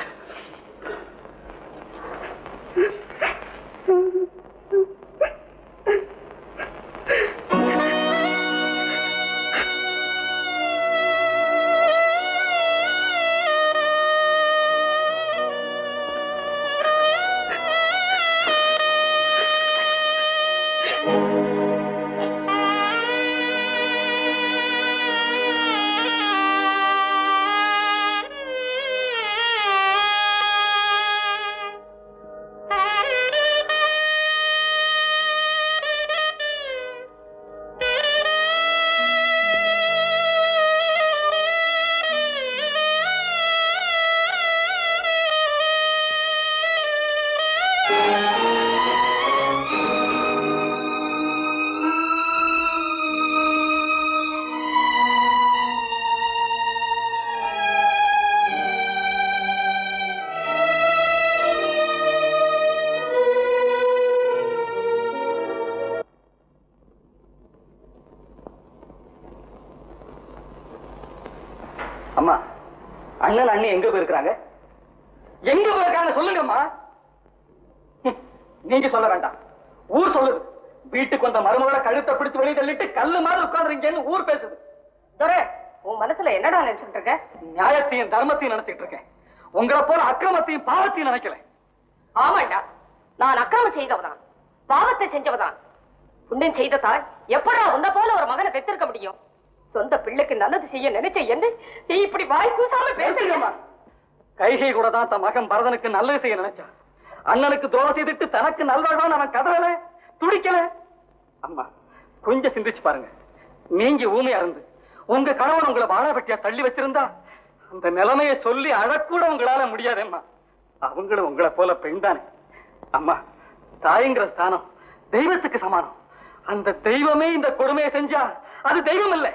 அண்ணன் எங்க போயிருக்காங்க எங்க போயிருக்காங்க சொல்லுங்கம்மா. நீங்க சொல்ல வேண்டாம். ஊர் சொல்லுது. வீட்டுக்கு வந்த மருமகளை கழுத்தை பிடிச்சு வெளியே தள்ளிட்டு கல்லு மாதிரி உட்காந்துருங்கன்னு ஊர் பேசுது. துரை உன் மனசுல என்னடா நினைச்சிட்டு இருக்க? நியாயத்தையும் தர்மத்தையும் நினைச்சிட்டு இருக்கேன். உங்களை போல அக்கிரமத்தையும் பாவத்தையும் நினைக்கல. ஆமாண்டா நான் அக்கிரமம் செய்தவதான். பாவத்தை செஞ்சவதான். புண்ணியம் செய்த தாய் எப்படா உன்ன போல ஒரு மகனை பெற்றிருக்க முடியும்? சொந்த பிள்ளைக்கு நல்லது செய்ய நினைச்ச என்ன நீ இப்படி வாய் கூசாம பேசுறீங்கம்மா கைகை கூட தான் தன் மகன் பரதனுக்கு நல்லது செய்ய நினைச்சான் அண்ணனுக்கு துரோகம் செய்துட்டு தனக்கு நல்லவன் அவன் கதறல துடிக்கல? அம்மா கொஞ்சம் சிந்திச்சு பாருங்க. நீங்க ஊமையா இருந்து உங்க கணவன் உங்களை வாழாபட்டியா தள்ளி வச்சிருந்தா அந்த நிலைமையை சொல்லி அழக்கூட உங்களால முடியாதேம்மா. அவங்களும் உங்களை போல பெண் தானே அம்மா தாய்ங்கிற ஸ்தானம் தெய்வத்துக்கு சமானம். அந்த தெய்வமே இந்த கொடுமையை செஞ்சா அது தெய்வம் இல்லை.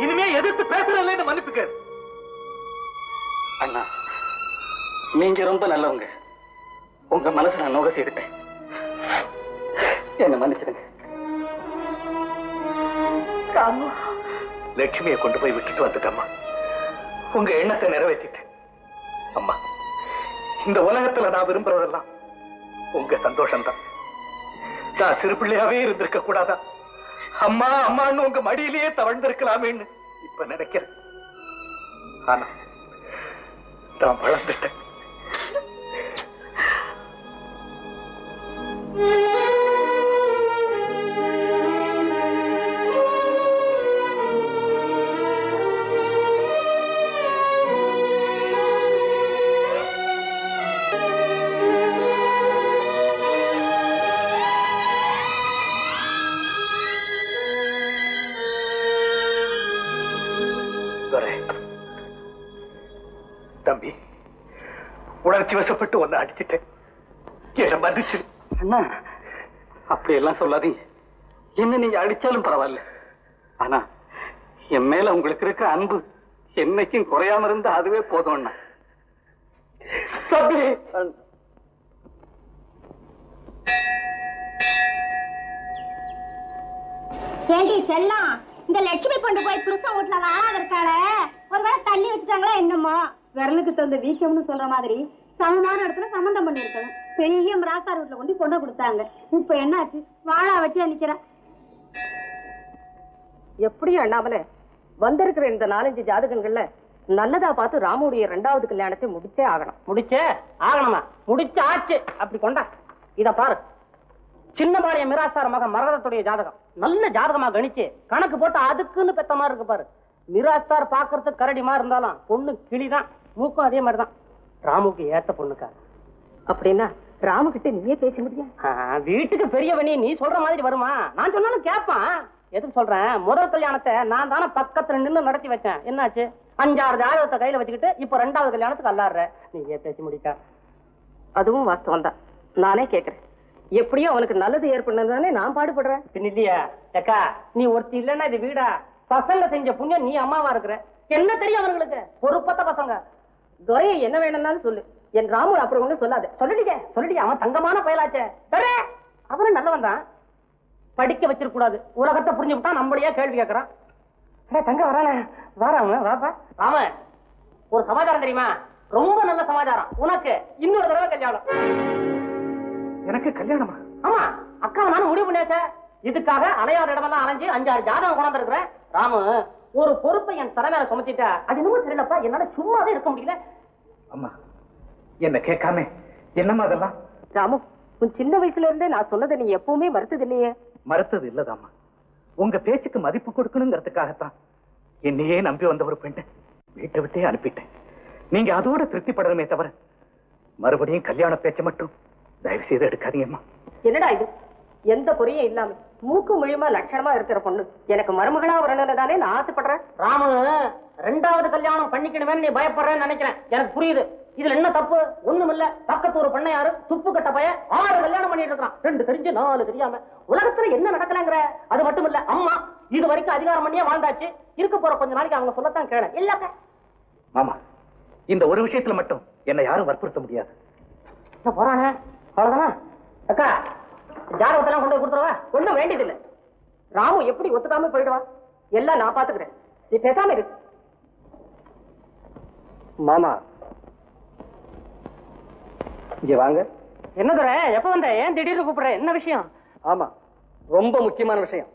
இனிமே எதிர்த்து பேசுறதுல மன்னிப்பு கேளு. அண்ணா நீங்க ரொம்ப நல்லவங்க. உங்க மனசு நான் நோக செய்துட்டேன். என்ன மன்னிச்சிடுங்க. ராமு. லட்சுமியை கொண்டு போய் விட்டுட்டு வந்துட்டம்மா. உங்க எண்ணத்தை நிறைவேற்றிட்டேன். அம்மா இந்த உலகத்துல நான் விரும்புறவரெல்லாம் உங்க சந்தோஷம்தான். நான் சிறு பிள்ளையாவே இருந்திருக்க கூடாதா? அம்மா அம்மான்னு உங்க மடியிலேயே தவழ்ந்திருக்கலாமேன்னு இப்ப நினைக்கிறேன். ஆனா நான் வளர்ந்துட்டேன். உணர்ச்சி வசப்பட்டு ஒன்னு அடிச்சிட்டேன். என்ன மன்னிச்சு அண்ணா அப்படி எல்லாம் சொல்லாதீங்க. என்ன நீங்க அடிச்சாலும் பரவாயில்ல. ஆனா என் மேல உங்களுக்கு இருக்க அன்பு என்னைக்கும் குறையாம இருந்தா அதுவே போதும் அண்ணா. ஏண்டி செல்லம்? இந்த லட்சுமி கொண்டு போய் புருஷன் வீட்டுல வாழாத இருக்காள. ஒருவேளை தள்ளி வச்சுட்டாங்களா என்னமோ? விரலுக்கு தந்த வீக்கம்னு சொல்ற மாதிரி சமமான இடத்துல சம்மந்தம் பண்ணிருக்கணும் பெரிய மிராசார் வீட்டுல கொண்டு கொண்டு கொடுத்தாங்க. இப்ப என்னாச்சு? வாழா வச்சு நிக்கிறா எப்படியும் அண்ணாமலை வந்திருக்கிற இந்த நாலஞ்சு ஜாதகங்கள்ல நல்லதா பார்த்து ராமுடைய ரெண்டாவது கல்யாணத்தை முடிச்சே ஆகணும். முடிச்சே ஆகணுமா? முடிச்சு ஆச்சு. அப்படி கொண்டா. இத பாரு. சின்னபாளைய மிராசார மகன் மரகதத்துடைய ஜாதகம். நல்ல ஜாதகமா கணிச்சு கணக்கு போட்டு அதுக்குன்னு பெத்த மாதிரி இருக்கு பாரு. மிராஸ்தார் பாக்குறதுக்கு கரடிமா இருந்தாலும் பொண்ணு கிளிதான். மூக்கும் அதே மாதிரிதான். ராமுக்கு ஏத்த பொண்ணுக்கா? அப்படின்னா ராமு கிட்ட நீயே பேச முடியும் வீட்டுக்கு பெரியவனி நீ சொல்ற மாதிரி வருமா? நான் சொன்னாலும் கேட்பான் எதுக்கு சொல்றேன்? முதல் கல்யாணத்தை நான் தானே பக்கத்துல நின்னு நடத்தி வச்சேன். என்னாச்சு? அஞ்சாறு ஜாதகத்தை கையில வச்சுக்கிட்டு இப்ப ரெண்டாவது கல்யாணத்துக்கு அல்லாடுற. நீயே பேசி முடிக்கா? அதுவும் வாஸ்தவம் தான். நானே கேக்குறேன். எப்படியும் அவனுக்கு நல்லது ஏற்படுனதுதானே நான் பாடுபடுறேன். பின்ன இல்லையா அக்கா நீ ஒருத்தி இல்லைன்னா இது வீடா? பசங்க செஞ்ச புண்ணியம் நீ அம்மாவா இருக்கிற. என்ன தெரியும் அவங்களுக்கு பொறுப்பத்த பசங்க. துரையை என்ன வேணும்னாலும் சொல்லு. என் ராமு அப்புறம் ஒண்ணு சொல்லாத. சொல்லிட்டீங்க சொல்லிட்டீங்க அவன் தங்கமான பயலாச்சே. சரே அவனும் நல்லவன் தான். படிக்க வச்சிருக்க கூடாது உலகத்தை புரிஞ்சு விட்டா நம்மளையே கேள்வி கேட்கறான். அடே, தங்க வரானே. வாராம வாப்பா ராம ஒரு சமாச்சாரம் தெரியுமா? ரொம்ப நல்ல சமாச்சாரம். உனக்கு இன்னொரு தடவை கல்யாணம். எனக்கு கல்யாணமா? ஆமா. அக்கா நானும் முடிவு பண்ணியாச்சே. இதுக்காக அலையாத இடமெல்லாம் அலைஞ்சு அஞ்சாறு ஜாதகம் கொண்டாந்து இருக்கிறேன் ராமு ஒரு பொறுப்பை என் தலைமையில சுமத்திட்டா அது என்னமோ தெரியலப்பா. என்னால சும்மாவே இருக்க முடியல. அம்மா என்ன கேட்காம என்னம்மா அதெல்லாம்? ராமு உன் சின்ன வயசுல இருந்தே நான் சொன்னதை நீ எப்பவுமே மறுத்தது இல்லையே மறுத்தது இல்லதாம்மா. உங்க பேச்சுக்கு மதிப்பு கொடுக்கணுங்கிறதுக்காகத்தான் என்னையே நம்பி வந்த ஒரு பெண்ணை வீட்டை விட்டே அனுப்பிட்டேன். நீங்க அதோட திருப்திப்படணுமே தவிர மறுபடியும் கல்யாண பேச்சை மட்டும் தயவு செய்து எடுக்காதீங்கம்மா. என்னடா இது? எந்த குறையும் இல்லாம. மூக்கு முழியுமா லட்சணமா இருக்கிற பொண்ணு. எனக்கு மருமகளா வரணும்னு தானே நான் ஆசைப்படுறேன். ராமு ரெண்டாவது கல்யாணம் பண்ணிக்கணுமே நீ பயப்படுறேன்னு நினைக்கிறேன். எனக்கு புரியுது. இதுல என்ன தப்பு? ஒண்ணும் இல்ல பக்கத்து ஒரு பண்ணையாரு துப்பு கட்ட பைய ஆறு கல்யாணம் பண்ணிட்டு இருக்கான். ரெண்டு தெரிஞ்சு நாலு தெரியாம. உலகத்துல என்ன நடக்கலங்கிற? அது மட்டும் இல்ல அம்மா இது வரைக்கும் அதிகாரம் பண்ணியே வாழ்ந்தாச்சு. இருக்க போற கொஞ்ச நாளைக்கு அவங்க சொல்லத்தான் கேள. இல்லக்க. மாமா இந்த ஒரு விஷயத்துல மட்டும் என்னை யாரும் வற்புறுத்த முடியாது. போறானே? அவ்வளவுதானா? அக்கா ஜாதகத்தெல்லாம் கொண்டு கொடுத்துருவா ஒண்ணும் வேண்டியதில்லை. ராமு எப்படி ஒத்துக்காம போயிடுவா? எல்லாம் நான் பாத்துக்கிறேன் நீ பேசாம இரு. மாமா. இங்க வாங்க. என்ன துரை? எப்ப வந்த? ஏன் திடீர்னு கூப்பிடுற? என்ன விஷயம்? ஆமா. ரொம்ப முக்கியமான விஷயம்.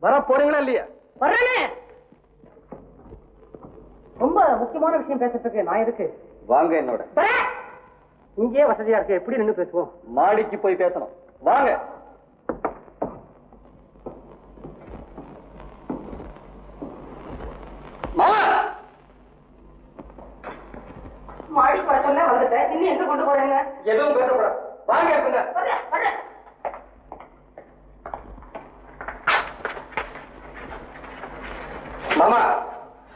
வர போறீங்களா இல்லையா? வர்றேனே! ரொம்ப முக்கியமான விஷயம் பேசுறதுக்கு நான் எதுக்கு? வாங்க என்னோட. துரை, இங்கேயே வசதியா இருக்கு. எப்படி நின்னு பேசுவோம்? மாடிக்கு போய் பேசணும். வாங்க. எதுவும் வாங்க. மாமா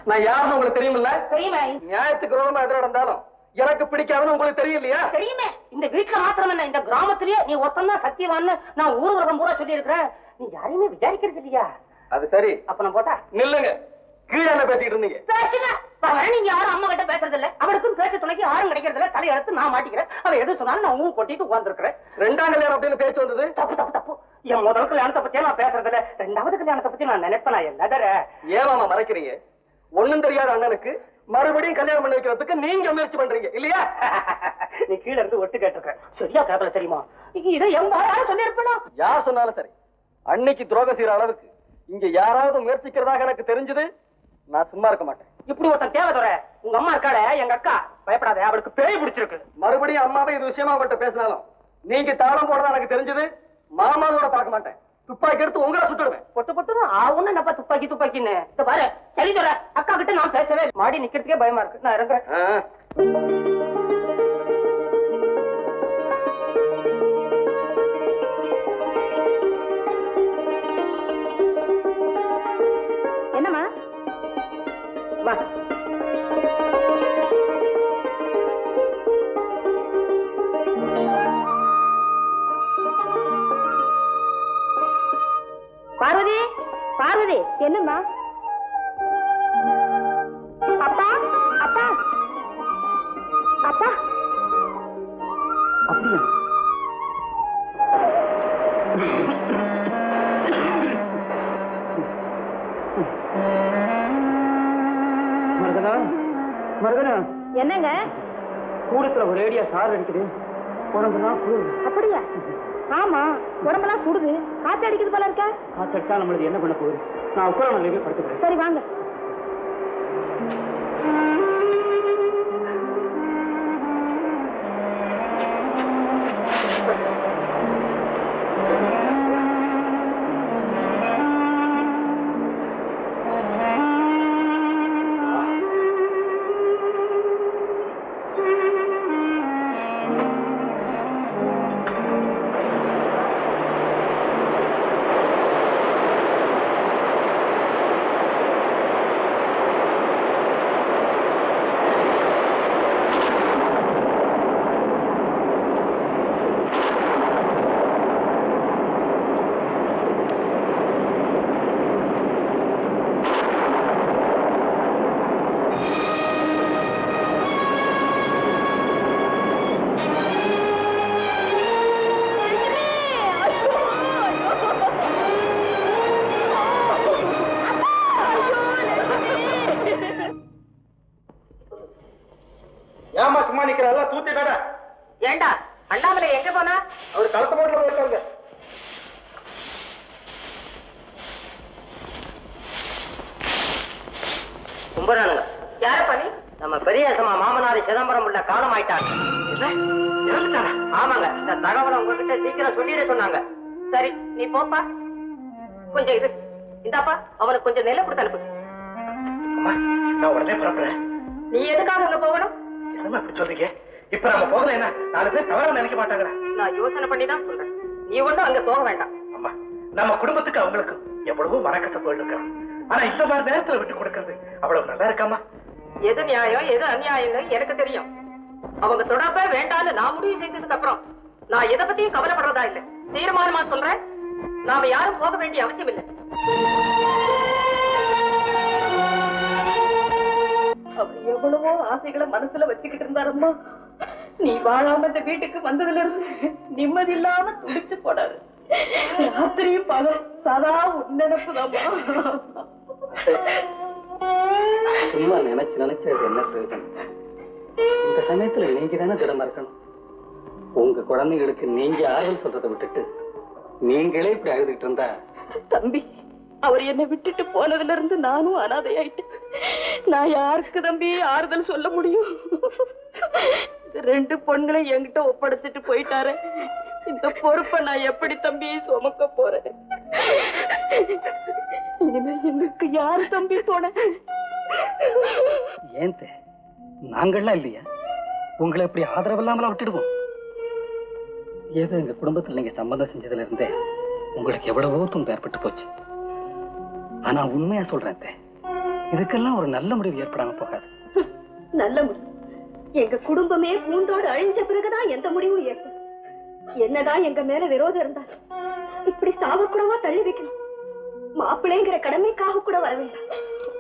நான் யாருன்னு உங்களுக்கு தெரியுமில்ல? தெரியுமே. நியாயத்துக்கு விரோதமா எது நடந்தாலும் எனக்கு பிடிக்காதுன்னு உங்களுக்கு தெரியும் இல்லையா? தெரியுமே. இந்த வீட்டுல மாத்திரம் என்ன இந்த கிராமத்திலேயே நீ ஒருத்தன் சத்தியவான்னு நான் ஊர் உலகம் பூரா சொல்லி இருக்கிறேன் நீ யாரையுமே விசாரிக்கிறது இல்லையா? அது சரி. அப்ப நான் போட்டா? நில்லுங்க. கீழே பேசிக்கிட்டு இருந்தீங்க? நீங்க யாரும் அம்மா கிட்ட பேசுறது இல்ல. அவனுக்கும் பேச துணைக்கு யாரும் கிடைக்கிறது இல்ல. தலையெடுத்து நான் மாட்டிக்கிறேன். அவன் எது சொன்னாலும் நான் ஊ கொட்டிட்டு உட்கார்ந்துருக்கிறேன். ரெண்டாம் கல்யாணம் அப்படின்னு பேச்சு வந்தது? தப்பு தப்பு தப்பு. என் முதல் கல்யாணத்தை பத்தி நான் பேசுறது இல்ல. ரெண்டாவது கல்யாணத்தை பத்தி நான் நினைப்பேன் நான் என்னடற ஏன் மாமா மறைக்கிறீங்க? ஒண்ணும் தெரியாத அண்ணனுக்கு மறுபடியும் கல்யாணம் பண்ண வைக்கிறதுக்கு நீங்க முயற்சி பண்றீங்க இல்லையா? நீ கீழ இருந்து ஒட்டு கேட்டிருக்க. சரியா கேட்கல தெரியுமா? இதை எங்க யாரும் சொல்லி யார் சொன்னாலும் சரி. அன்னைக்கு துரோகம் செய்யற அளவுக்கு இங்க யாராவது முயற்சிக்கிறதாக எனக்கு தெரிஞ்சது நான் சும்மா இருக்க மாட்டேன். இப்படி ஒருத்தன் தேவை தர உங்க அம்மா இருக்காட எங்க அக்கா பயப்படாத அவளுக்கு பேய் பிடிச்சிருக்கு. மறுபடியும் அம்மாவை இது விஷயமா அவட்ட பேசினாலும் நீங்க தாளம் போடுறதா எனக்கு தெரிஞ்சது மாமாவோட பார்க்க மாட்டேன். துப்பாக்கி எடுத்து உங்களை சுட்டுடுவேன். பொட்டு பொட்டு ஆவுன்னு என்னப்பா துப்பாக்கி துப்பாக்கின்னு? இந்த பாரு சரி தர அக்கா கிட்ட நான் பேசவே. மாடி நிக்கிறதுக்கே பயமா இருக்கு. நான் இறங்குறேன். பார்வதி என்னம்மா? அப்பா அப்பா. அப்பா. அப்படியா? மருதனா மருதனா என்னங்க? கூடத்துல ஒரு ரேடியா சார் அடிக்குது. குளிருது அப்படியா? ஆமா. உடம்பெல்லாம் சுடுது. காத்து அடிக்குது போல இருக்க. அடிச்சா நம்மளுக்கு என்ன பண்ண போகுது? நான் உட்கார நிறைய படுத்துக்கிறேன். சரி வாங்க. அநியாயம்னு எனக்கு தெரியும். அவங்க தொடப்ப வேண்டாம்னு நான் முடிவு செஞ்சதுக்கு அப்புறம் நான் எதை பத்தியும் கவலைப்படுறதா இல்ல. தீர்மானமா சொல்றேன். நாம யாரும் போக வேண்டிய அவசியம் இல்லை. எவ்வளவோ ஆசைகளை மனசுல வச்சுக்கிட்டு இருந்தாரம்மா. நீ வாழாம இந்த வீட்டுக்கு வந்ததுல இருந்து நிம்மதி இல்லாம துடிச்சு போனாரு. ராத்திரியும் பகல் சதா உன் சும்மா நினைச்சு நினைச்சு அது என்ன பிரயோஜனம்? இந்த சமயத்துல நீங்க தானே திடமா இருக்கணும். உங்க குழந்தைகளுக்கு நீங்க ஆறுதல் சொல்றதை விட்டுட்டு நீங்களே இப்படி அழுதுகிட்டு இருந்தா? தம்பி அவர் என்னை விட்டுட்டு போனதுல இருந்து நானும் அனாதையாயிட்டேன். நான் யாருக்கு தம்பி ஆறுதல் சொல்ல முடியும்? ரெண்டு பொண்களை என்கிட்ட ஒப்படைச்சிட்டு போயிட்டாரு. இந்த பொறுப்பை நான் எப்படி தம்பி சுமக்க போறேன்? இனிமே எங்களுக்கு யாரு தம்பி போன? ஏன் தே நாங்கள்லாம் இல்லையா? உங்களை இப்படி ஆதரவு இல்லாமல விட்டுடுவோம். ஏதோ எங்க குடும்பத்துல நீங்க சம்பந்தம் செஞ்சதுல இருந்தே உங்களுக்கு எவ்வளவோ துன்பம் ஏற்பட்டு போச்சு. ஆனா உண்மையா சொல்றேன் தே இதுக்கெல்லாம் ஒரு நல்ல முடிவு ஏற்படாம போகாது. நல்ல முடிவு. எங்க குடும்பமே பூண்டோடு அழிஞ்ச பிறகுதான் எந்த முடிவும் ஏற்படும். என்னதான் எங்க மேல விரோதம் இருந்தா இப்படி சாவக்கூடவா தள்ளி வைக்கணும்? மாப்பிள்ளைங்கிற கடமைக்காக கூட வர வேண்டாம்.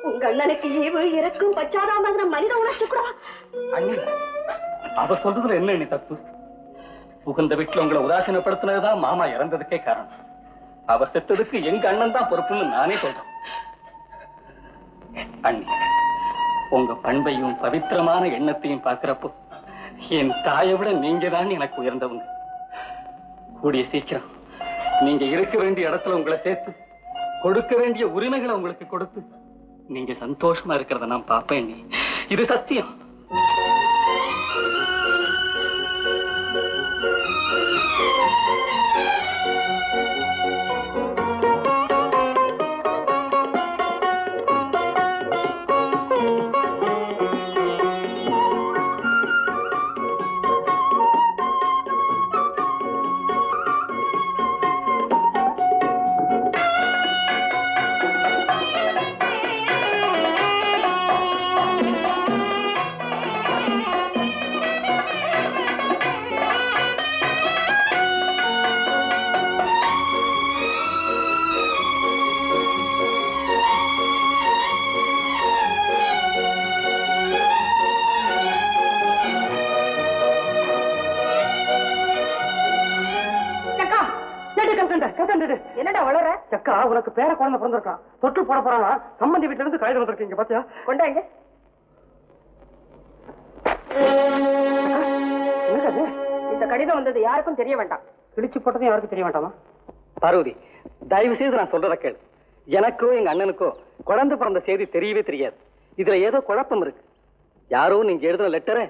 உங்க அண்ணனுக்கு ஈவு இறக்கும் பச்சாதாமங்கிற மனித உணர்ச்சி கூட அவ சொல்றதுல என்ன நீ தப்பு? புகுந்த வீட்டுல உங்களை உதாசீனப்படுத்தினதுதான் மாமா இறந்ததுக்கே காரணம். அவ செத்ததுக்கு எங்க அண்ணன் தான் பொறுப்புன்னு நானே சொல்றேன். அண்ணி உங்க பண்பையும் பவித்திரமான எண்ணத்தையும் பாக்குறப்போ என் தாயை விட நீங்க தான் எனக்கு உயர்ந்தவங்க. கூடிய சீக்கிரம். நீங்க இருக்க வேண்டிய இடத்துல உங்களை சேர்த்து கொடுக்க வேண்டிய உரிமைகளை உங்களுக்கு கொடுத்து நீங்க சந்தோஷமா இருக்கிறத நான் பாப்பேன் நீ. இது சத்தியம். உனக்கு பேர குழந்தை பிறந்திருக்கான் தொட்டு போட போறானா சம்பந்தி வீட்டுல இருந்து கழுது வந்திருக்கீங்க பாத்தியா? கொண்டாங்க. இந்த கடிதம் வந்தது யாருக்கும் தெரிய வேண்டாம். கிழிச்சு போட்டதும் யாருக்கும் தெரிய வேண்டாமா? பார்வதி தயவு செய்து நான் சொல்றத கேளு. எனக்கோ எங்க அண்ணனுக்கோ குழந்தை பிறந்த செய்தி தெரியவே தெரியாது. இதுல ஏதோ குழப்பம் இருக்கு. யாரோ நீங்க எழுதின லெட்டரை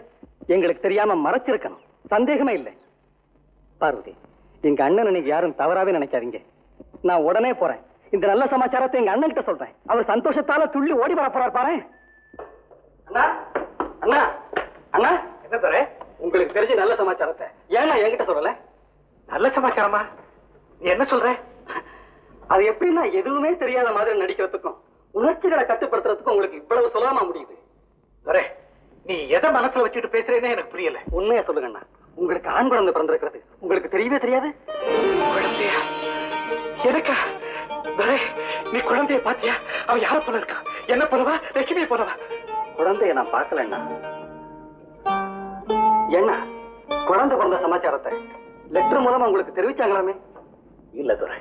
எங்களுக்கு தெரியாம மறைச்சிருக்கணும். சந்தேகமே இல்லை. பார்வதி எங்க அண்ணன் நீங்க யாரும் தவறாவே நினைக்காதீங்க. நான் உடனே போறேன். இந்த நல்ல சமாச்சாரத்தை எங்க அண்ணன் கிட்ட சொல்றேன். அவர் சந்தோஷத்தால துள்ளி ஓடி வர போறார் பாரு அண்ணா அண்ணா அண்ணா. என்ன தர உங்களுக்கு தெரிஞ்ச நல்ல சமாச்சாரத்தை ஏன்னா என்கிட்ட சொல்லல? நல்ல சமாச்சாரமா? நீ என்ன சொல்ற? அது எப்படின்னா எதுவுமே தெரியாத மாதிரி நடிக்கிறதுக்கும் உணர்ச்சிகளை கட்டுப்படுத்துறதுக்கும் உங்களுக்கு இவ்வளவு சுலபமா முடியுது. தர நீ எதை மனசுல வச்சுட்டு பேசுறேன்னு எனக்கு புரியல. உண்மையா சொல்லுங்க அண்ணா. உங்களுக்கு ஆண் குழந்தை பிறந்திருக்கிறது. உங்களுக்கு தெரியவே தெரியாது? எனக்கா? துரை, நீ குழந்தைய பாத்தியா அவ யார போல இருக்கா? என்ன போலவா? லட்சுமியை போலவா? குழந்தைய நான் பார்க்கல அண்ணா என்ன? குழந்தை பிறந்த சமாச்சாரத்தை லெட்டர் மூலமா உங்களுக்கு தெரிவிச்சாங்களாமே? இல்ல துரை.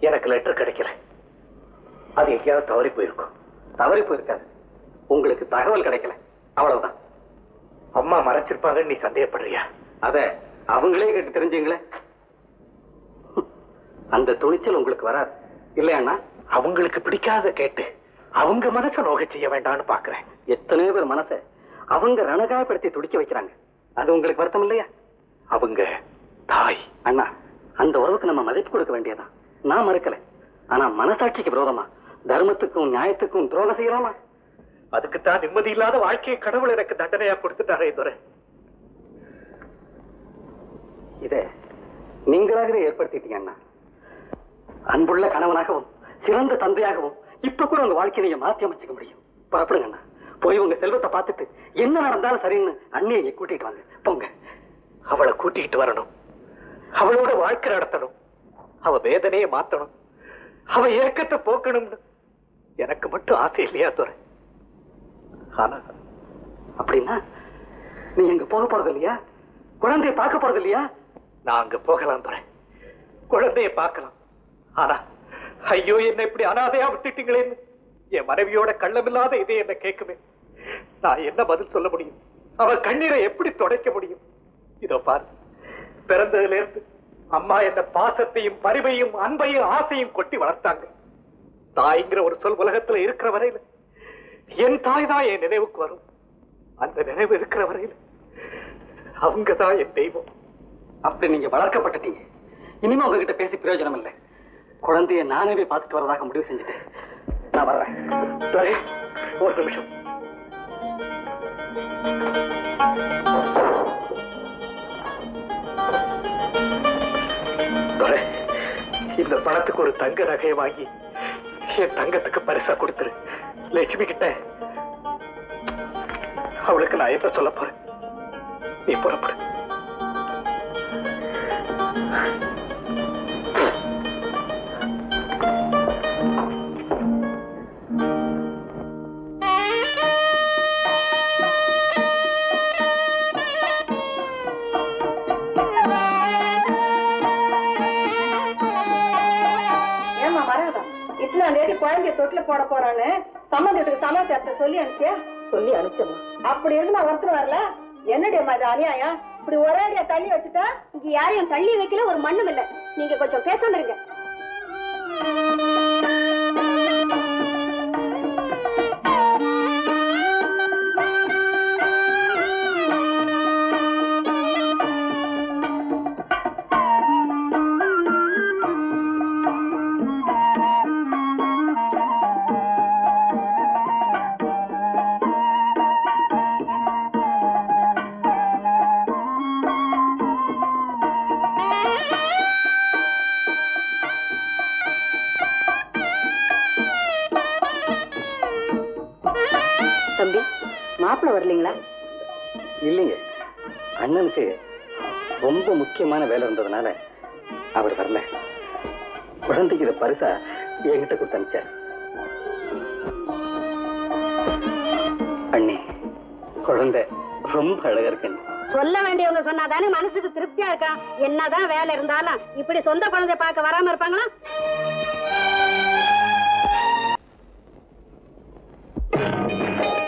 எனக்கு லெட்டர் கிடைக்கல. அது எங்கேயாவது தவறி போயிருக்கும். தவறி போயிருக்காது. உங்களுக்கு தகவல் கிடைக்கல. அவ்வளவுதான். அம்மா மறைச்சிருப்பாங்கன்னு நீ சந்தேகப்படுறியா? அத அவங்களே கேட்டு தெரிஞ்சீங்களே அந்த துணிச்சல் உங்களுக்கு வராது. இல்லையாண்ணா அவங்களுக்கு பிடிக்காத கேட்டு. அவங்க மனசை நோக செய்ய வேண்டாம்னு பாக்குறேன் எத்தனையோ பேர் மனசை அவங்க ரணகாயப்படுத்தி துடிக்க வைக்கிறாங்க. அது உங்களுக்கு வருத்தம் இல்லையா? அவங்க தாய். அண்ணா அந்த உறவுக்கு நம்ம மதிப்பு கொடுக்க வேண்டியதான் நான் மறுக்கல. ஆனா மனசாட்சிக்கு விரோதமா? தர்மத்துக்கும் நியாயத்துக்கும் துரோகம் செய்யலாமா? அதுக்குத்தான் நிம்மதி இல்லாத வாழ்க்கையை கடவுள் எனக்கு தண்டனையா கொடுத்துட்டாரே துறை இத நீங்களாகவே ஏற்படுத்திட்டீங்க அண்ணா. அன்புள்ள கணவனாகவும் சிறந்த தந்தையாகவும் இப்ப கூட உங்க வாழ்க்கையை நீங்க மாத்தி அமைச்சுக்க முடியும். புறப்படுங்க அண்ணா. போய் உங்க செல்வத்தை பார்த்துட்டு என்ன நடந்தாலும் சரின்னு அண்ணியை கூட்டிட்டு வாங்க. போங்க. அவளை கூட்டிக்கிட்டு வரணும். அவளோட வாழ்க்கை நடத்தணும். அவ வேதனையை மாத்தணும். அவ ஏக்கத்தை போக்கணும்னு. எனக்கு மட்டும் ஆசை இல்லையா துறை ஆனா அப்படின்னா நீ எங்க போக போறது இல்லையா? குழந்தைய பார்க்க போறது இல்லையா? நான் அங்க போகலாம் துறை குழந்தைய பார்க்கலாம். ஆனா ஐயோ என்ன இப்படி அனாதையா விட்டுட்டீங்களேன்னு என் மனைவியோட கள்ளமில்லாத இதே என்ன கேட்குமே. நான் என்ன பதில் சொல்ல முடியும்? அவ கண்ணீரை எப்படி துடைக்க முடியும்? இதோ பாரு பிறந்ததுல இருந்து அம்மா என்ன பாசத்தையும் பரிவையும் அன்பையும் ஆசையும் கொட்டி வளர்த்தாங்க. தாய்ங்கிற ஒரு சொல் உலகத்துல இருக்கிற வரையில என் தாய் தான் என் நினைவுக்கு வரும். அந்த நினைவு இருக்கிற வரையில அவங்க தான் என் தெய்வம். அப்படி நீங்க வளர்க்கப்பட்டுட்டீங்க. இனிமே உங்ககிட்ட பேசி பிரயோஜனம் இல்லை. குழந்தைய நானே பார்த்துட்டு வரதாக முடிவு செஞ்சுட்டேன். நான் வர்றேன் துரை, ஒரு நிமிஷம். துரை, இந்த பணத்துக்கு ஒரு தங்க நகையை வாங்கி என் தங்கத்துக்கு பரிசா கொடுத்துரு. லட்சுமி கிட்ட அவளுக்கு நான் என்ன சொல்ல போறேன்? நீ புறப்படு. குழந்தைய தொட்டில போட போறான்னு சம்மந்தத்துக்கு சமாச்சாரத்தை சொல்லி அனுப்பிச்சியா சொல்லி அனுப்பிச்சமா அப்படி இருந்து நான் ஒருத்தர் வரல? என்னடி அம்மா இது அநியாயம்? இப்படி ஒரே அடியா தள்ளி வச்சுட்டா இங்க யாரையும் தள்ளி வைக்கல ஒரு மண்ணும் இல்ல. நீங்க கொஞ்சம் பேசாம இருங்க. என்கிட்ட கொடுத்து அனுப்பிச்சார். அண்ணி குழந்தை ரொம்ப அழகா இருக்கு சொல்ல வேண்டியவங்க சொன்னாதானே மனசுக்கு திருப்தியா இருக்கா? என்னதான் வேலை இருந்தாலும் இப்படி சொந்த குழந்தை பார்க்க வராம இருப்பாங்களா? களத்து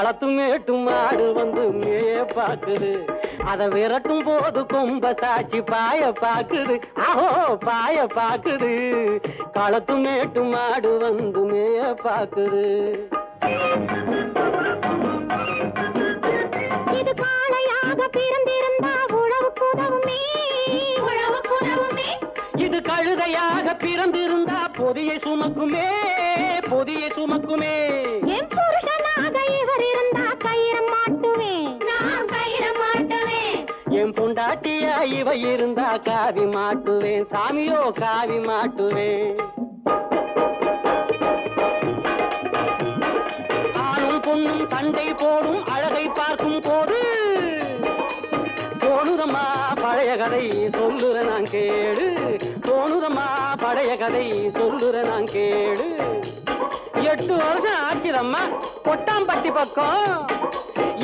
அடகாலத்தும் மேட்டும் மாடு வந்து மேய பாக்குது. அத விரட்டும் போது கொம்ப சாட்சி பாய பாக்குது. ஆஹோ பாய பாக்குது. களத்து மேட்டு மாடு வந்து மேய பாக்குது. இது காளையாக பிறந்திருந்தா உழவுக்கு உதவுமே. உழவுக்கு உதவுமே. இது கழுதையாக பிறந்திருந்தா பொதியை சுமக்குமே பொதியை சுமக்குமே. இருந்தா கயிறம் மாட்டுவேன். நான் கயிறம் மாட்டுவேன். என் பொண்டாட்டியா இவ இருந்தா காவி மாட்டுவேன். சாமியோ காவி மாட்டுவேன். ஆணும் பொண்ணும் சண்டை போடும் அழகை பார்க்கும் போது தோணுதம்மா பழைய கதை சொல்லுற நான் கேளு. தோணுதம்மா பழைய கதை சொல்லுற நான் கேளு. எட்டு வருஷம் ஆச்சுதம்மா. கொட்டாம்பட்டி பக்கம்.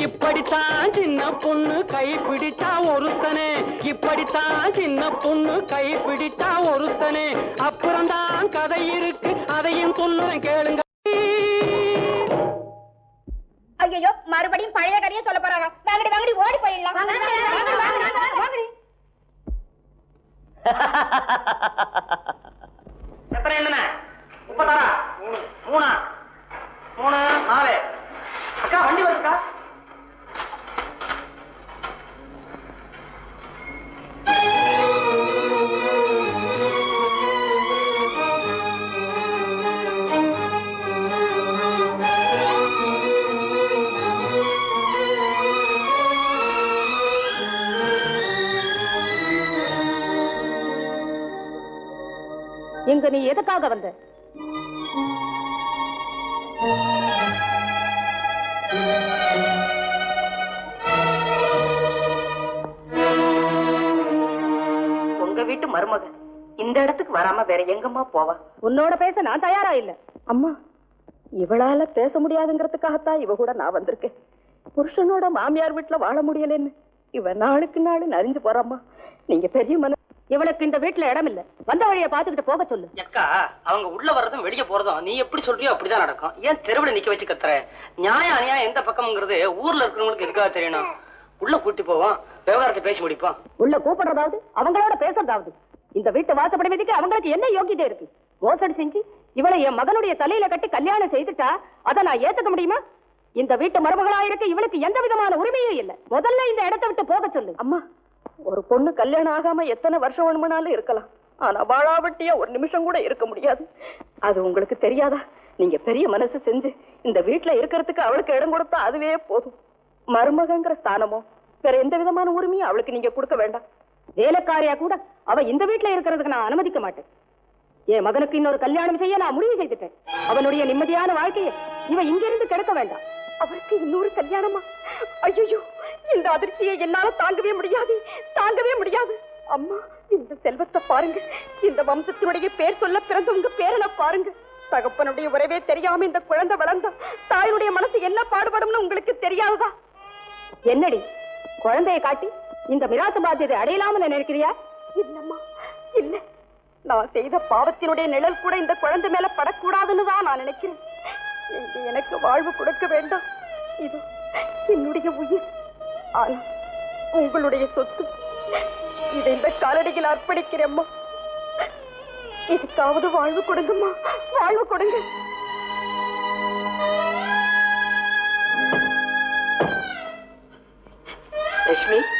இப்படித்தான் சின்ன பொண்ணு கை பிடிச்சா ஒருத்தனே. இப்படித்தான் சின்ன பொண்ணு கை பிடிச்சா ஒருத்தனே. அப்புறம்தான் கதை இருக்கு. அதையும் சொல்லுறேன் கேளுங்க. ஐயோ மறுபடியும் பழைய கதையை சொல்ல போறாங்க வாங்கடி வாங்கடி ஓடி போயிடலாம். வாங்கடி, வாங்கடி, வாங்கடி. எத்தனை என்ன முப்பத்தாறா மூணு மூணா. மூணு நாலு. அக்கா வண்டி வருதுக்கா? எங்க நீ எதுக்காக வந்த? உங்க வீட்டு மருமக இந்த இடத்துக்கு வராம வேற எங்கம்மா போவா? உன்னோட பேச நான் தயாரா இல்ல. அம்மா இவளால பேச முடியாதுங்கிறதுக்காகத்தான் இவ கூட நான் வந்திருக்கேன். புருஷனோட மாமியார் வீட்டுல வாழ முடியலன்னு. இவ நாளுக்கு நாள் நரிஞ்சு போறாம்மா. நீங்க பெரிய மன இவளுக்கு இந்த வீட்டுல இடம் இல்ல வந்த வழியை பாத்துக்கிட்டு போக சொல்லு. அக்கா அவங்க உள்ள வர்றதும் வெளிய போறதும் நீ எப்படி சொல்றியோ அப்படிதான் நடக்கும். ஏன் தெருவுல நிக்க வச்சு கத்துற? நியாயம் அநியாயம் எந்த பக்கம்ங்கிறது ஊர்ல இருக்கிறவங்களுக்கு எதுக்காக தெரியணும்? உள்ள கூட்டி போவோம் விவகாரத்தை பேசி முடிப்போம். உள்ள கூப்பிடுறதாவது அவங்களோட பேசுறதாவது. இந்த வீட்டு வாசப்படி மீதுக்கு அவங்களுக்கு என்ன யோகியதை இருக்கு? மோசடி செஞ்சு இவளை என் மகனுடைய தலையில கட்டி கல்யாணம் செய்துட்டா அதை நான் ஏத்துக்க முடியுமா? இந்த வீட்டு மருமகளா இருக்க இவளுக்கு எந்த விதமான உரிமையும் இல்ல. முதல்ல இந்த இடத்தை விட்டு போக சொல்லு. அம்மா ஒரு பொண்ணு கல்யாணம் ஆகாம எத்தனை வருஷம் வேணுமனாலும் இருக்கலாம். ஆனா வாழாவட்டியா ஒரு நிமிஷம் கூட இருக்க முடியாது. அது உங்களுக்கு தெரியாதா? நீங்க பெரிய மனசு செஞ்சு இந்த வீட்டுல இருக்கிறதுக்கு அவளுக்கு இடம் கொடுத்தா அதுவே போதும். மருமகங்கிற ஸ்தானமோ வேற எந்த விதமான உரிமையும் அவளுக்கு நீங்க கொடுக்க வேண்டாம். வேலைக்காரியா கூட அவ இந்த வீட்டுல இருக்கிறதுக்கு நான் அனுமதிக்க மாட்டேன். என் மகனுக்கு இன்னொரு கல்யாணம் செய்ய நான் முடிவு செய்துட்டேன். அவனுடைய நிம்மதியான வாழ்க்கையை இவ இங்கிருந்து கெடுக்க வேண்டாம். அவருக்கு இன்னொரு கல்யாணமா? ஐயோ இந்த அதிர்ச்சியை என்னால தாங்கவே முடியாது. தாங்கவே முடியாது. அம்மா இந்த செல்வத்தை பாருங்க. இந்த வம்சத்தினுடைய பேர் சொல்ல பிறந்த உங்க பேரனை பாருங்க. தகப்பனுடைய உறவே தெரியாம இந்த குழந்தை வளர்ந்தா தாயினுடைய மனசு என்ன பாடுபடும்னு உங்களுக்கு தெரியாதுதா? என்னடி குழந்தையை காட்டி இந்த மிராசு பாத்தியத்தை அடையலாம்னு நினைக்கிறியா? இல்லம்மா இல்ல. நான் செய்த பாவத்தினுடைய நிழல் கூட இந்த குழந்தை மேல படக்கூடாதுன்னு தான் நான் நினைக்கிறேன். நீங்க எனக்கு வாழ்வு கொடுக்க வேண்டாம். இது என்னுடைய உயிர். ஆனா உங்களுடைய சொத்து இதை இந்த காலடியில் அர்ப்பணிக்கிறேம்மா. இதுக்காவது வாழ்வு கொடுங்கம்மா. வாழ்வு கொடுங்க. லட்சுமி.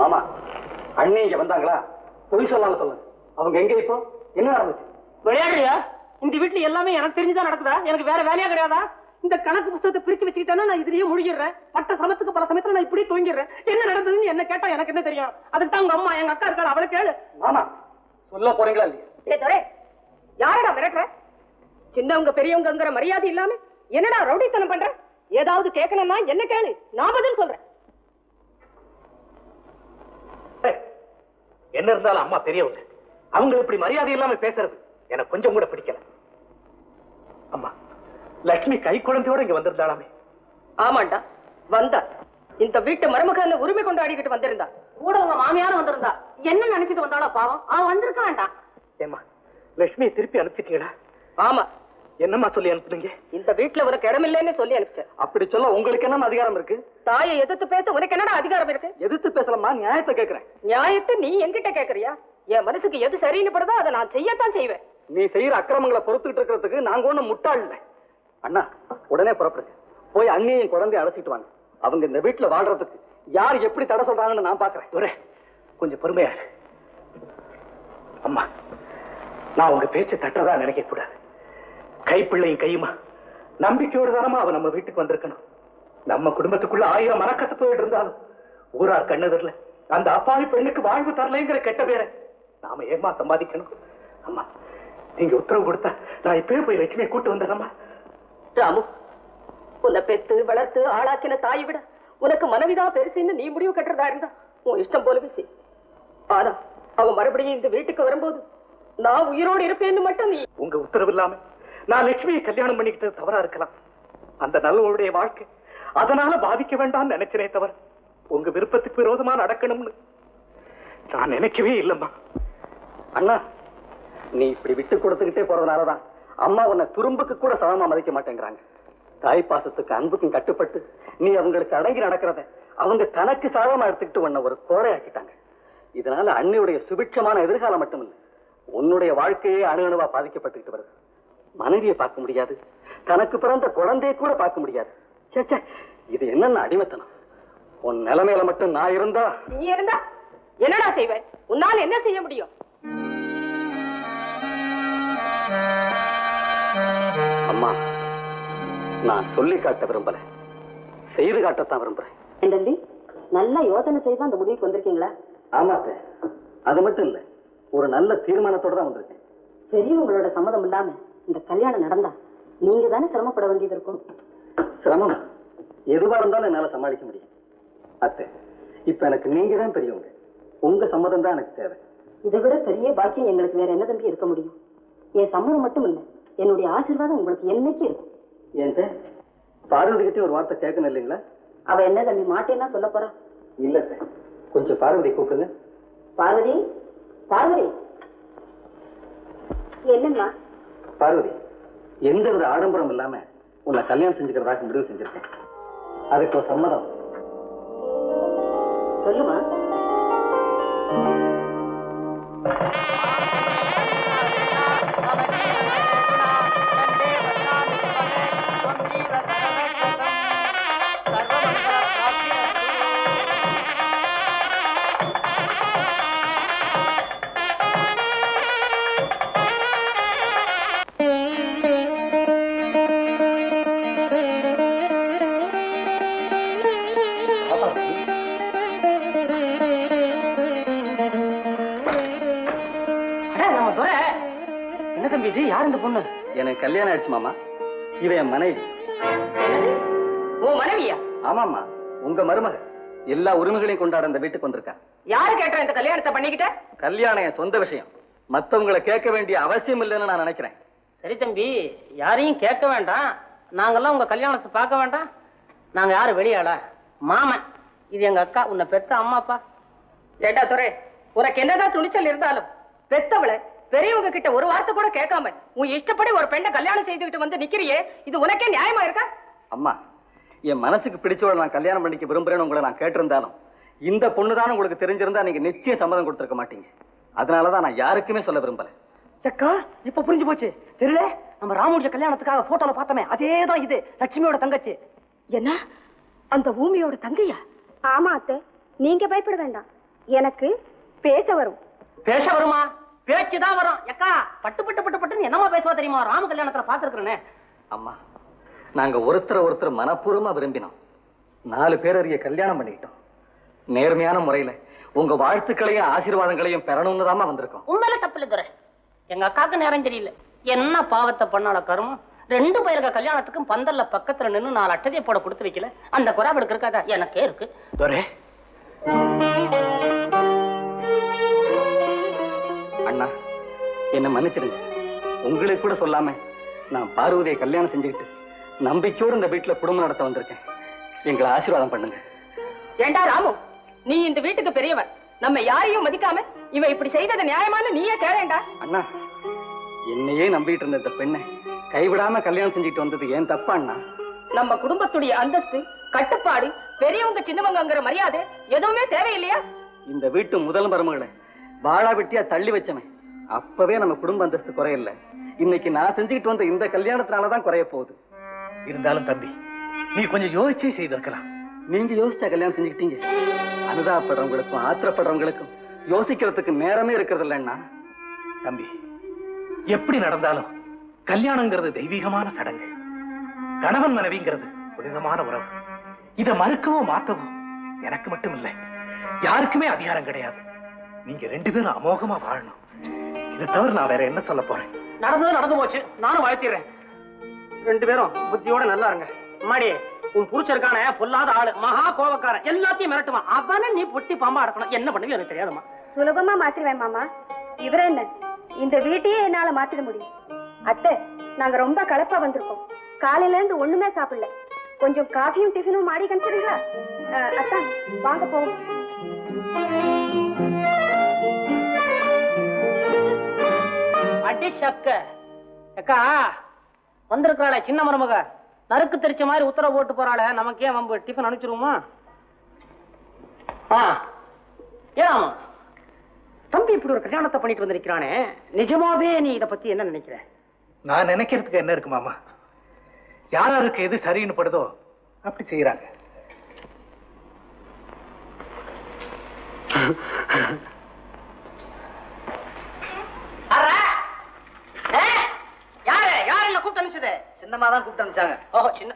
மாமா அண்ணி இங்க வந்தாங்களா? பொய் சொல்லாம சொல்லுங்க அவங்க எங்க இப்போ? என்ன நடந்துச்சு? விளையாடுறியா? இந்த வீட்டுல எல்லாமே எனக்கு தெரிஞ்சுதான் நடக்குதா? எனக்கு வேற வேலையா கிடையாதா? இந்த கணக்கு புத்தகத்தை பிரிச்சு வச்சுக்கிட்டேன்னா நான் இதுலயே முழுகிடுறேன். பட்ட சமத்துக்கு பல சமயத்துல நான் இப்படி தூங்கிடுறேன். என்ன நடந்ததுன்னு என்ன கேட்டா எனக்கு என்ன தெரியும்? அதுக்கு தான் உங்க அம்மா எங்க அக்கா இருக்காள் அவளை கேளு. மாமா சொல்ல போறீங்களா இல்லையா? யாரடா மிரட்டுற? சின்னவங்க பெரியவங்கங்கிற மரியாதை இல்லாம என்னடா ரவுடித்தனம் பண்ற? ஏதாவது கேட்கணும்னா என்ன கேளு? நான் பதில் சொல்றேன் ஏய், என்ன இருந்தாலும் அம்மா பெரியவங்க. அவங்க இப்படி மரியாதை இல்லாம பேசுறது எனக்கு கொஞ்சம் கூட பிடிக்கல. அம்மா லட்சுமி கை குழந்தையோட இங்க வந்திருந்தாளாமே. ஆமாண்டா வந்தா. இந்த வீட்டு மருமகன் உரிமை கொண்டாடிக்கிட்டு வந்திருந்தா. கூட உங்க மாமியாரும் வந்திருந்தா. என்ன நினைச்சிட்டு வந்தாளோ பாவம்? அவன் வந்திருக்க வேண்டாம் ஏம்மா லட்சுமியை திருப்பி அனுப்பிச்சிட்டீங்களா? ஆமா. என்னம்மா சொல்லி அனுப்புனீங்க? இந்த வீட்டுல உனக்கு இடமில்லைன்னு சொல்லி அனுப்பிச்சேன். அப்படி சொல்ல உங்களுக்கு என்ன அதிகாரம் இருக்கு? தாயை எதிர்த்து பேச உனக்கு என்னடா அதிகாரம் இருக்கு? எதிர்த்து பேசலாமா? நியாயத்தை கேக்குறேன். நியாயத்தை நீ என்கிட்ட கேக்குறியா? என் மனசுக்கு எது சரின்னு படுதோ அதை நான் செய்யத்தான் செய்வேன். நீ செய்யற அக்கிரமங்களை பொறுத்துக்கிட்டு இருக்கிறதுக்கு நாங்க ஒண்ணும் முட்டாள் இல்லை. அண்ணா உடனே புறப்படுங்க. போய் அண்ணியையும் குழந்தைய அழைச்சிட்டு வாங்க. அவங்க இந்த வீட்டுல வாழ்றதுக்கு யார் எப்படி தடை சொல்றாங்கன்னு நான் பாக்குறேன். துரை கொஞ்சம் பொறுமையா. அம்மா நான் உங்க பேச்சை தட்டுறதா நினைக்க கூடாது கைப்பிள்ளையும் கையுமா? நம்பிக்கையோடு தானமா அவ நம்ம வீட்டுக்கு வந்திருக்கணும். நம்ம குடும்பத்துக்குள்ள ஆயிரம் மனக்கசப்புகள் இருந்தாலும் ஊரார் கண்ணெதிரில் அந்த அப்பாவி பெண்ணுக்கு வாழ்வு தரலைங்கிற கெட்ட பேரை நாம ஏமா சம்பாதிக்கணும்? அம்மா நீங்க உத்தரவு கொடுத்தா நான் இப்பவே போய் லட்சுமியை கூட்டு வந்துடுறேம்மா ராமு உன்னை பெத்து வளர்த்து ஆளாக்கின தாயை விட உனக்கு மனைவிதான் பெருசுன்னு நீ முடிவு கட்டுறதா இருந்தா உன் இஷ்டம் போலவே செய். ஆனா அவ மறுபடியும் இந்த வீட்டுக்கு வரும்போது நான் உயிரோடு இருப்பேன்னு மட்டும் நீ உங்க உத்தரவு இல்லாம நான் லட்சுமியை கல்யாணம் பண்ணிக்கிட்டது தவறா இருக்கலாம். அந்த நல்லவளுடைய வாழ்க்கை அதனால பாதிக்க வேண்டாம்னு நினைச்சனே தவிர உங்க விருப்பத்துக்கு விரோதமா நடக்கணும்னு நான் நினைக்கவே இல்லம்மா. அண்ணா நீ இப்படி விட்டு கொடுத்துக்கிட்டே போறதுனாலதான் அம்மா உன்னை துரும்புக்கு கூட சமமா மதிக்க மாட்டேங்கிறாங்க. தாய் பாசத்துக்கு அன்புக்கும் கட்டுப்பட்டு நீ அவங்களுக்கு அடங்கி நடக்கிறத அவங்க தனக்கு சாதமா எடுத்துக்கிட்டு உன்னை ஒரு கோரையாக்கிட்டாங்க. இதனால அண்ணியுடைய சுபிட்சமான எதிர்காலம் மட்டும் இல்ல உன்னுடைய வாழ்க்கையே அணு அணுவா பாதிக்கப்பட்டுக்கிட்டு வருது. மனைவியை பார்க்க முடியாது. தனக்கு பிறந்த குழந்தையை கூட பார்க்க முடியாது. இது என்னென்ன அடிமைத்தனம்? உன் நிலைமையில மட்டும் நான் இருந்தா? நீ இருந்தா? என்னடா செய்வேன் உன்னால என்ன செய்ய முடியும்? அம்மா நான் சொல்லி காட்ட விரும்பல. செய்து காட்டத்தான் விரும்புறேன். தம்பி நல்லா யோசனை செய்து அந்த முடிவுக்கு வந்திருக்கீங்களா? ஆமா. அது மட்டும் இல்ல ஒரு நல்ல தீர்மானத்தோட தான் வந்திருக்கேன். பெரியவங்களோட சம்மதம் இல்லாம இந்த கல்யாணம் நடந்தா நீங்க தானே சிரமப்பட வேண்டியது இருக்கும்? சிரமம். எதுவா இருந்தாலும் என்னால சமாளிக்க முடியும். அத்தை இப்ப எனக்கு நீங்க தான் பெரியவங்க. உங்க சம்மதம் தான் எனக்கு தேவை. இதை விட பெரிய பாக்கியம் எங்களுக்கு வேற என்ன தம்பி இருக்க முடியும்? என் சம்மதம் மட்டும் இல்ல என்னுடைய ஆசீர்வாதம் உங்களுக்கு என்னைக்கு இருக்கும்? ஏன் சார் பார்வதி கிட்டே ஒரு வார்த்தை கேட்கணும் இல்லைங்களா? அவ என்ன தம்பி மாட்டேன்னா சொல்ல போறா? இல்ல சார் கொஞ்சம் பார்வதி கூப்பிடுங்க. பார்வதி பார்வதி. என்னம்மா? பார்வதி எந்த வித ஆடம்பரம் இல்லாம உன்னை கல்யாணம் செஞ்சுக்கிறதாக முடிவு செஞ்சிருக்கேன். அதுக்கு ஒரு சம்மதம். சொல்லுமா? கல்யாணம் ஆயிடுச்சு மாமா. இவன் என் மனைவி. உன் மனைவியா? ஆமாம்மா. உங்க மருமக. எல்லா உரிமைகளையும் கொண்டாட இந்த வீட்டுக்கு வந்திருக்கா. யாரு கேட்ட இந்த கல்யாணத்தை பண்ணிக்கிட்ட? கல்யாணம் என் சொந்த விஷயம். மத்தவங்களை கேட்க வேண்டிய அவசியம் இல்லைன்னு நான் நினைக்கிறேன். சரி தம்பி. யாரையும் கேட்க வேண்டாம். நாங்கெல்லாம் உங்க கல்யாணத்தை பார்க்க வேண்டாம். நாங்க யாரு வெளியாள மாமன். இது எங்க அக்கா உன்னை பெத்த அம்மா அப்பா ஏட்டா துரை? உனக்கு என்னதான் துணிச்சல் இருந்தாலும் பெத்தவளை பெரியவங்க கிட்ட ஒரு வார்த்தை கூட கேட்காம உன் இஷ்டப்படி ஒரு பெண்ணை கல்யாணம் செய்துகிட்டு வந்து நிக்கிறியே இது உனக்கே நியாயமா இருக்கா? அம்மா என் மனசுக்கு பிடிச்சவளை நான் கல்யாணம் பண்ணிக்க விரும்புறேன்னு உங்களை நான் கேட்டிருந்தாலும் இந்த பொண்ணு தான் உங்களுக்கு தெரிஞ்சிருந்தா நீங்க நிச்சயம் சம்மதம் கொடுத்துருக்க மாட்டீங்க. அதனாலதான் நான் யாருக்குமே சொல்ல விரும்பல. அக்கா இப்ப புரிஞ்சு போச்சு. தெரியல நம்ம ராமுடைய கல்யாணத்துக்காக போட்டோல பார்த்தோமே அதேதான் இது லட்சுமியோட தங்கச்சி. என்ன? அந்த ஊமியோட தங்கையா? ஆமா அத்தை நீங்க பயப்பட வேண்டாம். எனக்கு பேச வரும். பேச வருமா? பேச்சு தான் வரும். அக்கா பட்டு பட்டு பட்டு பட்டுன்னு என்னமா பேசுவா தெரியுமா? ராம கல்யாணத்துல பாத்துருக்கிறேனே அம்மா நாங்க ஒருத்தர் ஒருத்தர் மனப்பூர்வமா விரும்பினோம். நாலு பேர் அறிய கல்யாணம் பண்ணிக்கிட்டோம். நேர்மையான முறையில உங்க வாழ்த்துக்களையும் ஆசீர்வாதங்களையும் பெறணும்னு தாமா வந்திருக்கோம். உண்மையில தப்பு இல்ல துரை. எங்க அக்காக்கு நேரம் சரியில்லை. என்ன பாவத்தை பண்ணால கருமம் ரெண்டு பேருக்க கல்யாணத்துக்கும் பந்தல்ல பக்கத்துல நின்னு நாலு அட்டதியை போட கொடுத்து வைக்கல. அந்த குறாவளுக்கு இருக்காதா? எனக்கே இருக்கு. துரை. என்ன மன்னிச்சிடுங்க உங்களுக்கு கூட சொல்லாம நான் பார்வதியை கல்யாணம் செஞ்சுக்கிட்டு நம்பிக்கையோடு இந்த வீட்டுல குடும்பம் நடத்த வந்திருக்கேன். எங்களை ஆசீர்வாதம் பண்ணுங்க. ஏண்டா ராமு? நீ இந்த வீட்டுக்கு பெரியவன். நம்ம யாரையும் மதிக்காம இவ இப்படி செய்தது நியாயமான நீயே கேளேண்டா. அண்ணா என்னையே நம்பிட்டு இருந்த இந்த பெண்ணை கைவிடாம கல்யாணம் செஞ்சுட்டு வந்தது ஏன் தப்பா அண்ணா? நம்ம குடும்பத்துடைய அந்தஸ்து கட்டுப்பாடு பெரியவங்க சின்னவங்கங்கிற மரியாதை எதுவுமே தேவையில்லையா? இந்த வீட்டு முதல் மருமகளை வாழா வெட்டியா தள்ளி வச்சவன். அப்பவே நம்ம குடும்ப அந்தஸ்து குறையல. இன்னைக்கு நான் செஞ்சுக்கிட்டு வந்த இந்த கல்யாணத்தினாலதான் குறைய போகுது. இருந்தாலும் தம்பி நீ கொஞ்சம் யோசிச்சே செய்திருக்கலாம். நீங்க யோசிச்சா கல்யாணம் செஞ்சுக்கிட்டீங்க. அனுதாபப்படுறவங்களுக்கும் ஆத்திரப்படுறவங்களுக்கும் யோசிக்கிறதுக்கு நேரமே இருக்கிறது இல்லைன்னா தம்பி எப்படி நடந்தாலும் கல்யாணங்கிறது தெய்வீகமான சடங்கு கணவன் மனைவிங்கிறது புனிதமான உறவு. இத மறுக்கவோ மாத்தவோ எனக்கு மட்டும் இல்லை யாருக்குமே அதிகாரம் கிடையாது. நீங்க ரெண்டு பேரும் அமோகமா வாழணும். இதை தவிர நான் வேற என்ன சொல்ல போறேன்? நடந்தது நடந்து போச்சு. நானும் வாழ்த்திடுறேன். ரெண்டு பேரும் புத்தியோட நல்லா இருங்க. மாடி உன் புருஷருக்கான பொல்லாத ஆளு மகா கோபக்காரன் எல்லாத்தையும் மிரட்டுவான். அவனை நீ பொட்டி பாம்பா அடக்கணும். என்ன பண்ணுவீங்க எனக்கு தெரியாதுமா சுலபமா மாத்திருவேன் மாமா. இவர என்ன? இந்த வீட்டையே என்னால மாத்திட முடியும். அத்தை நாங்க ரொம்ப கலப்பா வந்திருக்கோம். காலையில இருந்து ஒண்ணுமே சாப்பிடல. கொஞ்சம் காஃபியும் டிஃபனும் மாடி கணிச்சிருங்களா அத்தான் வாங்க போவோம். அடி சக்க. அக்கா வந்திருக்காளே சின்ன மருமக. நறுக்கு தெரிச்ச மாதிரி உத்தரவு போட்டு போறாளே நமக்கு ஏன் டிஃபன் அனுப்பிச்சிருவோமா? ஆ. ஏன் தம்பி இப்படி ஒரு கல்யாணத்தை பண்ணிட்டு வந்திருக்கிறானே. நிஜமாவே நீ இத பத்தி என்ன நினைக்கிற? நான் நினைக்கிறதுக்கு என்ன இருக்கு மாமா? யாருக்கு எது சரின்னு படுதோ அப்படி செய்யறாங்க யாரு யாரு சின்னமா தான் கூப்பிட்டு அனுப்பிச்சாங்க. ஓஹோ சின்ன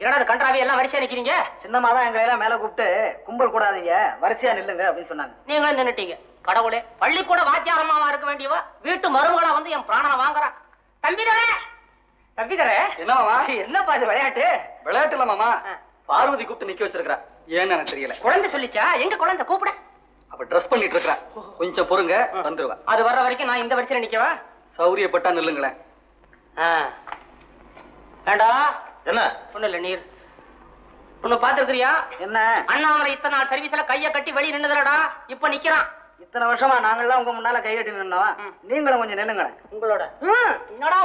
என்னடா கன்றாவி எல்லாம் வரிசையா நிக்கிறீங்க? சின்னமா தான் எங்களை எல்லாம் மேல கூப்பிட்டு கும்பல் கூடாதீங்க வரிசையா நில்லுங்க அப்படின்னு சொன்னாங்க. நீங்களும் நின்னுட்டீங்க. கடவுளே பள்ளிக்கூட வாத்தியாரமாவா இருக்க வேண்டியவ வீட்டு மருமகளா வந்து என் பிராணனை வாங்குறா. தம்பிதரே! தம்பிதரே? என்னமாமா என்னப்பா இது விளையாட்டு? விளையாட்டு இல்ல மாமா. பார்வதி கூப்பிட்டு நிக்க வச்சிருக்கா ஏன்னு எனக்கு தெரியல. குழந்தை சொல்லிச்சா? எங்க குழந்தை? கூப்பிட. அப்ப ட்ரெஸ் பண்ணிட்டு இருக்கா கொஞ்சம் பொறுங்க வந்துருவா. அது வர்ற வரைக்கும் நான் இந்த வரிசையில நிக்கவா? சௌரியப்பட்டா நில்லுங்களேன். வேண்டா என்ன? ஒண்ணு இல்ல நீர். ஒண்ணு பாத்துருக்கிறியா என்ன? அண்ணாமலை இத்தனை நாள் சர்வீஸ்ல கைய கட்டி வெளிய நின்னுதுலடா. இப்ப நிக்கிறான். இத்தனை வருஷமா நாங்கெல்லாம் உங்க முன்னால கை கட்டி நின்னோம். நீங்களும் கொஞ்சம் நின்னுங்களேன். உங்களோட. என்னடா.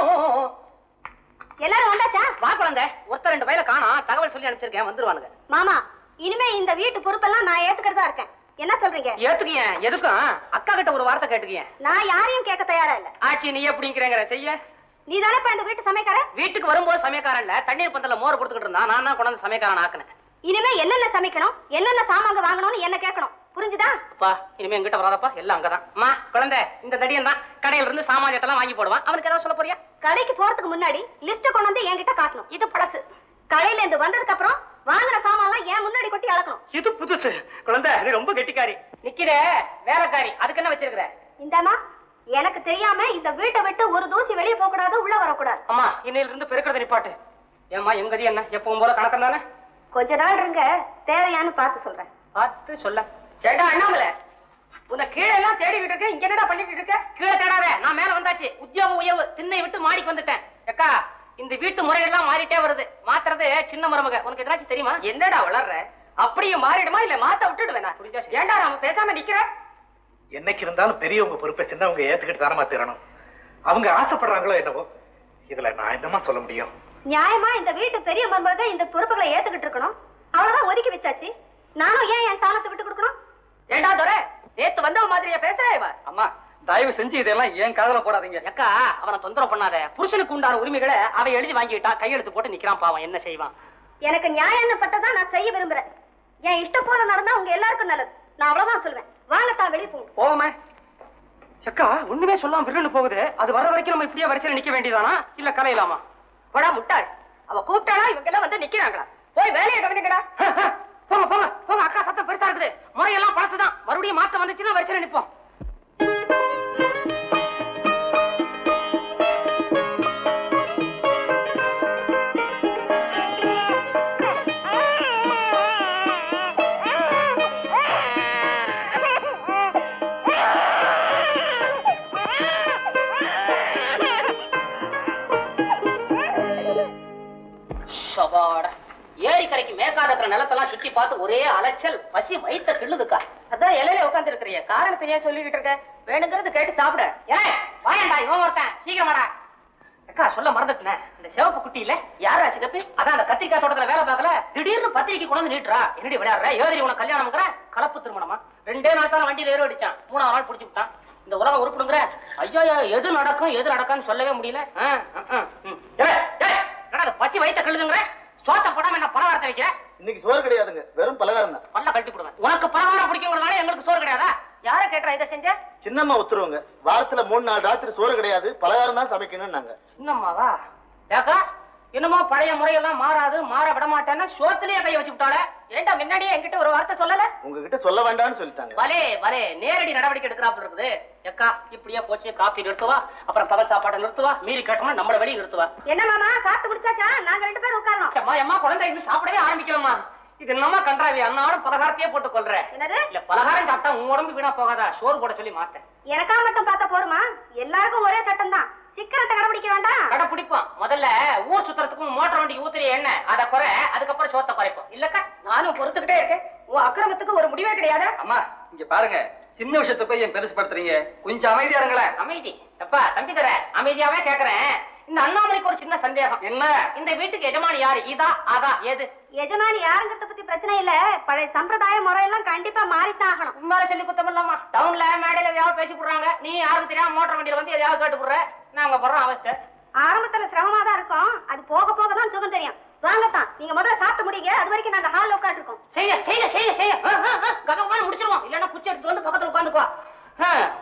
எல்லாரும் வந்தாச்சா? வா குழந்தை. ஒருத்தர் ரெண்டு வயல காணோம் தகவல் சொல்லி அனுப்பிச்சிருக்கேன். வந்துருவானுங்க. மாமா இனிமே இந்த வீட்டு பொறுப்பெல்லாம் நான் ஏத்துக்கிறதா இருக்கேன். என்ன சொல்றீங்க? ஏத்துக்கிய. எதுக்கும்? அக்கா கிட்ட ஒரு வார்த்தை கேட்டுக்கிய. நான் யாரையும் கேட்க தயாரா இல்ல. ஆச்சி நீ எப்படிங்கிறங்கிற? செய்ய. நீ தானே இந்த வீட்டு சமைக்காரன் வீட்டுக்கு வரும்போது சமயக்காரன் இல்ல தண்ணீர் பந்தல மோர் கொடுத்துக்கிட்டு இருந்தான். நான் தான் கொண்டாந்து சமயக்காரன் ஆக்குனேன். இனிமே என்னென்ன சமைக்கணும்? என்னென்ன சாமாங்க வாங்கணும்னு என்ன கேட்கணும்? புரிஞ்சுதா? அப்பா இனிமே எங்கிட்ட வராதப்பா. எல்லாம் அங்கதான். அம்மா குழந்தை இந்த தடியன் தான். கடையில இருந்து சாமான் எல்லாம் வாங்கி போடுவான். அவனுக்கு ஏதாவது சொல்ல போறியா? கடைக்கு போறதுக்கு முன்னாடி லிஸ்ட் கொண்டு வந்து என்கிட்ட காட்டணும். இது பழசு. கடையில இருந்து வந்ததுக்கு அப்புறம் வாங்கின சாமான்லாம் ஏன் முன்னாடி கொட்டி அளக்கணும். இது புதுசு. குழந்தை நீ ரொம்ப கெட்டிக்காரி. நிக்கிற வேலைக்காரி. அதுக்கு என்ன வச்சிருக்கிற? இந்தாமா எனக்கு தெரியாம இந்த வீட்டை விட்டு ஒரு தூசி வெளியே போக கூடாது உள்ள வரக்கூடாது. அம்மா இன்னையில இருந்து பெருக்கிறத நிப்பாட்டு ஏம்மா எங்கதி என்ன? எப்பவும் போல கணக்கம் தானே? கொஞ்ச நாள் இருங்க தேவையான்னு பார்த்து சொல்றேன். பார்த்து சொல்ல. ஏடா அண்ணாமலை? உன்னை கீழே எல்லாம் தேடிக்கிட்டு இருக்க இங்க என்னடா பண்ணிட்டு இருக்க? கீழே தேடாத நான் மேல வந்தாச்சு. உத்தியோக உயர்வு திண்ணை விட்டு மாடிக்கு வந்துட்டேன். அக்கா இந்த வீட்டு முறையெல்லாம் மாறிட்டே வருது. மாத்துறது சின்ன மருமக. உனக்கு எதாச்சும் தெரியுமா? என்னடா வளர்ற அப்படியே மாறிடுமா? இல்ல மாத்த விட்டுடுவேனா? ஏன்டா நாம பேசாம நிக்கிற? என்னைக்கு இருந்தாலும் பெரியவங்க பொறுப்பை சின்னவங்க ஏத்துக்கிட்டு தானமா தரணும் அவங்க ஆசைப்படுறாங்களோ என்னவோ இதுல நான் என்னமா சொல்ல முடியும்? நியாயமா இந்த வீட்டு பெரிய மருமக இந்த பொறுப்புகளை ஏத்துக்கிட்டு இருக்கணும். அவ்வளவுதான் ஒதுக்கி வச்சாச்சு. நானும் ஏன் என் ஸ்தானத்தை விட்டு கொடுக்கணும்? ஏண்டா துரை நேத்து வந்தவ மாதிரியா பேசுறா இவ? அம்மா தயவு செஞ்சு இதெல்லாம் ஏன் காதல போடாதீங்க. அக்கா அவனை தொந்தரவு பண்ணாத. புருஷனுக்கு உண்டான உரிமைகளை அவன் எழுதி வாங்கிட்டா கையெழுத்து போட்டு நிக்கிறான் பாவம் என்ன செய்வான்? எனக்கு நியாயம்னு பட்டதான் நான் செய்ய விரும்புறேன். என் இஷ்டம் போல நடந்தா உங்க எல்லாருக்கும் நல்லது. நான் அவ்வளவுதான் சொல்லுவேன் வாங்கத்தான் வெளியே போங்க போமே அக்கா ஒண்ணுமே சொல்லாம விருன்னு போகுது. அது வர வரைக்கும் நம்ம இப்படியே வரிசையில நிக்க வேண்டியதானா இல்ல கலையலாமா? போடா முட்டாள். அவ கூப்பிட்டாளா? இவங்க எல்லாம் வந்து நிக்கிறாங்களா? போய் வேலையை கவனிக்கடா போங்க போங்க போங்க. அக்கா சத்தம் பெருசா இருக்குது. முறையெல்லாம் பழசுதான். மறுபடியும் மாற்றம் வந்துச்சுன்னா வரிசையில நிப்போம். பார்த்து ஒரே அலைச்சல் பசி வயித்த கிள்ளுதுக்கா? அதான் இலையில உட்கார்ந்து இருக்கிறிய காரணத்தை ஏன் சொல்லிக்கிட்டு இருக்க? வேணுங்கிறது கேட்டு சாப்பிட. ஏய் வாயண்டா இவன் ஒருத்தன். சீக்கிரமாடா அக்கா சொல்ல மறந்துட்டேன். இந்த சிவப்பு குட்டி இல்ல யாரா சிகப்பி? அதான் அந்த கத்திரிக்காய் தோட்டத்துல வேலை பார்க்கல. திடீர்னு பத்திரிக்கை கொண்டு வந்து நீட்டுறா. என்னடி விளையாடுற? ஏதிரி உனக்கு கல்யாணம்ங்கிற கலப்பு திருமணமா? ரெண்டே நாள் தான் வண்டியில ஏறி அடிச்சான் மூணாவது நாள் பிடிச்சு விட்டான். இந்த உலகம் உருப்பிடுங்கிற. ஐயோ எது நடக்கும் எது நடக்கும்னு சொல்லவே முடியல. பச்சை வயித்த கழுதுங்கிற சோத்த போடாம என்ன பலகாரத்தை வைக்கிற? இன்னைக்கு சோறு கிடையாதுங்க. வெறும் பலகாரம் தான். பல்ல கழட்டி போடுவேன். உனக்கு பலகாரம் பிடிக்குங்கிறதால எங்களுக்கு சோறு கிடையாதா? யார கேட்டா இதை செஞ்ச? சின்னம்மா உத்தரவுங்க வாரத்துல மூணு நாள் ராத்திரி சோறு கிடையாது. பலகாரம் தான் சமைக்கணும்னு நாங்க சின்னம்மாவா? ஏக்கா என்னமோ பழைய முறையெல்லாம் மாறாது மாற விட மாட்டேன்னு சோத்துலயே கைய வச்சு விட்டாளே ஏண்டா முன்னாடியே என்கிட்ட ஒரு வார்த்தை சொல்லல? உங்ககிட்ட சொல்ல வேண்டாம்னு சொல்லிட்டாங்க. பலே பலே நேரடி நடவடிக்கை எடுக்கிறாப்புல இருக்குது. எக்கா இப்படியே போச்சு காப்பி நிறுத்துவா அப்புறம் பகல் சாப்பாட்டை நிறுத்துவா மீறி கேட்டோம்னா நம்மள வெளியே நிறுத்துவா. என்ன மாமா சாப்பிட்டு முடிச்சாச்சா? நாங்க ரெண்டு பேரும் உட்காரணும். அம்மா அம்மா குழந்தை இன்னும் சாப்பிடவே ஆரம்பிக்கலம்மா. இது என்னமா கன்றாவி? அன்னாலும் பலகாரத்தையே போட்டு கொள்ற. என்னது? இல்ல பலகாரம் சாப்பிட்டா உன் உடம்பு வீணா போகாதா? சோறு போட சொல்லி மாட்டேன். எனக்கா மட்டும் பார்த்தா போருமா? எல்லாருக்கும் ஒரே சட்டம் தான். சிக்கனத்தை கடைபிடிக்க வேண்டாம். கடை பிடிப்போம் முதல்ல ஊர் சுத்துறதுக்கும் மோட்டர் வண்டிக்கு ஊத்துறிய எண்ணெய் அதை குறை அதுக்கப்புறம் சோத்தை குறைப்போம். இல்லக்கா நானும் பொறுத்துக்கிட்டே இருக்கேன். உன் அக்கிரமத்துக்கு ஒரு முடிவே கிடையாது. அம்மா இங்க பாருங்க. சின்ன விஷயத்தை போய் ஏன் பெருசுப்படுத்துறீங்க கொஞ்சம் அமைதியா இருங்களேன். அமைதி. அப்பா தம்பி தர அமைதியாவே கேக்குறேன். இந்த அண்ணாமலைக்கு ஒரு சின்ன சந்தேகம். என்ன? இந்த வீட்டுக்கு எஜமானி யாரு? இதா அதா ஏது எஜமானி யாருங்கிறத பத்தி பிரச்சனை இல்ல. பழைய சம்பிரதாய முறையெல்லாம் கண்டிப்பா மாறித்தான் ஆகணும். உண்மையில சொல்லி குத்தம் இல்லாமா டவுன்ல மேடையில எதையாவது பேசி போடுறாங்க. நீ யாருக்கு தெரியாம மோட்டர் வண்டியில வந்து எதையாவது கேட்டு போடுற? நாங்க போடுறோம் அவஸ்தை. ஆரம்பத்துல சிரமமா தான் இருக்கும். அது போக போக தான் சுகம் தெரியும். வாங்கத்தான். நீங்க முதல்ல சாப்பிட்டு முடிங்க. அது வரைக்கும் நாங்க ஹால்ல உட்காந்துருக்கோம் செய்ய செய்ய செய்ய செய்ய. கதமான முடிச்சிருவோம். இல்லன்னா குச்சி எடுத்துட்டு வந்து பக்கத்துல உட்காந்துக்குவா.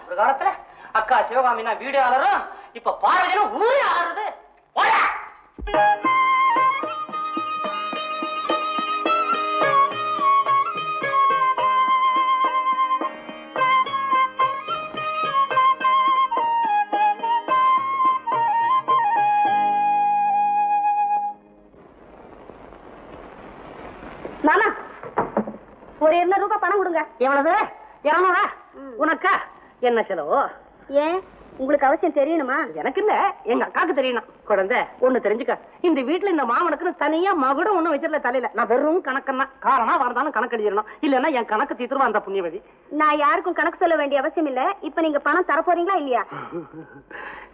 ஒரு காலத்துல அக்கா சிவகாமினா வீடு ஆளரும் இப்ப பார்வதினா ஊரே ஆளுறது போடா! எவ்வளவு? இருநூறா? உனக்கா? என்ன செலவோ? ஏன்? உங்களுக்கு அவசியம் தெரியணுமா? எனக்கு இல்ல எங்க அக்காக்கு தெரியணும். குழந்தை ஒண்ணு தெரிஞ்சுக்க. இந்த வீட்டுல இந்த மாமனுக்கு தனியா மகுடம் ஒண்ணும் வச்சிடல தலையில. நான் வெறும் கணக்கன்னா. காரணம் வரதாலும் கணக்கு எழுதிடணும். இல்லன்னா என் கணக்கு தீத்துருவா அந்த புண்ணியவதி. நான் யாருக்கும் கணக்கு சொல்ல வேண்டிய அவசியம் இல்ல. இப்ப நீங்க பணம் தர போறீங்களா இல்லையா?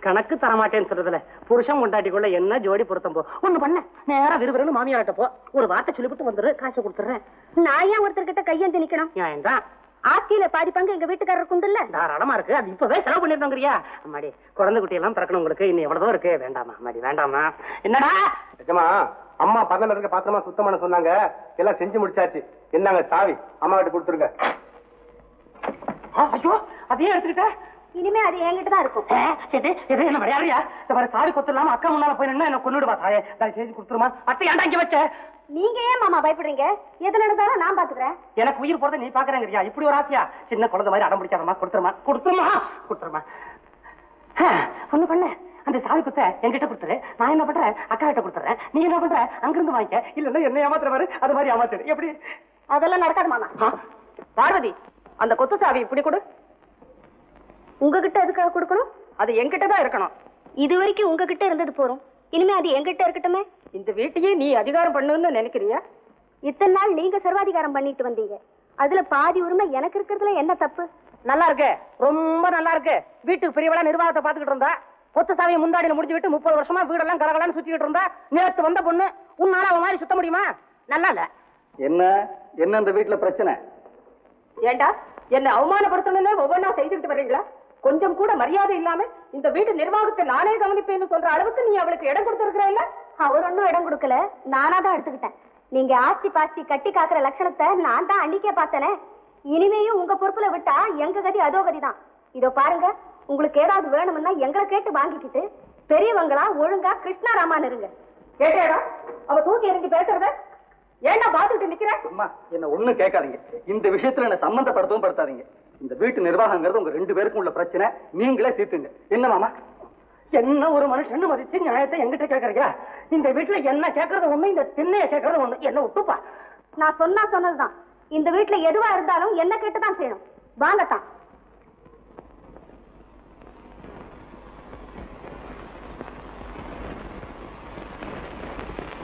கணக்கு தரமாட்டேன்னு சொல்றதுல புருஷன் கொண்டாட்டிக்குள்ள என்ன ஜோடி பொருத்தம் போ. ஒண்ணு பண்ண. நேரா விறுவிறுன்னு மாமியார்ட்ட போ. ஒரு வார்த்தை சொல்லிவிட்டு வந்துரு. காசு கொடுத்துறேன். நான் ஏன் ஒருத்தர்கிட்ட கையேந்தி நிக்கணும்? நியாயம் தான் ஆட்சியில பாதி பங்கு எங்க வீட்டுக்காரருக்கு உண்டுல்ல? தாராளமா இருக்கு. அது இப்பவே செலவு பண்ணிருந்தோங்கிறியா அம்மாடி குழந்தை குட்டி எல்லாம் பிறக்கணும் உங்களுக்கு. இன்னும் எவ்வளவோ இருக்கு. வேண்டாமா அம்மாடி வேண்டாமா. என்னடா? நிஜமா அம்மா பந்தல இருக்க பாத்திரமா சுத்தம் பண்ண சொன்னாங்க. எல்லாம் செஞ்சு முடிச்சாச்சு. என்னங்க சாவி. அம்மா கிட்ட கொடுத்துருங்க. ஆ, ஐயோ அதையே எடுத்துக்கிட்ட? இனிமே அது என்கிட்ட தான் இருக்கும். எது? எது? என்ன விளையாடுறியா இந்த மாதிரி சாரி கொத்து இல்லாம அக்கா முன்னால போய் நின்னா என்ன கொன்னுடுவா தாயே. தயவு செஞ்சு கொடுத்துருமா. அத்தை ஏன்டா இங்க வச்ச? நீங்க ஏன் மாமா பயப்படுறீங்க? எது நடந்தாலும் நான் பாத்துக்கிறேன். எனக்கு உயிர் போறத நீ பாக்குறேங்கறியா? இப்படி ஒரு ஆசையா? சின்ன குழந்தை மாதிரி அடம் பிடிக்காதமா கொடுத்துருமா? கொடுத்துருமா? கொடுத்துருமா. ஒண்ணு பண்ணு. அந்த சாவி குத்த என்கிட்ட கொடுத்துரு. நான் என்ன பண்றேன்? அக்கா கிட்ட கொடுத்துறேன். நீ என்ன பண்ற? அங்கிருந்து வாங்கிக்க. இல்லன்னா என்ன ஏமாத்துற மாதிரி அது மாதிரி ஏமாத்துடு எப்படி? அதெல்லாம் நடக்காது மாமா. பார்வதி அந்த கொத்து சாவி இப்படி கொடு. உங்ககிட்ட எதுக்காக கொடுக்கணும்? அது என்கிட்ட தான் இருக்கணும். இது வரைக்கும் உங்ககிட்ட இருந்தது போறோம். இனிமே அது என்கிட்ட இருக்கட்டுமே? இந்த வீட்டையே நீ அதிகாரம் பண்ணுன்னு நினைக்கிறியா? இத்தனை நாள் நீங்க சர்வாதிகாரம் பண்ணிட்டு வந்தீங்க. அதுல பாதி உரிமை எனக்கு இருக்கிறதுல என்ன தப்பு? நல்லா இருக்கு. ரொம்ப நல்லா இருக்கு. வீட்டுக்கு பெரியவளா நிர்வாகத்தை பாத்துக்கிட்டு இருந்தா? கொத்து சாவியை முந்தாடியில முடிஞ்சு விட்டு முப்பது வருஷமா வீடெல்லாம் கலகலான்னு சுத்திக்கிட்டு இருந்தா? நேத்து வந்த பொண்ணு உன்னால அவன் மாதிரி சுத்த முடியுமா? நல்லா இல்ல. என்ன? என்ன இந்த வீட்டுல பிரச்சனை? ஏண்டா? என்ன அவமானப்படுத்தணும்னு ஒவ்வொன்றா செய்துட்டு வர்றீங்களா? கொஞ்சம் கூட மரியாதை இல்லாம இந்த வீட்டு நிர்வாகத்தை நானே கவனிப்பேன்னு சொல்ற அளவுக்கு நீ அவளுக்கு இடம் கொடுத்திருக்கிற இல்ல? அவர் ஒன்றும் இடம் கொடுக்கல. நானா தான் எடுத்துக்கிட்டேன். நீங்க ஆஸ்தி பாஸ்தி கட்டி காக்குற லட்சணத்தை நான் தான் அன்னைக்கே பார்த்தனே. இனிமேயும் உங்க பொறுப்புல விட்டா எங்க கதி அதோ கதி தான். இதோ பாருங்க உங்களுக்கு ஏதாவது வேணும்னா எங்களை கேட்டு வாங்கிக்கிட்டு பெரியவங்களா ஒழுங்கா கிருஷ்ணாராமான் இருங்க. கேட்டேடா அவ தூக்கி எறிஞ்சு பேசுறத? ஏண்டா பாத்துக்கிட்டு நிக்கிற? அம்மா என்ன ஒண்ணும் கேட்காதீங்க. இந்த விஷயத்துல என்ன சம்பந்தப்படுத்தவும் படுத்தாதீங்க. இந்த வீட்டு நிர்வாகங்கிறது உங்க ரெண்டு பேருக்கும் உள்ள பிரச்சனை. நீங்களே தீர்த்துங்க. என்ன மாமா? என்ன ஒரு மனுஷன் மதிச்சு நியாயத்தை எங்கிட்ட கேக்குறீங்க? இந்த வீட்டுல என்ன கேக்குறது ஒண்ணு இந்த திண்ணைய கேக்குறது ஒண்ணு. என்ன விட்டுப்பா நான் சொன்னா சொன்னதுதான். இந்த வீட்டுல எதுவா இருந்தாலும் என்ன கேட்டு தான் செய்யணும் வாங்கத்தான்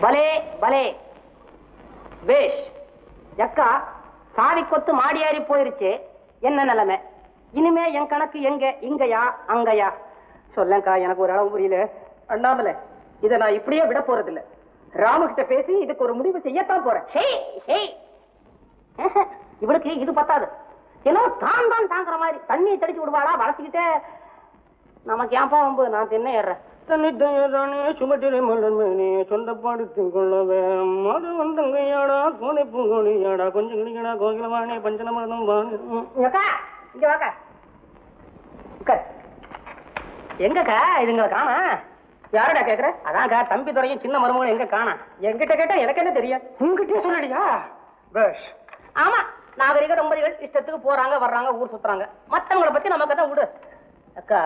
பலே பலே பேஷ். எக்கா சாவி கொத்து மாடி ஏறி போயிருச்சு. என்ன நிலைமை? இனிமே என் கணக்கு எங்க? இங்கயா? அங்கயா? சொல்லங்கா எனக்கு ஒரு அளவு புரியல. அண்ணாமலை இதை நான் இப்படியே விட போறது இல்ல ராமகிட்ட பேசி இதுக்கு ஒரு முடிவு செய்யத்தான் போறேன். இவளுக்கு இது பத்தாது. ஏன்னா தான் தான் தாங்குற மாதிரி தண்ணியை தெளிச்சு விடுவாளா? வளர்த்திக்கிட்டே. நமக்கு ஏன்பா வம்பு நான் தின்ன ஏறேன் தண்ணி தயாரானே சுமட்டிலே மலர்மேனே சொந்தப்படுத்திக் கொள்ளவே மது வந்தங்கையாடா கோதை பூங்கோழியாடா கொஞ்சம் கிளிக்கடா கோகிலவானே பஞ்சனமரதம் வாணி அக்கா இங்க வாக்கா எங்கக்கா இதுங்களை காணா? யாரடா கேக்குற? அதான்க்கா தம்பி துறையும் சின்ன மருமகளும் எங்க காணா? என்கிட்ட கேட்டா எனக்கு என்ன தெரியும்? உங்ககிட்டயே சொல்லடியா? பேஷ். ஆமா நாகரிக தம்பதிகள் இஷ்டத்துக்கு போறாங்க வர்றாங்க ஊர் சுத்துறாங்க. மத்தவங்கள பத்தி நமக்கு தான் விடு. அக்கா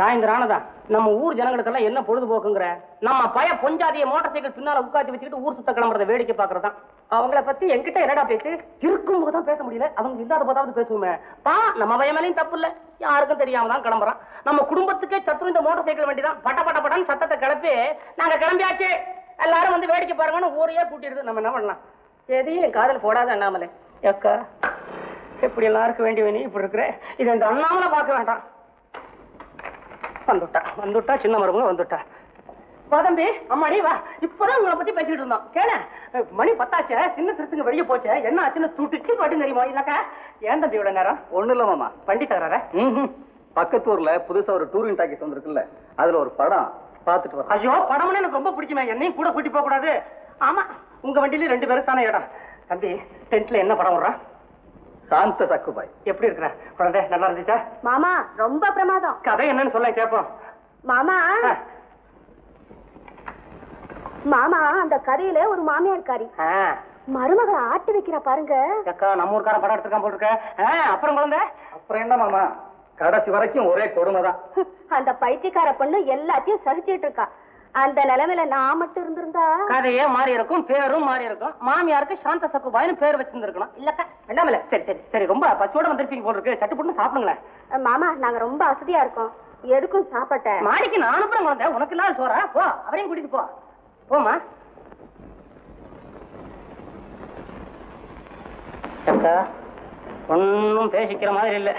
சாயந்தரம் ஆனதான் நம்ம ஊர் ஜனங்களுக்கெல்லாம் என்ன பொழுதுபோக்குங்கிற? நம்ம பய பொஞ்சாதிய மோட்டார் சைக்கிள் பின்னால உட்காந்து வச்சுக்கிட்டு ஊர் சுத்த கிளம்புறத வேடிக்கை பாக்குறதான் அவங்கள பத்தி என்கிட்ட என்னடா பேசு இருக்கும் போதுதான் பேச முடியல. அவங்க இல்லாத போதாவது பேசுவோமே. பா நம்ம பயமேலையும் தப்பு இல்ல. யாருக்கும் தெரியாம தான் கிளம்புறான். நம்ம குடும்பத்துக்கே சத்துரு இந்த மோட்டார் சைக்கிள் வண்டி தான் பட்ட பட்ட படம் சத்தத்தை கிளப்பி நாங்க கிளம்பியாச்சு. எல்லாரும் வந்து வேடிக்கை பாருங்கன்னு ஊரையே கூட்டிடுது நம்ம என்ன பண்ணலாம்? எதையும் என் காதல் போடாத அண்ணாமலை. அக்கா எப்படி எல்லாருக்கும் வேண்டி வேணும் இப்படி இருக்கிற? இது இந்த அண்ணாமலை பார்க்க வேண்டாம். வந்துட்டா. வந்துட்டா சின்ன மருமக வந்துட்டா. வா தம்பி அம்மாடி வா. இப்பதான் உங்களை பத்தி பேசிட்டு இருந்தோம். கேள. மணி பத்தாச்சே? சின்ன சிறுத்துங்க வெளியே போச்சே? என்ன ஆச்சுன்னு துடிச்சு பாட்டு தெரியுமா இல்லக்கா? ஏன் தம்பி இவ்வளவு நேரம்? ஒண்ணு இல்ல மாமா. வண்டி தகராற பக்கத்து ஊர்ல புதுசா ஒரு டூரிங் டாக்கிஸ் வந்திருக்குல்ல அதுல ஒரு படம் பார்த்துட்டு வரேன் ஐயோ படம்னு எனக்கு ரொம்ப பிடிக்குமே. என்னையும் கூட கூட்டி போக கூடாது ஆமா உங்க வண்டியில ரெண்டு பேரும் தானே இடம். தம்பி டென்ட்ல என்ன படம் வர்றான் சாந்த சக்குபாய் எப்படி இருக்கிற? குழந்தை நல்லா இருந்துச்சா? மாமா ரொம்ப பிரமாதம். கதை என்னன்னு சொல்ல கேட்போம் மாமா. மாமா அந்த கதையில ஒரு மாமியார்காரி ஆ, மருமகளை ஆட்டி வைக்கிற பாருங்க. அக்கா நம்ம ஊர்க்காரன் படம் எடுத்துருக்கான் போட்டுருக்க அப்புறம் குழந்தை? அப்புறம் என்ன மாமா? கடைசி வரைக்கும் ஒரே கொடுமை தான் அந்த பைத்தியக்கார பொண்ணு எல்லாத்தையும் சகிச்சிட்டு இருக்கா. அந்த நிலைமையில நான் மட்டும் இருந்திருந்தா? கதையே மாறி இருக்கும் பேரும் மாறி இருக்கும். மாமியாருக்கு சாந்த சக்குபாயின்னு பேர் வச்சிருந்திருக்கணும். இல்லக்கா வேண்டாமல சரி சரி சரி ரொம்ப பச்சோட வந்திருப்பீங்க போல இருக்கு. சட்டு போட்டு சாப்பிடுங்களேன். மாமா நாங்க ரொம்ப வசதியா இருக்கோம். எதுக்கும் சாப்பாட்ட மாடிக்கு நான் அனுப்புறேன் குழந்தை. உனக்கு இல்லாத சோறா? போ அவரையும் கூட்டிட்டு போ. போமா அக்கா ஒன்னும் பேசிக்கிற மாதிரி இல்ல.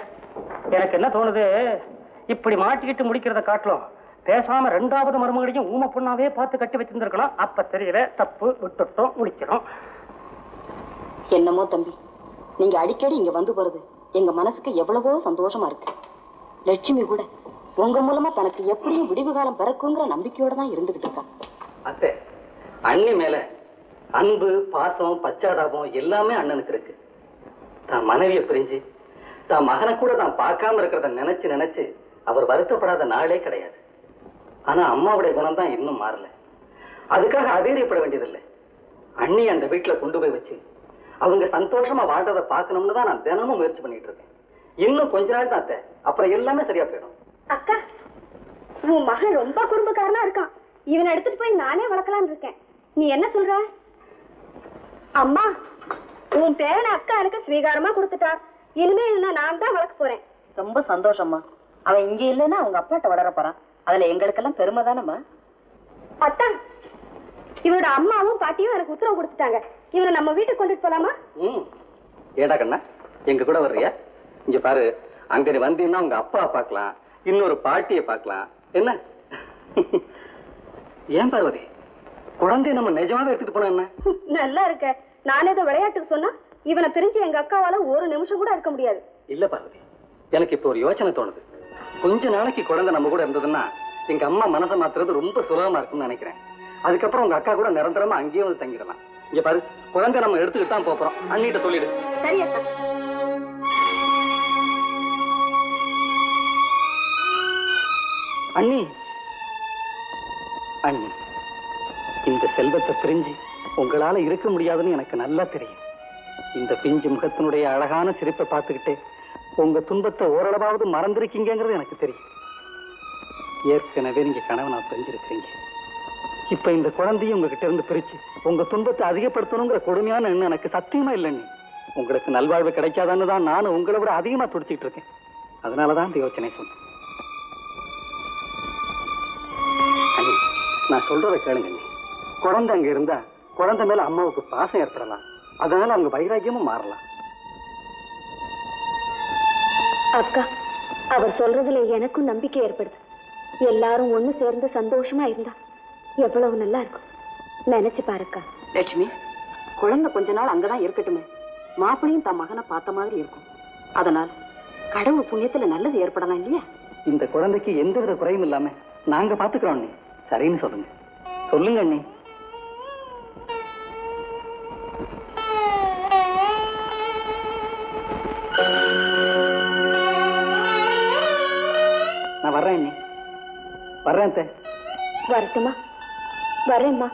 எனக்கு என்ன தோணுது? இப்படி மாட்டிக்கிட்டு முடிக்கிறத காட்டிலும் பேசாம ரெண்டாவது மருமகளையும் ஊம பொண்ணாவே பார்த்து கட்டி வச்சிருந்திருக்கணும். அப்ப தெரியல தப்பு விட்டுட்டோம் முடிக்கிறோம் என்னமோ தம்பி நீங்க அடிக்கடி இங்க வந்து போறது எங்க மனசுக்கு எவ்வளவோ சந்தோஷமா இருக்கு. லட்சுமி கூட உங்க மூலமா தனக்கு எப்படியும் விடிவு காலம் பிறக்குங்கிற நம்பிக்கையோட தான் இருந்துகிட்டு இருக்கா. அத்தை அண்ணி மேல அன்பு பாசம் பச்சாதாபம் எல்லாமே அண்ணனுக்கு இருக்கு. தான் மனைவியை பிரிஞ்சு தான் மகனை கூட தான் பார்க்காம இருக்கிறத நினைச்சு நினைச்சு அவர் வருத்தப்படாத நாளே கிடையாது. ஆனா அம்மாவுடைய குணம் தான் இன்னும் மாறல. அதுக்காக அதீரியப்பட வேண்டியதில்லை. அண்ணி அந்த வீட்டுல கொண்டு போய் வச்சு அவங்க சந்தோஷமா வாழ்றதை பார்க்கணும்னு தான் நான் தினமும் முயற்சி பண்ணிட்டு இருக்கேன். இன்னும் கொஞ்ச நாள் தான் அத்தை. அப்புறம் எல்லாமே சரியா போயிடும். அக்கா உன் மகன் ரொம்ப குறும்புக்காரனா இருக்கான். இவனை எடுத்துட்டு போய் நானே வளர்க்கலாம்னு இருக்கேன். நீ என்ன சொல்ற? அம்மா உன் பேரனை அக்கா எனக்கு ஸ்வீகாரமா கொடுத்துட்டா. இனிமே நான் தான் வளர்க்க போறேன். ரொம்ப சந்தோஷம்மா. அவன் இங்க இல்லைன்னா அவங்க அப்பாட்ட வளர போறான். அதுல எங்களுக்கெல்லாம் பெருமை தானம்மா? அத்தா இவனோட அம்மாவும் பாட்டியும் எனக்கு உத்தரவு கொடுத்துட்டாங்க. இவனை நம்ம வீட்டுக்கு கொண்டுட்டு போலாமா? ம். ஏடா கண்ணா எங்க கூட வர்றியா? இங்க பாரு அங்க வந்தீங்கன்னா உங்க அப்பா பார்க்கலாம் இன்னொரு பாட்டியை பார்க்கலாம். என்ன? ஏன் பார்வதி? குழந்தைய நம்ம நிஜமாவே எடுத்துட்டு போனா என்ன? நல்லா இருக்க. நான் ஏதோ விளையாட்டுக்கு சொன்னா இவனை பிரிஞ்சு எங்க அக்காவால ஒரு நிமிஷம் கூட இருக்க முடியாது. இல்ல பார்வதி எனக்கு இப்போ ஒரு யோசனை தோணுது. கொஞ்ச நாளைக்கு குழந்தை நம்ம கூட இருந்ததுன்னா எங்க அம்மா மனசை மாத்துறது ரொம்ப சுலபமா இருக்கும்னு நினைக்கிறேன். அதுக்கப்புறம் உங்க அக்கா கூட நிரந்தரமா அங்கேயே வந்து தங்கிடலாம். இங்க பாரு குழந்தை நம்ம எடுத்துக்கிட்டு தான் போறோம். அண்ணிட்ட சொல்லிடு. சரி அக்கா. அண்ணி. அண்ணி இந்த செல்வத்தை பிரிஞ்சு உங்களால இருக்க முடியாதுன்னு எனக்கு நல்லா தெரியும். இந்த பிஞ்சு முகத்தினுடைய அழகான சிரிப்பை பார்த்துக்கிட்டு உங்க துன்பத்தை ஓரளவாவது மறந்துருக்கீங்கிறது எனக்கு தெரியும். ஏற்கனவே நீங்க நான் பிரிஞ்சிருக்கிறீங்க. இப்ப இந்த குழந்தையும் உங்ககிட்ட இருந்து பிரிச்சு உங்க துன்பத்தை அதிகப்படுத்தணுங்கிற கொடுமையான எண்ணம் எனக்கு சத்தியமா இல்லைன்னு உங்களுக்கு நல்வாழ்வு கிடைக்காதான்னு தான் நானும் உங்களை விட அதிகமா துடிச்சிட்டு இருக்கேன். அதனாலதான் இந்த யோசனை சொன்னேன். நான் சொல்றத கேளுங்க குழந்தை அங்க இருந்தா குழந்தை மேல அம்மாவுக்கு பாசம் ஏற்படலாம். அதனால அவங்க வைராக்கியமும் மாறலாம். அக்கா அவர் சொல்றதுல எனக்கும் நம்பிக்கை ஏற்படுது. எல்லாரும் ஒண்ணு சேர்ந்து சந்தோஷமா இருந்தா எவ்வளவு நல்லா இருக்கும். நினைச்சு பாருக்கா. லட்சுமி குழந்தை கொஞ்ச நாள் அங்கதான் இருக்கட்டுமே. மாப்பிளையும் தன் மகனை பார்த்த மாதிரி இருக்கும். அதனால கடவுள் புண்ணியத்துல நல்லது ஏற்படலாம் இல்லையா? இந்த குழந்தைக்கு எந்தவித குறையும் இல்லாம நாங்க பாத்துக்கிறோம் அண்ணி. சரின்னு சொல்லுங்க. சொல்லுங்க அண்ணி. வர்றேன் வரட்டுமா வரேம்மா.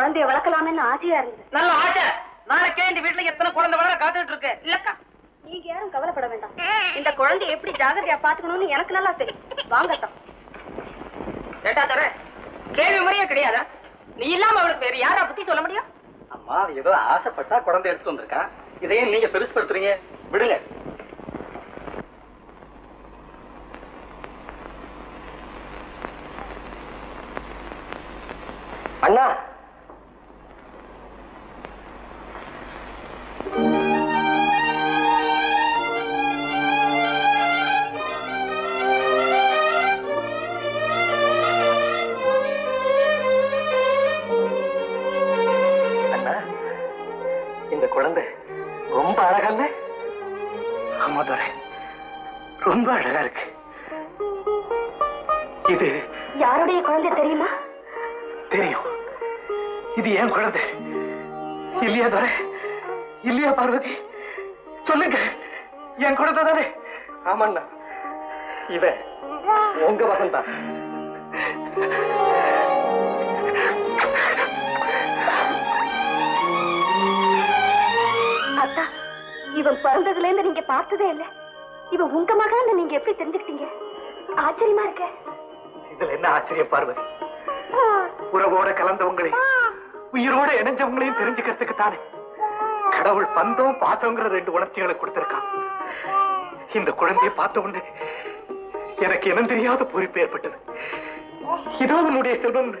குழந்தைய வளர்க்கலாம்னு ஆசையா இருந்தது. நல்ல ஆசை. நாளைக்கே இந்த வீட்டுல எத்தனை குழந்தை வளர காத்துட்டு இருக்கு. இல்லக்கா. நீங்க யாரும் கவலைப்பட வேண்டாம். இந்த குழந்தைய எப்படி ஜாகிரதையா பாத்துக்கணும்னு எனக்கு நல்லா தெரியும். வாங்கத்தான் ஏண்டா தர? கேள்வி முறையே கிடையாதா? நீ இல்லாம அவளுக்கு வேற யாரா பத்தி சொல்ல முடியும்? அம்மா ஏதோ ஆசைப்பட்டா குழந்தை எடுத்து வந்திருக்கா. இதையும் நீங்க பெருசுப்படுத்துறீங்க. விடுங்க. அண்ணா அண்ணா குழந்தை தெரியுமா? தெரியும். இது ஏன் குழந்தை? இல்லையா துரை? இல்லையா பார்வதி? சொல்லுங்க. என் குழந்தை தானே? ஆமாண்ணா. இவன் உங்க மகன் தான் அத்தா இவன் பிறந்ததுல இருந்து நீங்க பார்த்ததே இல்ல. இவன் உங்க மகன் நீங்க எப்படி தெரிஞ்சுக்கிட்டீங்க? ஆச்சரியமா இருக்க. இதுல என்ன ஆச்சரியம் பார்வதி உறவோட கலந்தவங்களையும் உயிரோட இணைஞ்சவங்களையும் தெரிஞ்சுக்கிறதுக்கு தானே? கடவுள் பந்தம் பாசங்கிற ரெண்டு உணர்ச்சிகளை கொடுத்திருக்கான். இந்த குழந்தையை பார்த்த உடனே எனக்கு இனம் தெரியாத பூரிப்பு ஏற்பட்டது. இதோ உன்னுடைய செல்வம்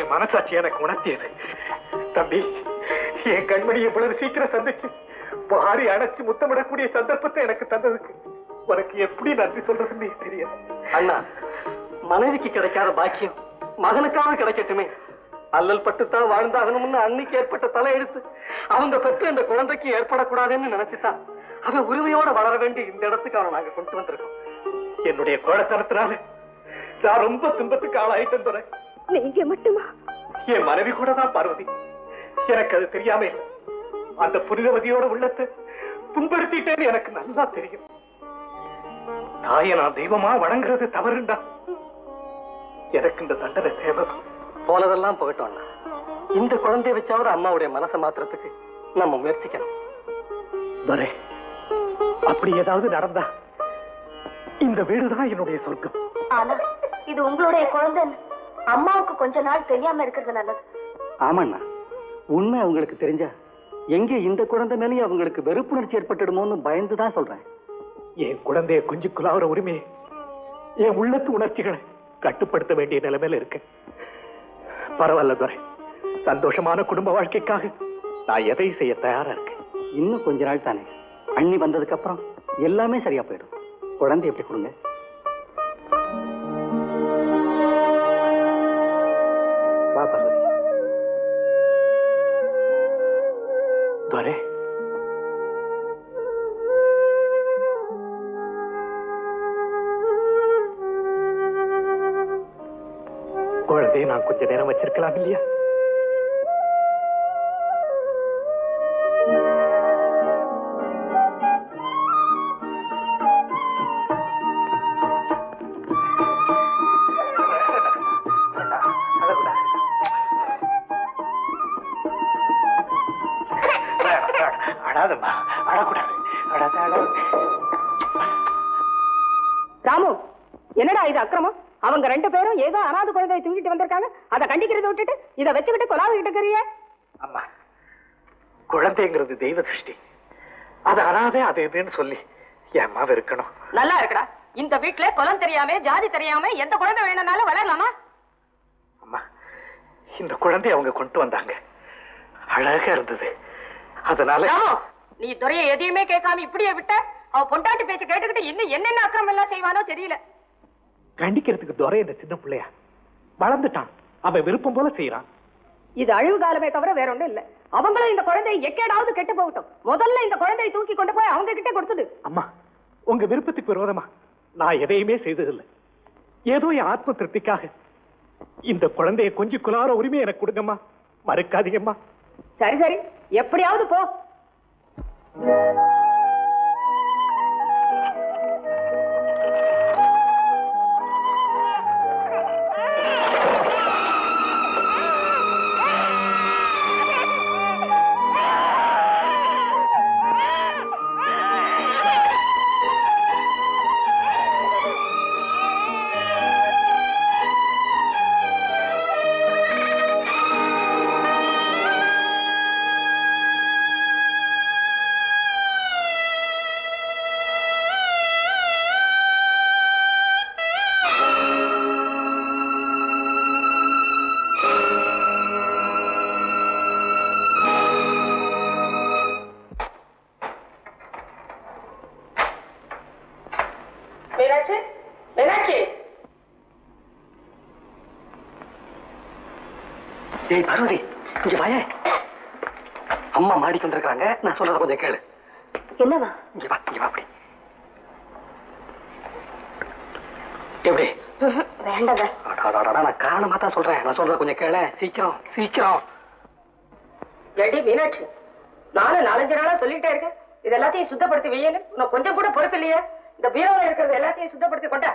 என் மனசாட்சி எனக்கு உணர்த்தியது. தம்பி என் கண்மணி இவ்வளவு சீக்கிரம் சந்திச்சு வாரி அணைச்சு முத்தமிடக்கூடிய சந்தர்ப்பத்தை எனக்கு தந்ததுக்கு உனக்கு எப்படி நன்றி சொல்றதுன்னு தெரியாது. அண்ணா மனைவிக்கு கிடைக்காத பாக்கியம் மகனுக்காக கிடைக்கட்டுமே. அல்லல் பட்டுத்தான் வாழ்ந்தாகணும்னு அன்னைக்கு ஏற்பட்ட தலையெழுத்து. அவங்க பெற்ற இந்த குழந்தைக்கு ஏற்படக்கூடாதுன்னு நினைச்சுதான் அவன் உரிமையோட வளர வேண்டிய இந்த இடத்துக்கு அவனை நாங்க கொண்டு வந்திருக்கோம். என்னுடைய கோழத்தனத்தினால நான் ரொம்ப துன்பத்துக்கு ஆளாயிட்டேன் துரை. நீங்க மட்டுமா? என் மனைவி கூட தான் பார்வதி. எனக்கு அது தெரியாம இல்லை. அந்த புனிதவதியோட உள்ளத்தை புண்படுத்திட்டேன்னு எனக்கு நல்லா தெரியும். தாயை நான் தெய்வமா வணங்குறது தவறுண்டா? எனக்கு இந்த தண்டனை தேவை போனதெல்லாம் போகட்டும் அண்ணா. இந்த குழந்தைய வச்சாவது அம்மாவுடைய மனசை மாத்துறதுக்கு நம்ம முயற்சிக்கணும். துரை அப்படி ஏதாவது நடந்தா இந்த வீடுதான் என்னுடைய சொர்க்கம். ஆனா இது உங்களுடைய குழந்தை. அம்மாவுக்கு கொஞ்ச நாள் தெரியாம இருக்கிறது நல்லது. ஆமாண்ணா. உண்மை அவங்களுக்கு தெரிஞ்சா எங்க இந்த குழந்தை மேலேயும் அவங்களுக்கு வெறுப்புணர்ச்சி ஏற்பட்டுடுமோன்னு பயந்து தான் சொல்றேன். என் குழந்தைய குஞ்சு குலாவுற உரிமையை என் உள்ளத்து உணர்ச்சிகளை கட்டுப்படுத்த வேண்டிய நிலைமையில இருக்கு பரவாயில்ல துரை. சந்தோஷமான குடும்ப வாழ்க்கைக்காக நான் எதையும் செய்ய தயாரா இருக்கேன்? இன்னும் கொஞ்ச நாள் தானே. அண்ணி வந்ததுக்கு அப்புறம் எல்லாமே சரியா போயிடும். குழந்தை எப்படி கொடுங்க? கொஞ்ச நேரம் வச்சிருக்கலாம் இல்லையா? குழந்தைங்கிறது தெய்வ திருஷ்டி அது அனாதே அது இதுன்னு சொல்லி என் அம்மாவை இருக்கணும். நல்லா இருக்குடா. இந்த வீட்ல குலம் தெரியாம ஜாதி தெரியாம எந்த குழந்தை வேணும்னாலும் வளரலாமா? அம்மா இந்த குழந்தைய அவங்க கொண்டு வந்தாங்க. அழகா இருந்தது. அதனால நீ துறைய எதையுமே கேட்காம இப்படியே விட்ட? அவ பொண்டாட்டி பேச்சு கேட்டுக்கிட்டு இன்னும் என்னென்ன அக்கிரமம் எல்லாம் செய்வானோ தெரியல. கண்டிக்கிறதுக்கு துரை இந்த சின்ன பிள்ளையா? வளர்ந்துட்டான். அவன் விருப்பம் போல செய்யறான் இது அழிவு காலமே தவிர வேற ஒண்ணும் இல்ல. அவங்களும் இந்த குழந்தையை எக்கேடாவது கெட்டு போகட்டும். முதல்ல இந்த குழந்தையை தூக்கி கொண்டு போய் அவங்க கிட்ட கொடுத்துடு. அம்மா உங்க விருப்பத்துக்கு விரோதமா நான் எதையுமே செய்ததில்லை. ஏதோ என் ஆத்ம திருப்திக்காக. இந்த குழந்தைய கொஞ்சம் குலார உரிமை எனக்கு கொடுங்கம்மா. மறுக்காதீங்கம்மா. சரி சரி. எப்படியாவது போ. நான் சொல்றத கொஞ்சம் கேளு. என்னவா? இங்க வா இங்க வா அப்படி. எப்படி? அடாடாடா, நான் காரணமா தான் சொல்றேன் நான் சொல்றத கொஞ்சம் கேளு சீக்கிரம் சீக்கிரம் ஏடி மீனாட்சி நானும் நாலஞ்சு நாளா சொல்லிட்டே இருக்கேன் இது எல்லாத்தையும் சுத்தப்படுத்தி வையன்னு உனக்கு கொஞ்சம் கூட பொறுப்பு இல்லையே இந்த பீரோல இருக்கிறது எல்லாத்தையும் சுத்தப்படுத்தி கொண்டா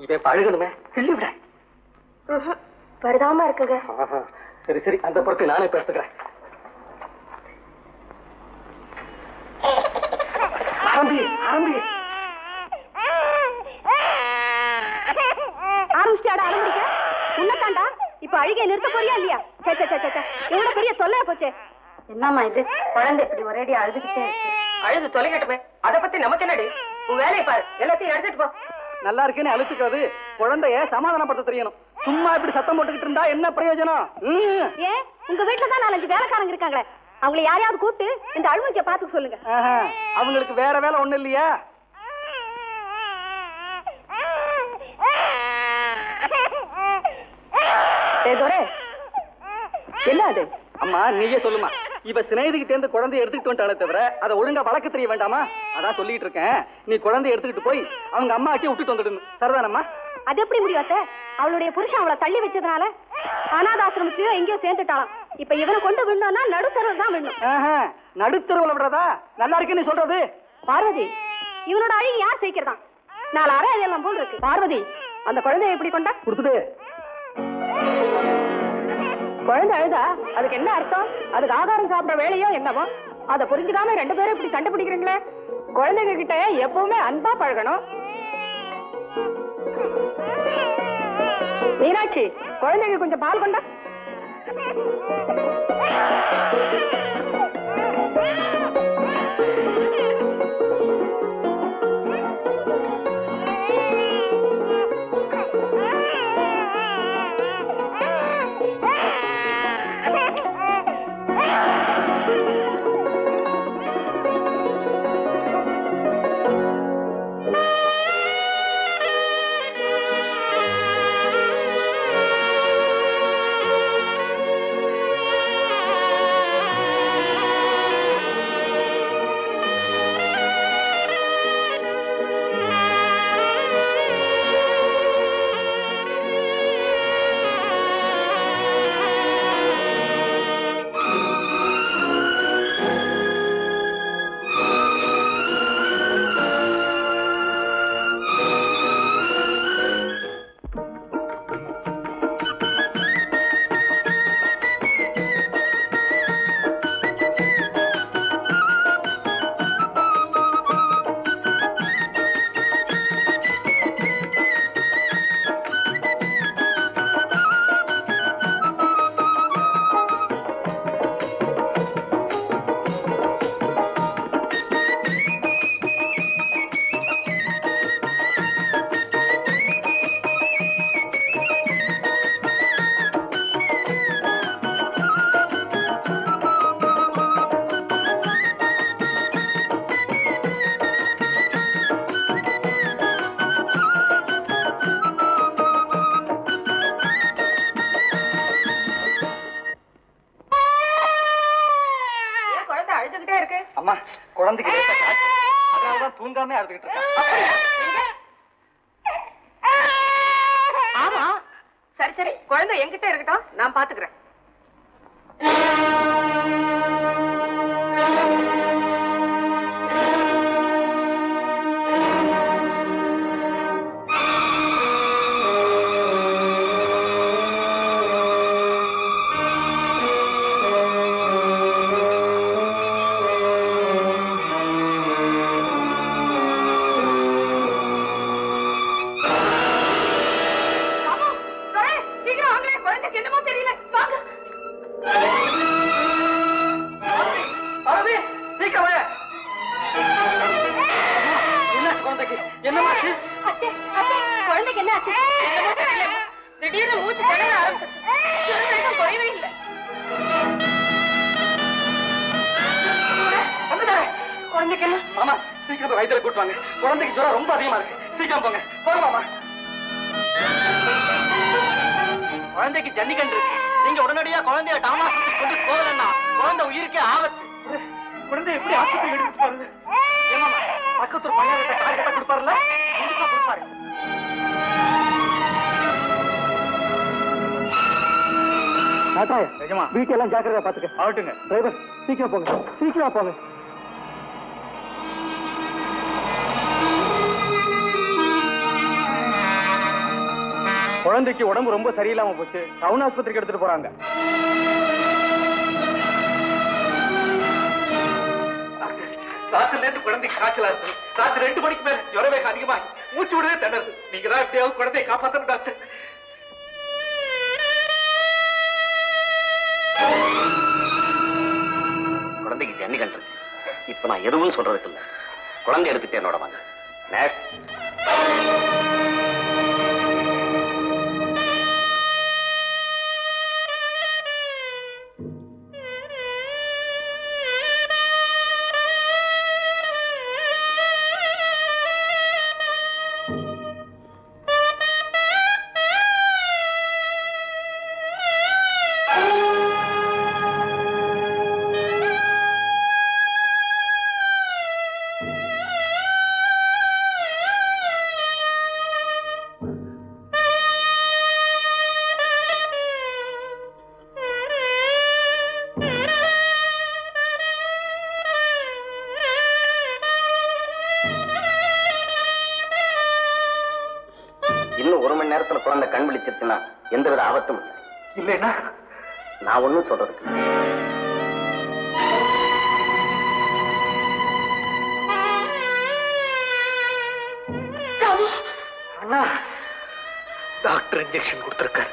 இவன் பழகணுமே பரிதாபமா இருக்குங்க ஆஹா. சரி சரி அந்த பொறுப்பை நானே இப்ப எடுத்துக்கிறேன் ஆரம்பி ஆரம்பி ஆரம்பிச்சிட்டாடா ஆரம்பிக்க உன்னதாண்டா இப்ப அழுகைய நிறுத்த போறியா இல்லையா சே சே சே, சே சே. எவ்வளவு பெரிய தொல்லையா போச்சே என்னம்மா இது? குழந்தை இப்படி ஒரேடி அழுதுகிட்டே இருக்கு. அழுது தொலைகட்டுமே அத பத்தி நமக்கு என்னடி? உன் வேலையை பாரு. எல்லாத்தையும் எடுத்துட்டு போ. நல்லா இருக்கேன்னு அழுத்துக்கிறது குழந்தைய சமாதானப்படுத்த தெரியணும். சும்மா இப்படி சத்தம் போட்டுக்கிட்டு இருந்தா என்ன பிரயோஜனம்? ம். ஏன் உங்க வீட்டுல தான் நாலஞ்சு வேலைக்காரங்க இருக்காங்களே. அவங்களை யாரையாவது கூப்பிட்டு இந்த அழுமூச்சிய பாத்துக்க சொல்லுங்க. ஆஹா, அவங்களுக்கு வேற வேலை ஒண்ணு இல்லையா? என்ன அது? அம்மா நீயே சொல்லுமா. இவ சிநேகிதிகிட்ட இருந்து குழந்தைய எடுத்துக்கிட்டு வந்துட்டாலே தவிர அதை ஒழுங்கா வளர்க்க தெரிய வேண்டாமா? அதான் சொல்லிட்டு இருக்கேன். நீ குழந்தைய எடுத்துக்கிட்டு போய் அவங்க அம்மா ஆட்டி விட்டுட்டு வந்துடணும் சரிதானம்மா? அது எப்படி முடியும் அத்தை? அவளுடைய புருஷன் அவளை தள்ளி வச்சதுனால அனாதாசிரமத்தையோ எங்கேயோ சேர்ந்துட்டாளாம். இப்ப இவனை கொண்டு விடணும்னா நடுத்தரவு தான் விடணும். நடுத்தெருவுல விடுறதா? நல்லா இருக்கு நீ சொல்றது. பார்வதி இவனோட அழகு யார் சேர்க்கிறதா நாலு அறை அதெல்லாம் போல் இருக்கு. பார்வதி அந்த குழந்தைய எப்படி கொண்டா? கொடுத்துட்டு குழந்தை அழுதா? அதுக்கு என்ன அர்த்தம்? அதுக்கு ஆகாரம் சாப்பிட வேலையோ என்னவோ? அதை புரிஞ்சுக்காம ரெண்டு பேரும் இப்படி சண்டை பிடிக்கிறீங்களே குழந்தைங்க கிட்ட எப்பவுமே அன்பா பழகணும். மீனாட்சி குழந்தைங்க கொஞ்சம் பால் கொண்டா சரியில்லாம போச்சு. டவுன் ஆஸ்பத்திரிக்கு எடுத்துட்டு போறாங்க. ராத்திரில இருந்து குழந்தைக்கு காய்ச்சலா இருக்கு. ராத்திரி ரெண்டு மணிக்கு மேல ஜுரவேக அதிகமாகி மூச்சு விடவே திணறுது. நீங்க தான் எப்படியாவது குழந்தையை காப்பாத்தணும் டாக்டர். குழந்தைக்கு ஜன்னிகண்டு இருக்கு இப்ப நான் எதுவும் சொல்றதுக்கு இல்ல. குழந்தை எடுத்துட்டு என்னோட வாங்க நான் சொல்றதுக்கு இல்லை. அண்ணா டாக்டர் இன்ஜெக்ஷன் கொடுத்திருக்காரு.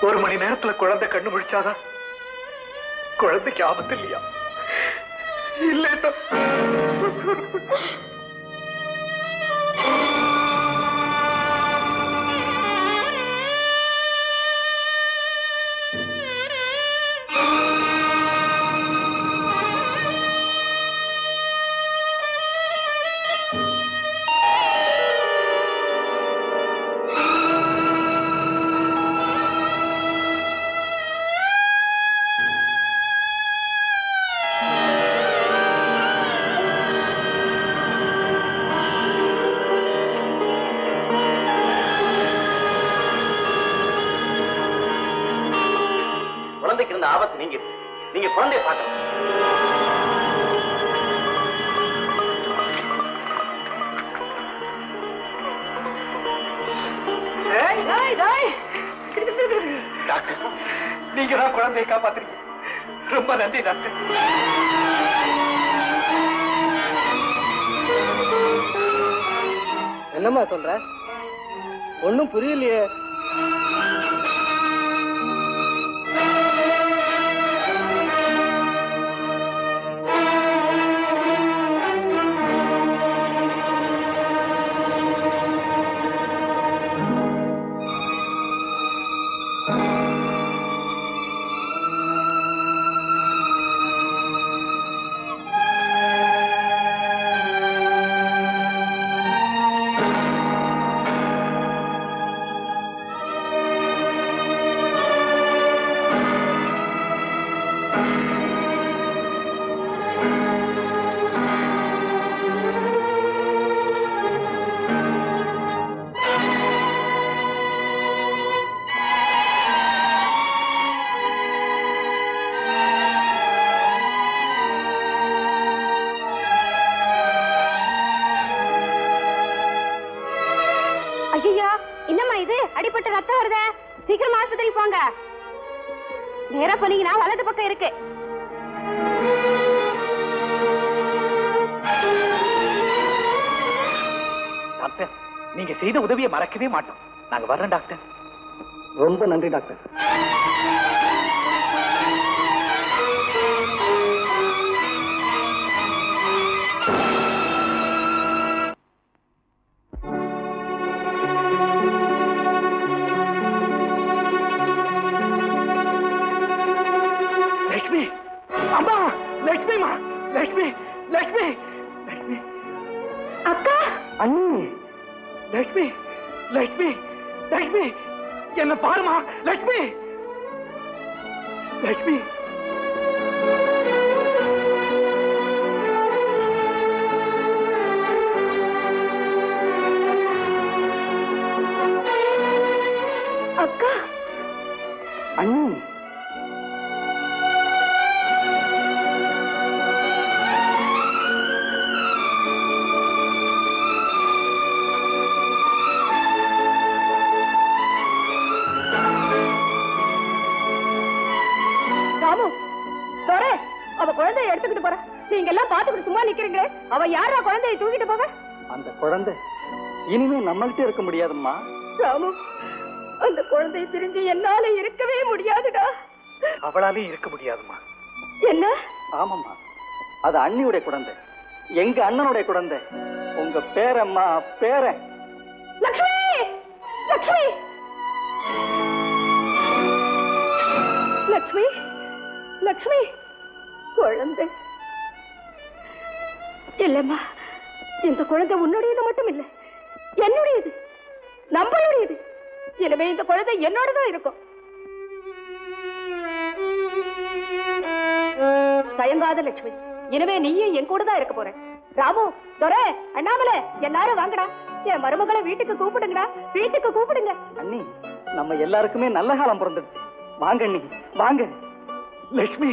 ஒரு மணி நேரத்துல குழந்தை கண்ணு முழிச்சாதான் குழந்தைக்கு ஆபத்து இல்லையா? இல்லைன்னா நீங்க நீங்க குழந்தைய பார்க்கணும். டாக்டர் நீங்க தான் குழந்தையை காப்பாத்துறீங்க ரொம்ப நன்றி டாக்டர். என்னம்மா சொல்ற? ஒண்ணும் புரியலையே. மறக்கவே மாட்டோம். நாங்க வர்றோம் டாக்டர். ரொம்ப நன்றி டாக்டர். நம்மள்கிட்ட இருக்க முடியாதும்மா. ராமு அந்த குழந்தைய பிரிஞ்சு என்னால இருக்கவே முடியாதுடா. அவளாலே இருக்க முடியாதுமா என்ன? ஆமாம்மா. அது அண்ணியுடைய குழந்தை. எங்க அண்ணனுடைய குழந்தை. உங்க பேரம்மா பேரன். லக்ஷ்மி! லக்ஷ்மி! லக்ஷ்மி! லக்ஷ்மி! குழந்தை. இல்லம்மா இந்த குழந்தை உன்னுடையது மட்டும் இல்ல என்னுடையது? நம்மளுடையது இனிமே இந்த குழந்தை என்னோடதான் இருக்கும். தயங்காத லட்சுமி இனிமே நீயும் என் கூட தான் இருக்க போற ராமு துரை அண்ணாமலை எல்லாரும் வாங்கடா. என் மருமகளை வீட்டுக்கு கூப்பிடுங்கடா. வீட்டுக்கு கூப்பிடுங்க. அண்ணி நம்ம எல்லாருக்குமே நல்ல காலம் பிறந்துடுச்சு வாங்க அண்ணி வாங்க. லட்சுமி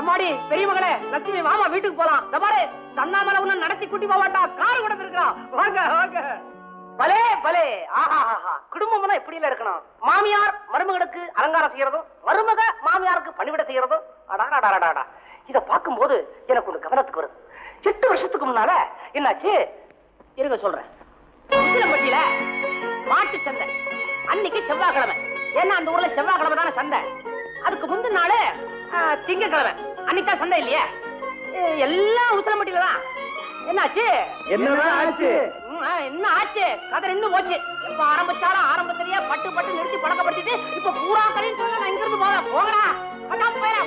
எம்மாடி பெரிய மகளே லட்சுமி மாமா வீட்டுக்கு போலாம். தபாரு பாரு உன்ன நடத்தி கூட்டி போவாட்டா கார் கூட இருக்கிறான் வாங்க வாங்க. பலே பலே. ஆஹா ஆஹா குடும்பம்னா எப்படி இல்ல இருக்கணும். மாமியார் மருமகளுக்கு அலங்காரம் செய்யறதும் மருமக மாமியாருக்கு பணிவிட செய்யறதும் அடாடாடாடாடா இத பார்க்கும்போது எனக்கு ஒண்ணு கவனத்துக்கு வருது. எட்டு வருஷத்துக்கு முன்னால என்னாச்சு? இருங்க சொல்றேன். உசிலம்பட்டியில மாட்டு சந்தை. அன்னைக்கு செவ்வாய்க்கிழமை. ஏன்னா அந்த ஊர்ல செவ்வாய்க்கிழமை தானே சந்தை. அதுக்கு முந்தின நாள் திங்க கிழமை தான் சந்தை இல்லையா? எல்லாம் உத்தரமட்டில தான். என்னாச்சு? ஆச்சு? என்ன ஆச்சு? கதை நின்று போச்சு. இப்ப ஆரம்பிச்சாலும் பட்டு பட்டு நிறுத்தி பழக்கப்படுத்திட்டு இப்ப பூரா கதையும் சொல்ல நான் இங்கிருந்து போவேன் போகடா.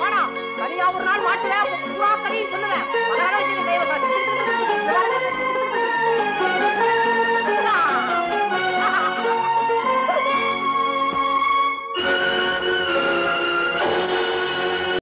வேணாம் ஒரு நாள் மாட்டுவேன் பூரா சொல்லுவேன் அதனால